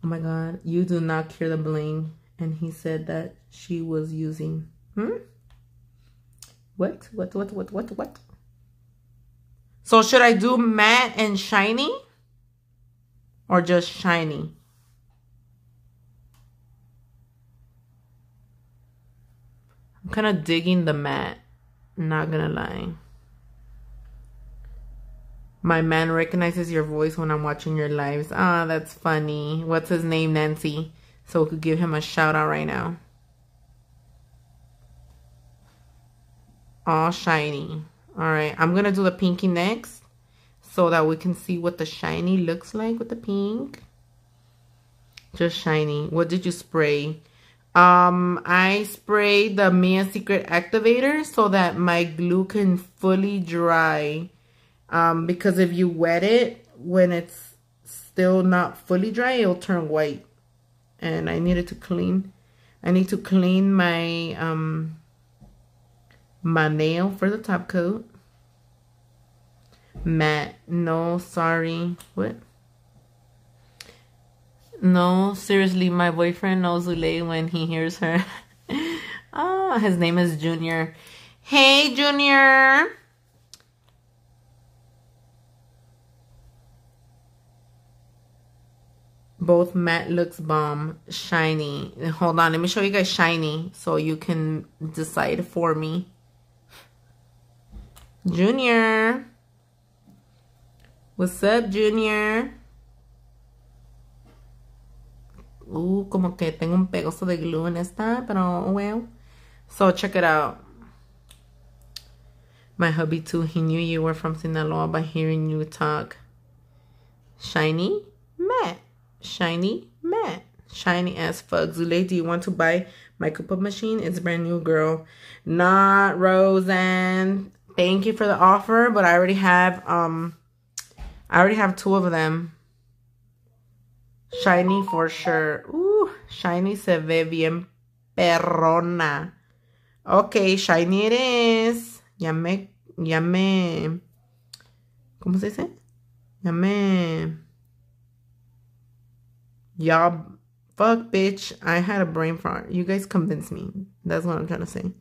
Oh my god, you do not cure the bling. And he said that she was using. Hmm? What? What? What? What? What? What? So should I do matte and shiny? Or just shiny? I'm kind of digging the matte. Not gonna lie. My man recognizes your voice when I'm watching your lives. Ah, that's funny. What's his name, Nancy? So we could give him a shout out right now. All shiny. Alright, I'm going to do the pinky next. So that we can see what the shiny looks like with the pink. Just shiny. What did you spray? Um, I sprayed the Mia Secret Activator so that my glue can fully dry um, because if you wet it when it's still not fully dry, it'll turn white. And I needed to clean. I need to clean my um, my nail for the top coat. Matte, no, sorry. What? No, seriously, my boyfriend knows Zule when he hears her. ah, his name is Junior. Hey, Junior. both matte looks bomb shiny hold on let me show you guys shiny so you can decide for me junior what's up junior uh como que tengo un pegoso de glue en esta pero well so check it out my hubby too he knew you were from Sinaloa by hearing you talk shiny matte shiny matte. Shiny as fuck. Zule, do you want to buy my Kupa machine? It's brand new, girl. Not Roseanne. Thank you for the offer, but I already have um I already have two of them. Shiny for sure. Ooh, shiny se ve bien perrona. Okay, shiny it is. Ya me, ya me, ¿cómo se dice? Ya me Y'all, fuck, bitch. I had a brain fart. You guys convinced me. That's what I'm trying to say.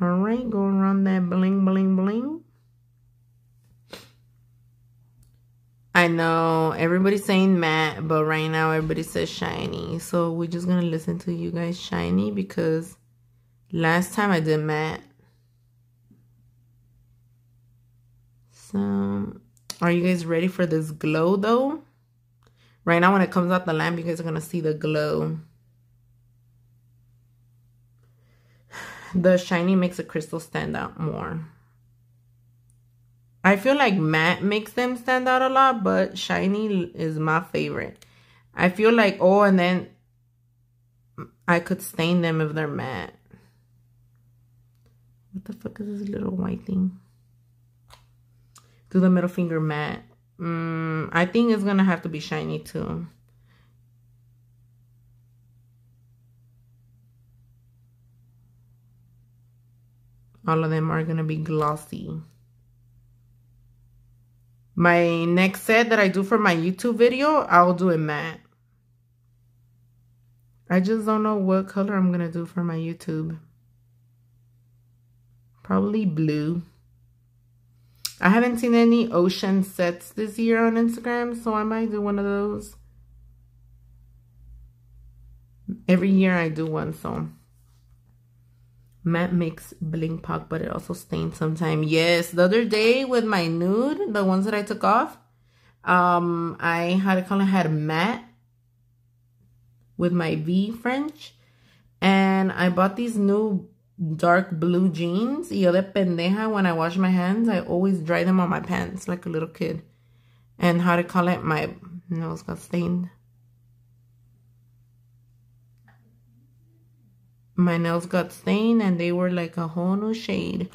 All right, go around that bling, bling, bling. I know everybody's saying matte, but right now everybody says shiny. So we're just gonna listen to you guys shiny because last time I did matte. So, are you guys ready for this glow though? Right now when it comes out the lamp, you guys are going to see the glow. The shiny makes the crystal stand out more. I feel like matte makes them stand out a lot, but shiny is my favorite. I feel like, oh, and then I could stain them if they're matte. What the fuck is this little white thing? Do the middle finger matte. Mm, I think it's going to have to be shiny too. All of them are going to be glossy. My next set that I do for my YouTube video, I'll do it matte. I just don't know what color I'm going to do for my YouTube. Probably blue. I haven't seen any ocean sets this year on Instagram, so I might do one of those. Every year I do one, so. Matte makes bling pop, but it also stains sometimes. Yes, the other day with my nude, the ones that I took off, um, I had a color had matte with my V French. And I bought these new dark blue jeans. Yo de pendeja, when I wash my hands, I always dry them on my pants like a little kid. And how to call it, my nose got stained. My nails got stained and they were like a whole new shade.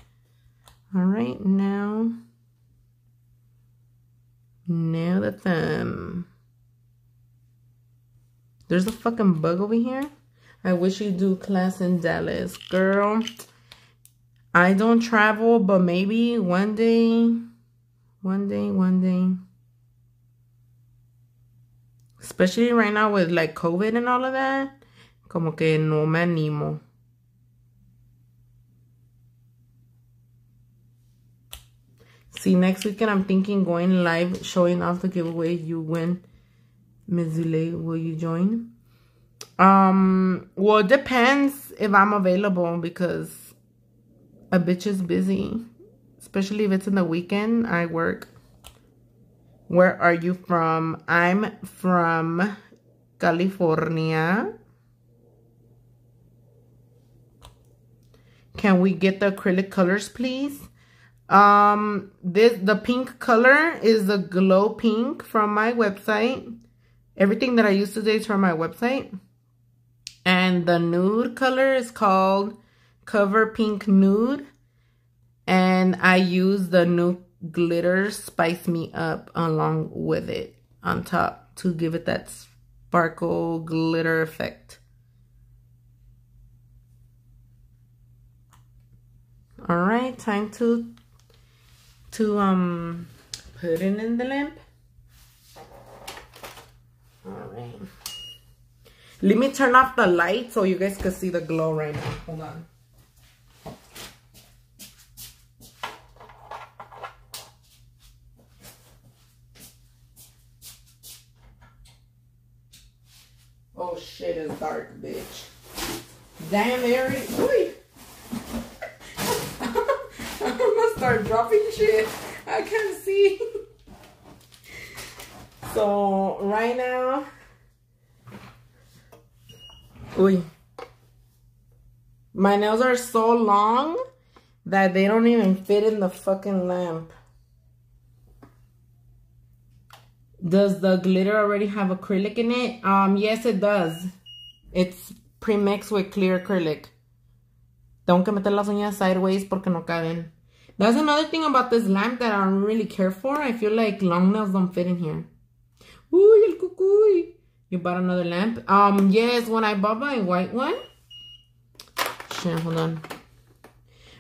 All right, now, nail the thumb. There's a fucking bug over here. I wish you do class in Dallas. Girl, I don't travel, but maybe one day, one day, one day. Especially right now with like COVID and all of that. Como que no me animo. See, next weekend I'm thinking going live, showing off the giveaway. You win. Ms. Zule, will you join? Um, well, it depends if I'm available because a bitch is busy. Especially if it's in the weekend, I work. Where are you from? I'm from California. Can we get the acrylic colors, please? Um, this the pink color is the glow pink from my website. Everything that I use today is from my website. And the nude color is called Cover Pink Nude. And I use the new glitter Spice Me Up along with it on top to give it that sparkle glitter effect. All right, time to to um put it in the lamp. All right. Let me turn off the light so you guys can see the glow right now. Hold on. Oh shit, it's dark, bitch. Damn, Mary. Wait. Start dropping shit. I can't see. so right now, Uy. My nails are so long that they don't even fit in the fucking lamp. Does the glitter already have acrylic in it? Um, yes, it does. It's pre-mixed with clear acrylic. Tengo que meter las uñas sideways porque no caben. That's another thing about this lamp that I don't really care for. I feel like long nails don't fit in here. Uy, el cucuy. You bought another lamp? Um, yes, when I bought my white one. Shit, hold on.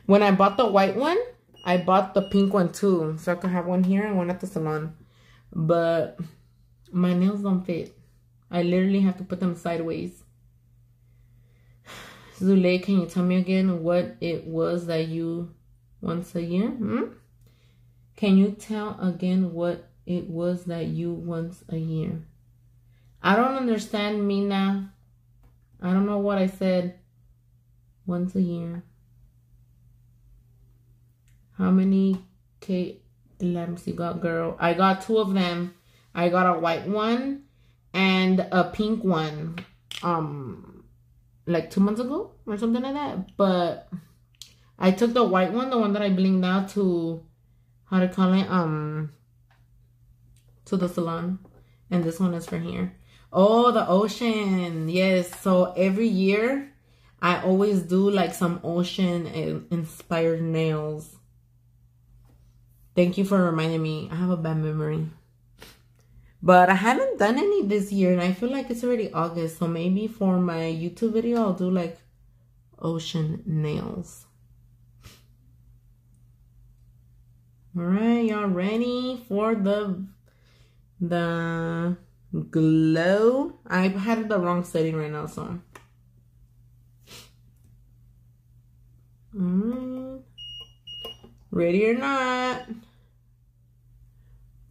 When I bought the white one, I bought the pink one too. So I could have one here and one at the salon. But my nails don't fit. I literally have to put them sideways. Zule, can you tell me again what it was that you once a year? Hmm? Can you tell again what it was that you once a year? I don't understand Mina. I don't know what I said. Once a year. How many K lamps you got, girl? I got two of them. I got a white one and a pink one. Um, like two months ago or something like that. But I took the white one, the one that I blinged out to, how to call it, um, to the salon. And this one is for here. Oh, the ocean. Yes. So every year I always do like some ocean inspired nails. Thank you for reminding me. I have a bad memory. But I haven't done any this year and I feel like it's already August. So maybe for my YouTube video, I'll do like ocean nails. All right, y'all ready for the the glow. I had the wrong setting right now, so. Ready or not.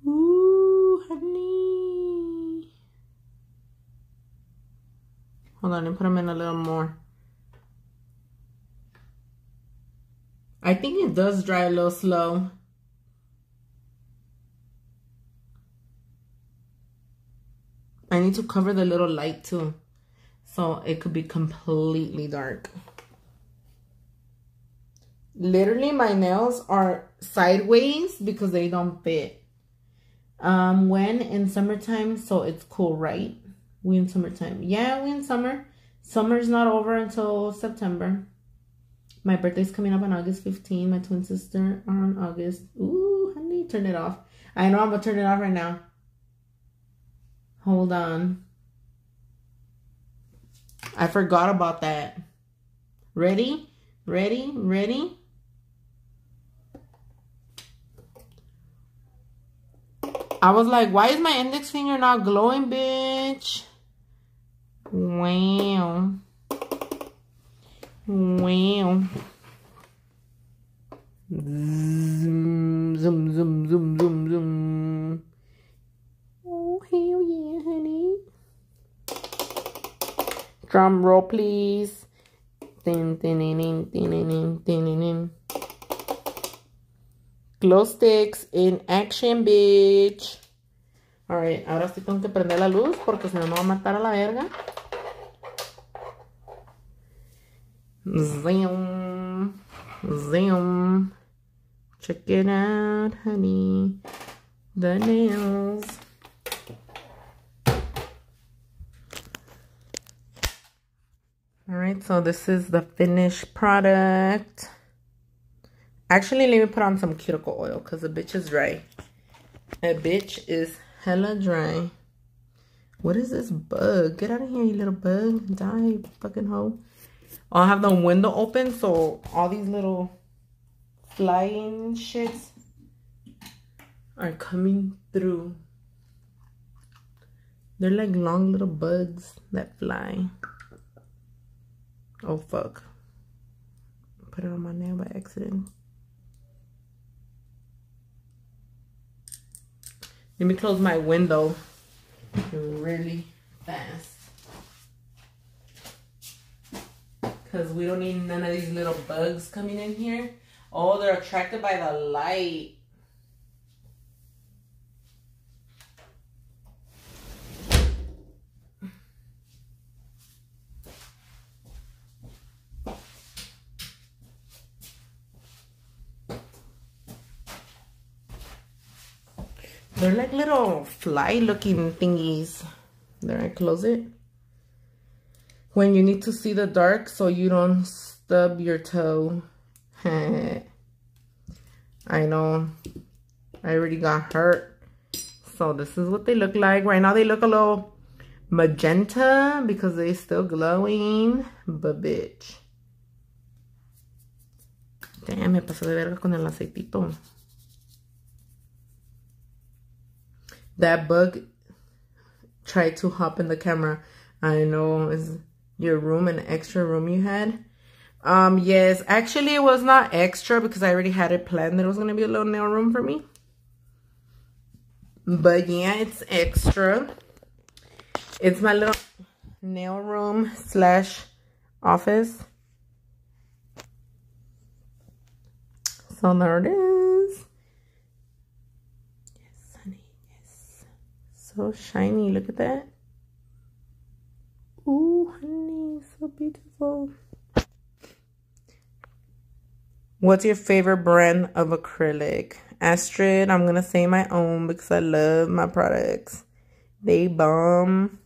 Ooh, honey. Hold on, and put them in a little more. I think it does dry a little slow. I need to cover the little light too. So it could be completely dark. Literally my nails are sideways because they don't fit. Um, when in summertime, so it's cool, right? We in summertime. Yeah, we in summer. Summer's not over until September. My birthday's coming up on August 15. My twin sister on August. Ooh, honey, turn it off. I know I'm gonna turn it off right now. Hold on. I forgot about that. Ready? Ready? Ready? I was like, why is my index finger not glowing, bitch? Wow. Wow. Zoom, zoom, zoom, zoom, zoom, hell yeah, honey. Drum roll, please. Din, din, din. Glow sticks in action, bitch. Alright, ahora sí tengo que prender la luz porque si no me va a matar a la verga. Zoom. Zoom. Check it out, honey. The nails. Alright, so this is the finished product. Actually, let me put on some cuticle oil because the bitch is dry. A bitch is hella dry. What is this bug? Get out of here, you little bug. Die, fucking hoe. I'll have the window open so all these little flying shits are coming through. They're like long little bugs that fly. Oh fuck. Put it on my nail by accident. Let me close my window really fast. Because we don't need none of these little bugs coming in here. Oh, they're attracted by the light. They're like little fly looking thingies. There, I close it when you need to see the dark so you don't stub your toe. I know. I already got hurt. So this is what they look like. Right now they look a little magenta because they're still glowing. But bitch. Damn, me pasó de verga con el aceitito. That bug tried to hop in the camera. I know. It's, your room, an extra room you had. Um, yes, actually it was not extra because I already had it planned that it was going to be a little nail room for me. But yeah, it's extra. It's my little nail room slash office. So there it is. Yes, honey, yes. So shiny, look at that. Ooh, honey, so beautiful. What's your favorite brand of acrylic? Astrid, I'm going to say my own because I love my products. They bomb.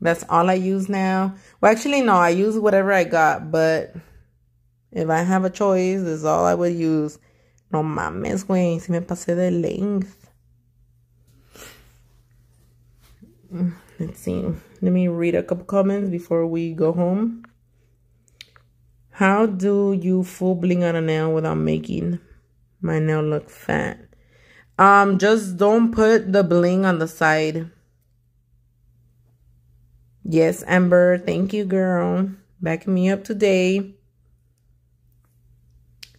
That's all I use now. Well, actually, no, I use whatever I got, but if I have a choice, this is all I would use. No mames, güey, si me pasé de length. Let's see. Let me read a couple comments before we go home. How do you full bling on a nail without making my nail look fat? Um, just don't put the bling on the side. Yes, Amber. Thank you, girl. Backing me up today.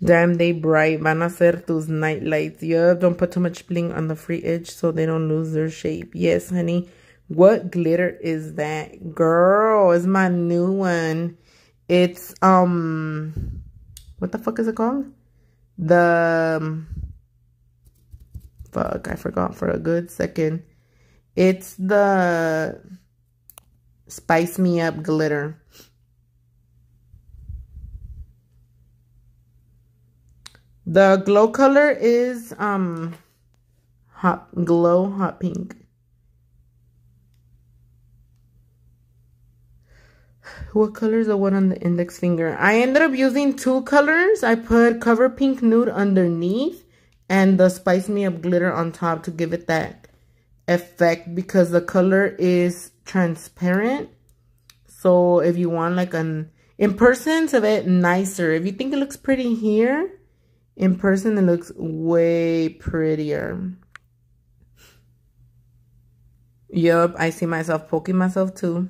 Damn, they bright. Van a ser tus night lights. Yeah, don't put too much bling on the free edge so they don't lose their shape. Yes, honey. What glitter is that? Girl, it's my new one. It's, um, what the fuck is it called? The, um, fuck, I forgot for a good second. It's the Spice Me Up glitter. The glow color is, um, hot glow hot pink. What color is the one on the index finger? I ended up using two colors. I put Cover Pink Nude underneath and the Spice Me Up glitter on top to give it that effect because the color is transparent. So if you want like an in person, it's a bit nicer. If you think it looks pretty here, in person it looks way prettier. Yup, I see myself poking myself too.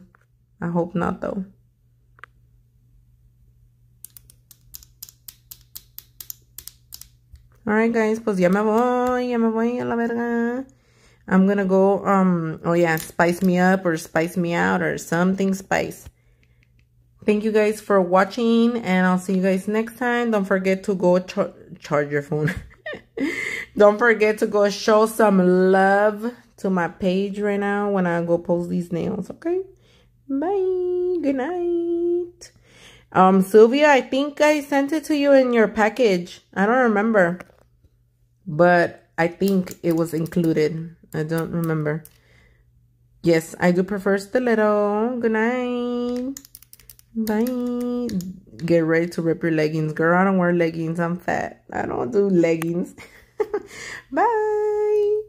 I hope not though. Alright guys, pues ya me voy, ya me voy a la verga. I'm gonna go, um, oh yeah, spice me up or spice me out or something spice. Thank you guys for watching and I'll see you guys next time. Don't forget to go char charge your phone. Don't forget to go show some love to my page right now when I go post these nails, okay? Bye. Good night. Um, Sylvia, I think I sent it to you in your package. I don't remember. But I think it was included. I don't remember. Yes, I do prefer stiletto. Good night. Bye. Get ready to rip your leggings. Girl, I don't wear leggings. I'm fat. I don't do leggings. Bye.